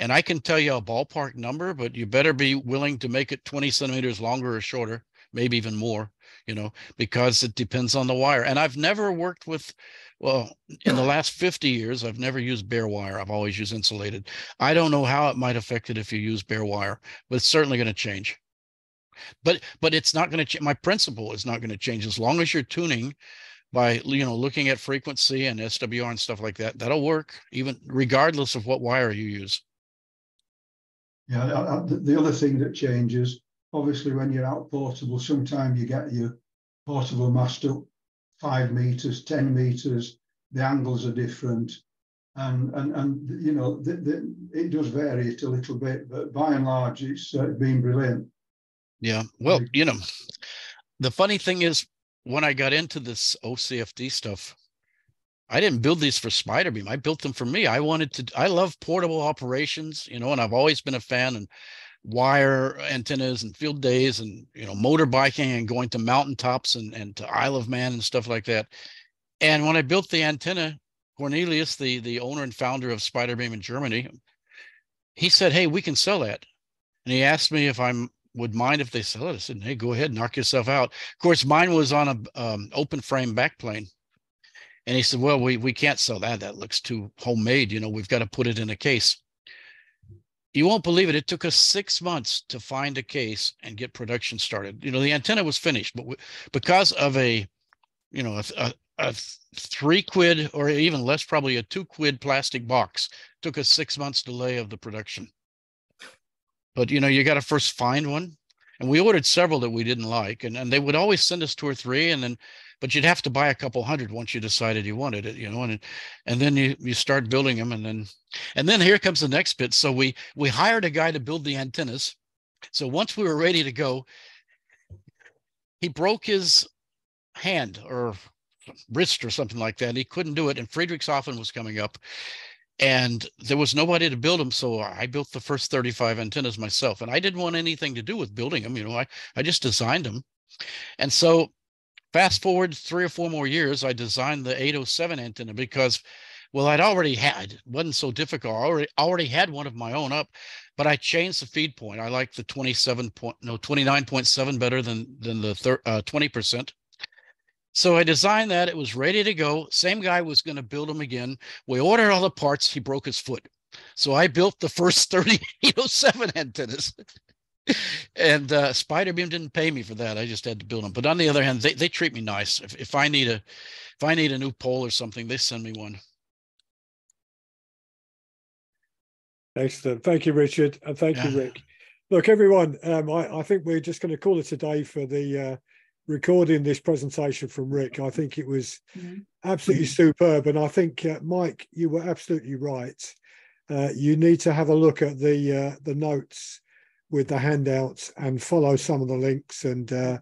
And I can tell you a ballpark number, but you better be willing to make it 20 centimeters longer or shorter, maybe even more, you know, because it depends on the wire. And I've never worked with well, in the last 50 years, I've never used bare wire. I've always used insulated. I don't know how it might affect it if you use bare wire, but it's certainly going to change. But but it's not going to change. My principle is not going to change as long as you're tuning by you know looking at frequency and SWR and stuff like that. That'll work even regardless of what wire you use. Yeah, I- I- the- the other thing that changes, obviously, when you're out portable, sometimes you get your portable mast up five meters, 10 meters, the angles are different. And, and, and you know, the, the, it does vary it a little bit, but by and large, it's uh, been brilliant. Yeah. Well, you know, the funny thing is when I got into this OCFD stuff, I didn't build these for Spiderbeam. I built them for me. I wanted to, I love portable operations, you know, and I've always been a fan and wire antennas and field days and, you know, motorbiking and going to mountaintops and, and to Isle of Man and stuff like that. And when I built the antenna, Cornelius, the, the owner and founder of Spiderbeam in Germany, he said, Hey, we can sell that. And he asked me if I'm would mind if they sell it. I said, hey, go ahead, knock yourself out. Of course, mine was on a um, open frame backplane. And he said, well, we, we can't sell that. That looks too homemade. You know, we've got to put it in a case. You won't believe it. It took us six months to find a case and get production started. You know, the antenna was finished, but we, because of a, you know, a, a, a three quid or even less, probably a two quid plastic box, took us six months delay of the production but you know you got to first find one and we ordered several that we didn't like and, and they would always send us two or three and then but you'd have to buy a couple hundred once you decided you wanted it you know and and then you you start building them and then and then here comes the next bit. So we we hired a guy to build the antennas. So once we were ready to go he broke his hand or wrist or something like that. He couldn't do it and friedrichshafen was coming up and there was nobody to build them so i built the first 35 antennas myself. And i didn't want anything to do with building them you know i, I just designed them and so fast forward three or four more years i designed the 807 antenna because well i'd already had wasn't so difficult i already, already had one of my own up but i changed the feed point i like the 27 point no 29.7 better than than the thir- uh, 20% so I designed that. It was ready to go. Same guy was going to build them again. We ordered all the parts. He broke his foot. So I built the first 3807 antennas. And uh, Spiderbeam didn't pay me for that. I just had to build them. But on the other hand, they, they treat me nice. If, if I need a if I need a new pole or something, they send me one. Excellent. Thank you, Richard. And thank you, Rick. Look, everyone, um, I, I, think we're just going to call it a day for the uh, recording this presentation from Rick. I think it was mm-hmm. absolutely superb. And I think, uh, Mike, you were absolutely right. Uh, you need to have a look at the uh, the notes with the handouts and follow some of the links and uh,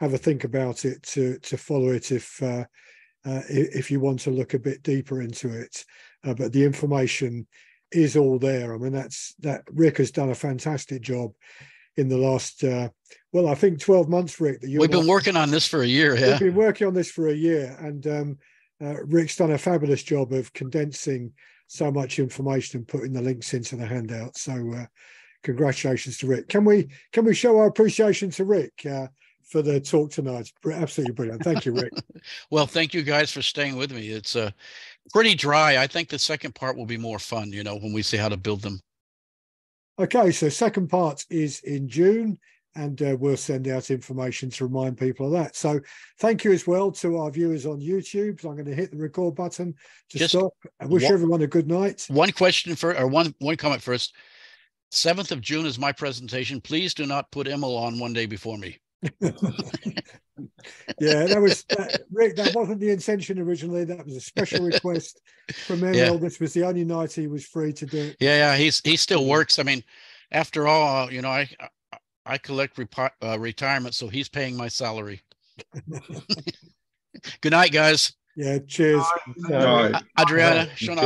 have a think about it to to follow it if uh, if you want to look a bit deeper into it. but the information is all there. I mean, that's that Rick has done a fantastic job in the last uh, well, I think twelve months, Rick. That we've been working on this for a year. Yeah, we've been working on this for a year, and um, uh, Rick's done a fabulous job of condensing so much information and putting the links into the handout. So, uh, congratulations to Rick. Can we can we show our appreciation to Rick? Uh, for the talk tonight. Absolutely brilliant. Thank you, Rick. well, thank you guys for staying with me. It's uh, pretty dry. I think the second part will be more fun, you know, when we see how to build them. Okay, so second part is in June, and uh, we'll send out information to remind people of that. So thank you as well to our viewers on YouTube. So I'm going to hit the record button to Just stop. I wish one, everyone a good night. One question for, or one one comment first. 7th of June is my presentation. Please do not put Emil on one day before me. yeah, that was that, Rick. That wasn't the intention originally. That was a special request from Emil. Yeah. This was the only night he was free to do it. Yeah, yeah. He's he still works. I mean, after all, you know, I I collect repi- uh, retirement, so he's paying my salary. Good night, guys. Yeah. Cheers. Bye. Adriana, schönen